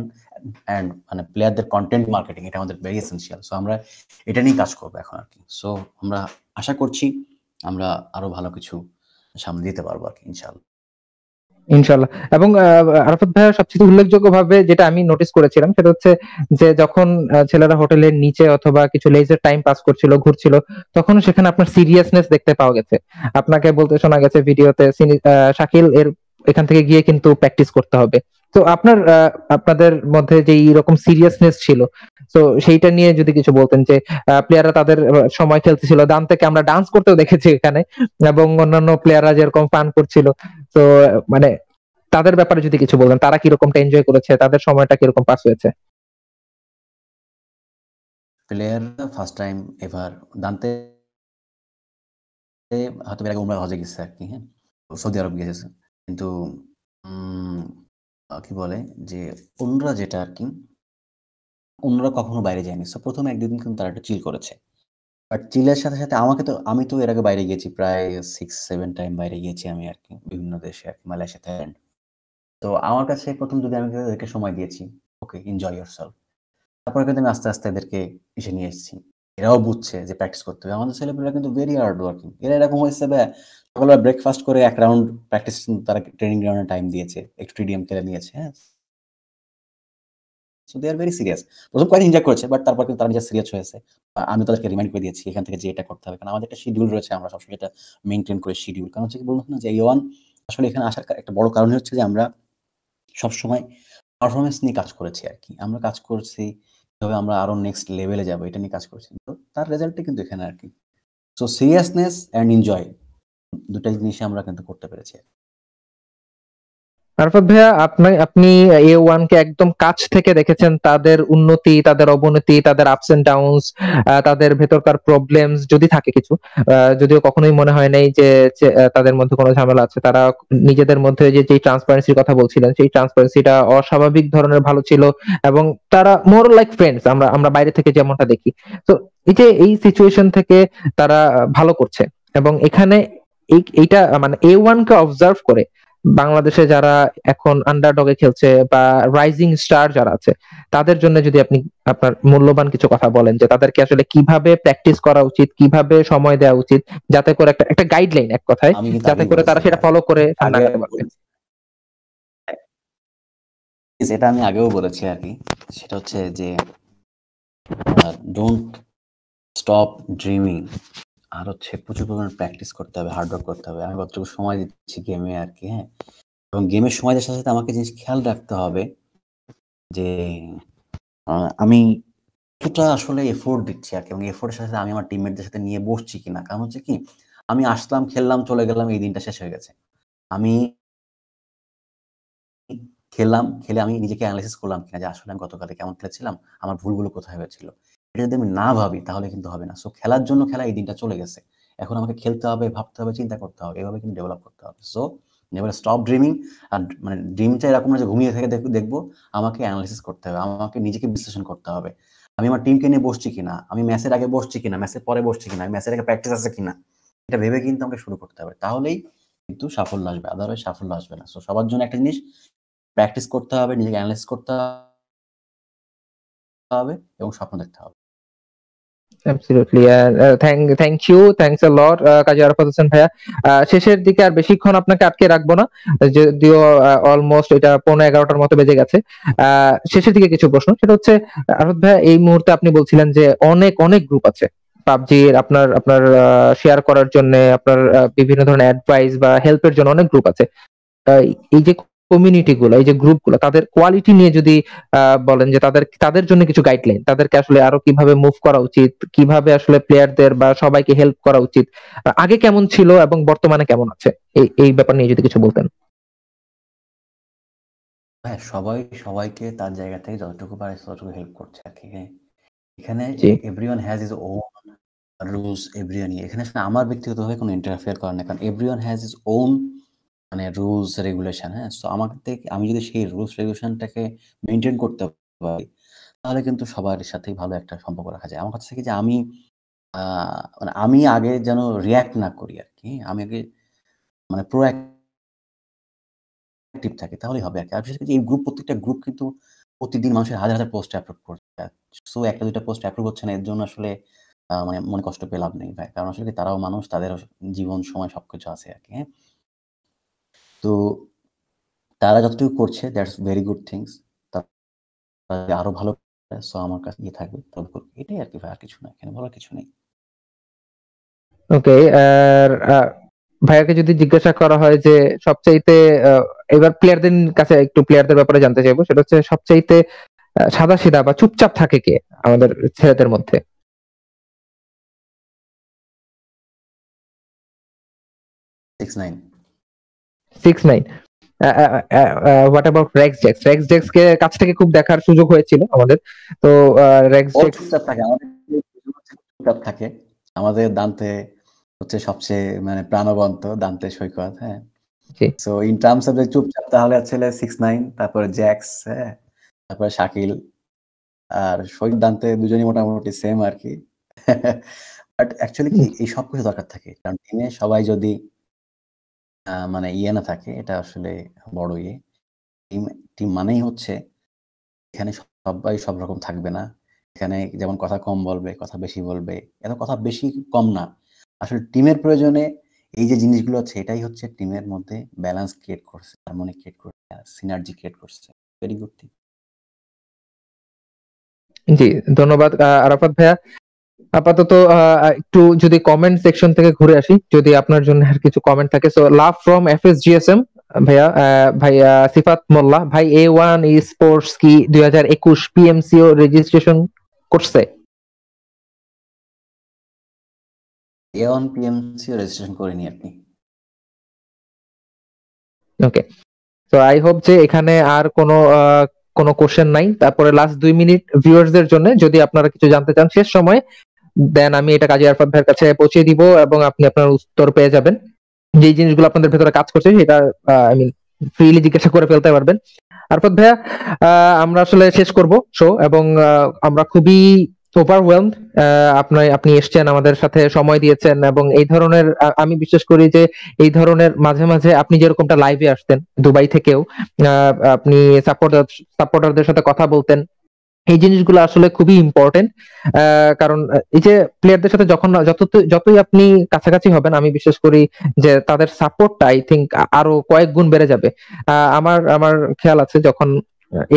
অ্যান্ড মানে প্লেয়ারদের কন্টেন্ট মার্কেটিং এটা আমাদের ভেরি এসেন্সিয়াল সো আমরা এটা নিয়েই কাজ করব এখন আর কি সো আমরা আশা করছি আমরা আরও ভালো কিছু সামনে দিতে পারব আর কি ইনশাল্লাহ ইনশাল্লাহ এবং আরাফাত ভাইয়া সবচেয়ে উল্লেখযোগ্য ভাবে যেটা আমি নোটিস করেছিলাম সেটা হচ্ছে যে যখন ছেলেরা হোটেলের নিচে অথবা কিছু লেজার টাইম পাস করছিল, ঘুরছিল, তখন সেখানে আপনার সিরিয়াসনেস দেখতে পাওয়া গেছে। আপনাকে বলতে শোনা গেছে ভিডিওতে শাকিল এর এখান থেকে গিয়ে কিন্তু প্র্যাকটিস করতে হবে। তো আপনার আপনাদের মধ্যে যে এইরকম সিরিয়াসনেস ছিল, তো সেইটা নিয়ে যদি কিছু বলতেন যে প্লেয়াররা তাদের সময় খেলতেছিল দান থেকে আমরা ডান্স করতেও দেখেছি এখানে, এবং অন্যান্য প্লেয়াররা যেরকম ফান করছিল তো মানে তাদের ব্যাপারে যদি কিছু বলতেন, তারা কিরকমটা এনজয় করেছে, তাদের সময়টা কীরকম পাস হয়েছে? প্লেয়াররা ফার্স্ট টাইম এবার দান্তে হয়তো আগে উমরা হজে গেছে আর কি হ্যাঁ? সৌদি আরব গেছে, কিন্তু কি বলে, যে অন্যরা যেটা আর কি অন্যরা কখনো বাইরে যায়নি। সো প্রথম এক কিন্তু তারা একটু চিল করেছে। বাট চিলের সাথে সাথে আমাকে তো, আমি তো এর আগে বাইরে গিয়েছি, প্রায় সিক্স সেভেন টাইম বাইরে গিয়েছি আমি আর কি বিভিন্ন দেশে আর কি মালয়েশিয়া, থাইল্যান্ড। তো আমার কাছে প্রথম যদি আমি এদেরকে সময় দিয়েছি। ওকে এনজয় ইয়ার সেলফ তারপরে কিন্তু আমি আস্তে আস্তে এদেরকে এসে নিয়ে এসেছি। এরাও বুঝছে যে প্র্যাকটিস করতে হবে। আমাদের ছেলেপেলেরা কিন্তু ভেরি হার্ড ওয়ার্কিং এরা এরকম হয়েছে সকালবেলা ব্রেকফাস্ট করে এক রাউন্ড প্র্যাকটিস তারা ট্রেনিং গ্রাউন্ডে টাইম দিয়েছে, একটু টিডিএম খেলে নিয়েছে হ্যাঁ? So they are very serious প্রথম কয়েকদিন এনজয় করেছে বাট তারপর কিন্তু তারা নিজের সিরিয়াস হয়েছে। আমি তাদেরকে রিমাইন্ড করে দিয়েছি এখান থেকে যে এটা করতে হবে। কারণ আমাদের একটা শিডিউল রয়েছে, আমরা সবসময় এটা মেনটেন করে শিডিউল কারণ হচ্ছে কি বললাম না যে ওয়ান আসলে এখানে আসার একটা বড় কারণ হচ্ছে যে আমরা সবসময় পারফরমেন্স নিয়ে কাজ করেছি আর কি। আমরা কাজ করছি কীভাবে আমরা আরও নেক্সট লেভেলে যাব, এটা নিয়ে কাজ করছি। তো তার রেজাল্টটা কিন্তু এখানে আর কি। সো সিরিয়াসনেস অ্যান্ড এনজয় দুটা জিনিসই আমরা কিন্তু করতে পেরেছি আরফাত ভাইয়া, আপনি আপনি এ ওয়ান কে একদম কাছ থেকে দেখেছেন তাদের উন্নতি, তাদের অবনতি, তাদের আপস এন্ড ডাউনস তাদের ভেতরকার প্রবলেমস যদি থাকে কিছু যদিও কখনোই মনে হয় নাই যে তাদের মধ্যে কোনো ঝামেলা আছে। তারা নিজেদের মধ্যে যে যে ট্রান্সপারেন্সির কথা বলছিলেন, সেই ট্রান্সপারেন্সিটা অস্বাভাবিক ধরনের ভালো ছিল এবং তারা মোর লাইক ফ্রেন্ডস আমরা আমরা বাইরে থেকে যেমনটা দেখি। তো এই যে, এই সিচুয়েশন থেকে তারা ভালো করছে এবং এখানে এই, এইটা মানে এ ওয়ান কে অবজার্ভ করে বাংলাদেশে যারা এখন আন্ডারডগে খেলছে বা রাইজিং স্টার যারা আছে তাদের জন্য যদি আপনি আপনার মূল্যবান কিছু কথা বলেন যে তাদেরকে আসলে কীভাবে প্র্যাকটিস করা উচিত কীভাবে সময় দেওয়া উচিত যাতে করে একটা একটা গাইডলাইন এক কথায় যাতে করে তারা সেটা ফলো করে পারবে। যেটা আমি আগেও বলেছি আর কি সেটা হচ্ছে যে ডোন্ট স্টপ ড্রিমিং আর হচ্ছে প্রচুর পরিমাণে প্র্যাকটিস করতে হবে হার্ড ওয়ার্ক করতে হবে। আমি কতটুকু সময় দিচ্ছি গেমে আর কি হ্যাঁ? এবং গেমের সময় দেওয়ার সাথে সাথে আমাকে জিনিস খেয়াল রাখতে হবে যে আমি কতটা আসলে এফোর্ট দিচ্ছি আর কি। এবং এফোর্টের সাথে সাথে আমি আমার টিমমেটদের সাথে নিয়ে বসছি কিনা। কারণ হচ্ছে কি, আমি আসলাম, খেললাম, চলে গেলাম, এই দিনটা শেষ হয়ে গেছে। আমি খেললাম, খেলে আমি নিজেকে অ্যানালাইসিস করলাম কিনা যে আসলে আমি গতকালে কেমন খেলেছিলাম, আমার ভুলগুলো কোথায় হয়েছিল। এটা যদি আমি না ভাবি, তাহলে কিন্তু হবে না। সো খেলার জন্য খেলা এই দিনটা চলে গেছে। এখন আমাকে খেলতে হবে, ভাবতে হবে, চিন্তা করতে হবে, এভাবে কিন্তু ডেভেলপ করতে হবে। সো নেভার স্টপ ড্রিমিং আর মানে ড্রিমটা এরকম না যে ঘুমিয়ে থেকে দেখ- দেখব, আমাকে অ্যানালাইসিস করতে হবে, আমাকে নিজেকে বিশ্লেষণ করতে হবে। আমি আমার টিমকে নিয়ে বসছি কিনা? আমি ম্যাচের আগে বসছি কিনা? ম্যাচের পরে বসছি কিনা? ম্যাচের আগে প্র্যাকটিস আছে কিনা? এটা ভেবে কিন্তু আমাকে শুরু করতে হবে। তাহলেই কিন্তু সাফল্য আসবে আদারওয়াইজ সাফল্য আসবে না। সো সবার জন্য একটা জিনিস প্র্যাকটিস করতে হবে, নিজেকে অ্যানালাইজ করতে হবে, এবং স্বপ্ন দেখতে হবে। Absolutely thank you thanks a lot Kazi Arafat Hossain ভাইয়া। শেষের দিকে আর বেশিক্ষণ আপনাকে আটকে রাখব না। যদিও অলমোস্ট এটা পনেরো এগারোটার মতো বেজে গেছে। শেষের দিকে কিছু প্রশ্ন। সেটা হচ্ছে, আরাফাত ভাইয়া, এই মুহূর্তে আপনি বলছিলেন যে অনেক অনেক গ্রুপ আছে। পাবজির আপনার আপনার শেয়ার করার জন্য, আপনার বিভিন্ন ধরনের অ্যাডভাইস বা হেল্পের জন্য অনেক গ্রুপ আছে। এই যে কমিউনিটি গুলো এই যে গ্রুপগুলো তাদের কোয়ালিটি নিয়ে যদি বলেন যে তাদের তাদের জন্য কিছু গাইডলাইন তাদেরকে আসলে আরও কীভাবে মুভ করা উচিত কীভাবে আসলে প্লেয়ারদের বা সবাইকে হেল্প করা উচিত আগে কেমন ছিল এবং বর্তমানে কেমন আছে? এই এই ব্যাপার নিয়ে যদি কিছু বলতেন। হ্যাঁ সবাই সবাইকে তার জায়গা থেকে যতটুকু পারে ততটুকু হেল্প করছে আর কি হ্যাঁ। এখানে। Everyone has his own rules everyone এখানে আসলে আমার ব্যক্তিগতভাবে কোনো ইন্টারফেয়ার করে না কারণ এভরিওয়ান হ্যাজ ইজ ওন মানে রুলস রেগুলেশন হ্যাঁ? সো আমার থেকে, আমি যদি সেই রুলস রেগুলেশনটাকে মেনটেন করতে পারি, তাহলে কিন্তু সবার সাথেই ভালো একটা সম্পর্ক রাখা যায়। আমার কাছে থেকে যে আমি মানে আমি আগে যেন রিয়াক্ট না করি আর কি আমি আগে মানে প্রোঅ্যাক্টিভ থাকে, তাহলেই হবে আর কি আর বিশেষ করে এই গ্রুপ প্রত্যেকটা গ্রুপ কিন্তু প্রতিদিন মানুষের হাজার হাজার পোস্ট অ্যাপ্রুভ করছে। সো একটা, দুইটা পোস্ট অ্যাপ্রুভ হচ্ছে না, এর জন্য আসলে মানে মনে কষ্ট পেয়ে লাভ নেই, ভাই। কারণ আসলে তারাও মানুষ তাদের জীবন, সময় সবকিছু আছে আর কি হ্যাঁ? তো তারা যতটুকু করছে দ্যাটস ভেরি গুড থিংস আরও ভালো সো আমার কাছে ইয়ে থাকবে এটাই আর কি ভাই আর কিছু না এখানে বলার কিছু নেই। ওকে আর ভাইয়াকে যদি জিজ্ঞাসা করা হয় যে সবচাইতে এবার প্লেয়ারদের কাছে একটু প্লেয়ারদের ব্যাপারে জানতে চাইব সেটা হচ্ছে সবচাইতে সাদা সিধা বা চুপচাপ থাকে কে আমাদের ছেলেদের মধ্যে? Six nine six nine what about Rex Jax Rex Jax কে কাছ থেকে খুব দেখার সুযোগ হয়েছিল আমাদের। তো রেক্স ও থাকে। আমাদের থাকে। আমাদের দান্তে হচ্ছে সবচেয়ে মানে প্রাণবন্ত দান্তে সৈকত হ্যাঁ। সো ইন টার্মস অফ চুপচাপ তাহলে ছেলে সিক্স নাইন তারপরে জ্যাক্স হ্যাঁ। তারপরে শাকিল আর সৈকত দান্তে দুজনই মোটামুটি সেম আর কি। বাট অ্যাকচুয়ালি কি এই সব কিছু দরকার থাকে। কারণ টিমে সবাই যদি মানে ইয়ে না থাকে, এটা আসলে বড় ইয়ে। টিম টিম মানেই হচ্ছে এখানে সবাই সব রকম থাকবে না। এখানে যেমন কথা কম বলবে, কথা বেশি বলবে, এত কথা বেশি কম না। আসলে টিমের প্রয়োজনে এই যে জিনিসগুলো আছে, এটাই হচ্ছে টিমের মধ্যে ব্যালেন্স ক্রিয়েট করছে হারমোনি ক্রিয়েট করছে সিনার্জি ক্রিয়েট করছে। ভেরি গুড থিং জি, ধন্যবাদ আরাফাত ভাইয়া। আপাতত একটু যদি কমেন্ট সেকশন থেকে ঘুরে আসি যদি আপনার জন্য আর কিছু কমেন্ট থাকে so love from F S GSM ভাইয়া ভাইয়া সিফাত মোল্লা ভাই এ ওয়ান ই স্পোর্টস কি দুই হাজার একুশ পিএমসিও রেজিস্ট্রেশন করছে? এ ওয়ান পিএমসি রেজিস্ট্রেশন করিনি আপনি। ওকে তো আই হোপ যে এখানে আর কোনো কোনো কোশ্চেন নাই। তারপরে লাস্ট দুই মিনিট ভিউয়ার্সদের জন্য যদি আপনারা কিছু জানতে চান শেষ সময় দেন আমি এটা কাজী আরফাত ভাইয়ের কাছে পৌঁছে দিব এবং আপনি আপনার উত্তর পেয়ে যাবেন। যে জিনিসগুলো আপনাদের ভেতরে কাজ করছে সেটা আই মিন ফ্রিলি জিজ্ঞাসা করে ফেলতে পারবেন। আরফাত ভাইয়া আমরা আসলে শেষ করব শো এবং আমরা খুবই ওভারওয়েলমড আপনি আপনি এসছেন, আমাদের সাথে সময় দিয়েছেন এবং এই ধরনের আমি বিশ্বাস করি যে এই ধরনের মাঝে মাঝে আপনি যেরকমটা লাইভে আসতেন, দুবাই থেকেও আপনি সাপোর্টার সাপোর্টারদের সাথে কথা বলতেন এই জিনিসগুলো আসলে খুবই ইম্পর্টেন্ট কারণ এই যে প্লেয়ারদের সাথে যখন যত যতই আপনি কাছাকাছি হবেন, আমি বিশ্বাস করি যে তাদের সাপোর্টটা আই থিঙ্ক আরও কয়েক গুণ বেড়ে যাবে। আমার আমার খেয়াল আছে যখন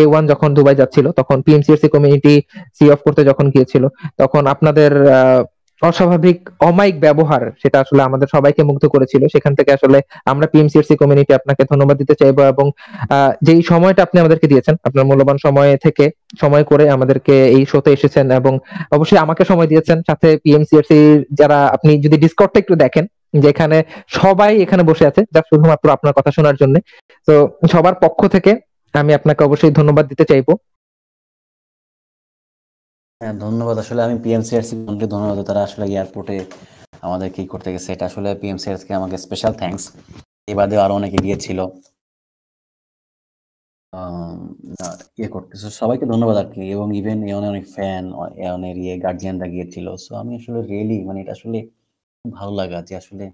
এ ওয়ান যখন দুবাই যাচ্ছিল, তখন পিএমসিএসসি কমিউনিটি সি অফ করতে যখন গিয়েছিল, তখন আপনাদের অস্বাভাবিক, অমায়িক ব্যবহার সেটা আসলে আমাদের সবাইকে মুগ্ধ করেছিল। সেখান থেকে আসলে আমরা পিএমসিএসসি কমিউনিটি আপনাকে ধন্যবাদ দিতে চাইব এবং যেই সময়টা আপনি আমাদেরকে দিয়েছেন, আপনার মূল্যবান সময় থেকে সময় করে আমাদেরকে এই শোতে এসেছেন এবং অবশ্যই আমাকে সময় দিয়েছেন। সাথে পিএমসিএসসি যারা আপনি যদি ডিসকর্ডটা একটু দেখেন, যেখানে সবাই এখানে বসে আছে, যা শুধুমাত্র আপনার কথা শোনার জন্য। তো সবার পক্ষ থেকে আমি আপনাকে অবশ্যই ধন্যবাদ দিতে চাইব। হ্যাঁ ধন্যবাদ। আসলে আমি পিএমসিআরসি কে ধন্যবাদ। তারা আসলে এয়ারপোর্টে আমাদের কি করতে গেছে। এটা আসলে পিএমসিআরসি কে আমাকে স্পেশাল থ্যাঙ্কস এই বাদে আরও অনেকে গিয়েছিল ইয়ে করতে। So, সবাইকে ধন্যবাদ আর কি। এবং ইভেন এওনের অনেক ফ্যান এওনের ইয়ে গার্জিয়ানরা গিয়েছিল সো আমি আসলে রিয়েলি মানে এটা আসলে খুব ভালো লাগা যে আসলে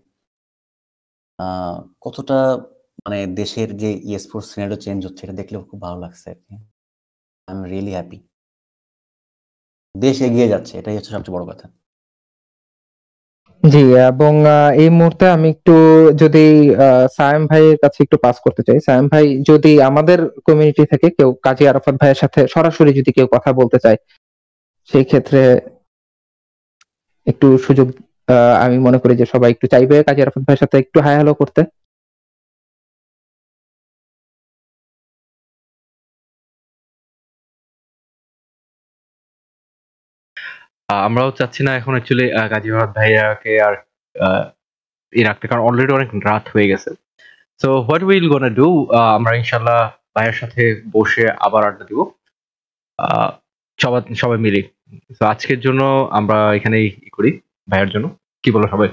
কতটা মানে দেশের যে ইয়ে স্পোর্টস সিনারিও চেঞ্জ হচ্ছে, এটা দেখলে খুব ভালো লাগছে আর কি। আই এম রিয়েলি হ্যাপি দেশ এগিয়ে যাচ্ছে, এটাই হচ্ছে সবচেয়ে বড় কথা। জি, এবং এই মুহূর্তে আমি একটু যদি সায়েম ভাইয়ের কাছে একটু পাস করতে চাই। সায়েম ভাই, যদি আমাদের কমিউনিটি থেকে কেউ, কাজী আরাফাত ভাইয়ের সাথে সরাসরি যদি কেউ কথা বলতে চায়, সেই ক্ষেত্রে একটু সুযোগ আমি মনে করি যে সবাই একটু চাইবে কাজী আরাফাত ভাইয়ের সাথে একটু হাই হ্যালো করতে। আমরাও চাচ্ছি না এখন অ্যাকচুয়ালি গাজী ভাত ভাইয়াকে আর ই রাখতে, কারণ অলরেডি অনেক রাত হয়ে গেছে। So what will gonna do আমরা ইনশাল্লাহ ভাইয়ের সাথে বসে আবার আড্ডা দিব। সবাই সবাই মিলে। তো আজকের জন্য আমরা এখানেই করি, ভাইয়ের জন্য। কি বলো সবাই?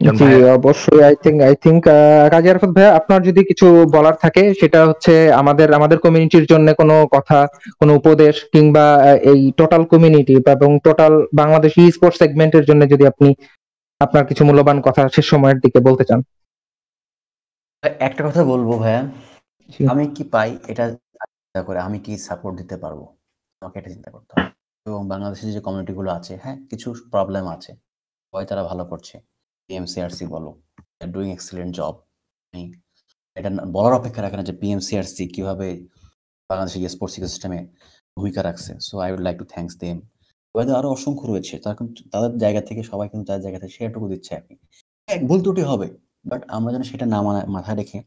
জি অবশ্যই I think I think Kazi Arafat ভাইয়া আপনার যদি কিছু বলার থাকে সেটা হচ্ছে আমাদের আমাদের কমিউনিটির জন্য কোনো কথা কোনো উপদেশ কিংবা আহ, এই টোটাল কমিউনিটি এবং টোটাল বাংলাদেশ ই স্পোর্টস সেগমেন্টের জন্য যদি আপনি আপনার কিছু মূল্যবান কথা শেষ সময়ের দিকে বলতে চান। একটা কথা বলব ভাইয়া। আমি কি পাই এটা চিন্তা করে আমি কি সাপোর্ট দিতে পারব? আমাকে এটা চিন্তা করতে হবে। এবং বাংলাদেশের যে কমিউনিটি গুলো আছে হ্যাঁ কিছু প্রবলেম আছে হয় তারা ভালো করছে। পিএমসিআরসি বলো। ডুইং এক্সিলেন্ট জব এটা বলার অপেক্ষা রাখে না যে পিএমসিআরসি কীভাবে বাংলাদেশের স্পোর্টস ইকোসিস্টেমে ভূমিকা রাখছে। So I would like to thanks them এবার আরও অসংখ্য রয়েছে। তারা তাদের জায়গা থেকে সবাই কিন্তু তাদের জায়গা থেকে সেটুকু দিচ্ছে আর কি। হ্যাঁ, ভুল ত্রুটি হবে বাট আমরা যেন সেটা না মাথায় রেখে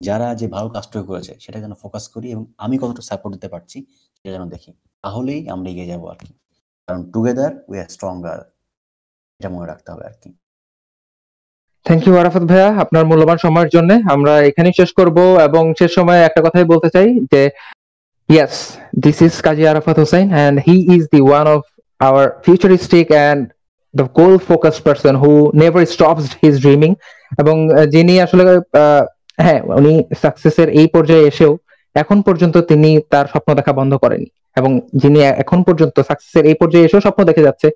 যারা যে ভালো কাজটা করেছে সেটা যেন ফোকাস করি এবং আমি কতটা সাপোর্ট দিতে পারছি সেটা যেন দেখি। তাহলেই আমরা এগিয়ে যাব আর কি। কারণ টুগেদার উই আর স্ট্রঙ্গার এটা মনে রাখতে হবে আর কি। থ্যাংক ইউ আরাফাত ভাইয়া। আপনার মূল্যবান সময়ের জন্য আমরা এখানেই শেষ করব এবং শেষ সময়ে একটা কথাই বলতে চাই যে yes this is Kazi Arafat Hossain and he is the one of our futuristic and the goal focus person who never stops his dreaming এবং যিনি আসলে হ্যাঁ উনি সাকসেসের এই পর্যায়ে এসেও এখন পর্যন্ত তিনি তার স্বপ্ন দেখা বন্ধ করেনি এবং যিনি এখন পর্যন্ত সাকসেসের এই পর্যায়ে এসেও স্বপ্ন দেখে যাচ্ছে।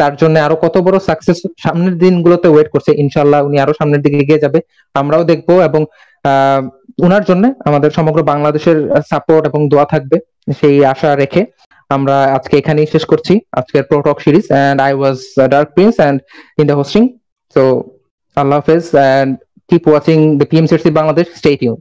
তার জন্য আরও কত বড় সাকসেস সামনের দিনগুলোতে ওয়েট করছে। ইনশাল্লাহ উনি আরও সামনের দিকে এগিয়ে যাবে। আমরাও দেখব এবং উনার জন্য আমাদের সমগ্র বাংলাদেশের সাপোর্ট এবং দোয়া থাকবে সেই আশা রেখে আমরা আজকে এখানেই শেষ করছি আজকের প্রোটক series and I was dark prince and in the hosting so আল্লাহ হাফেজ and keep watching the PMCC Bangladesh stay tune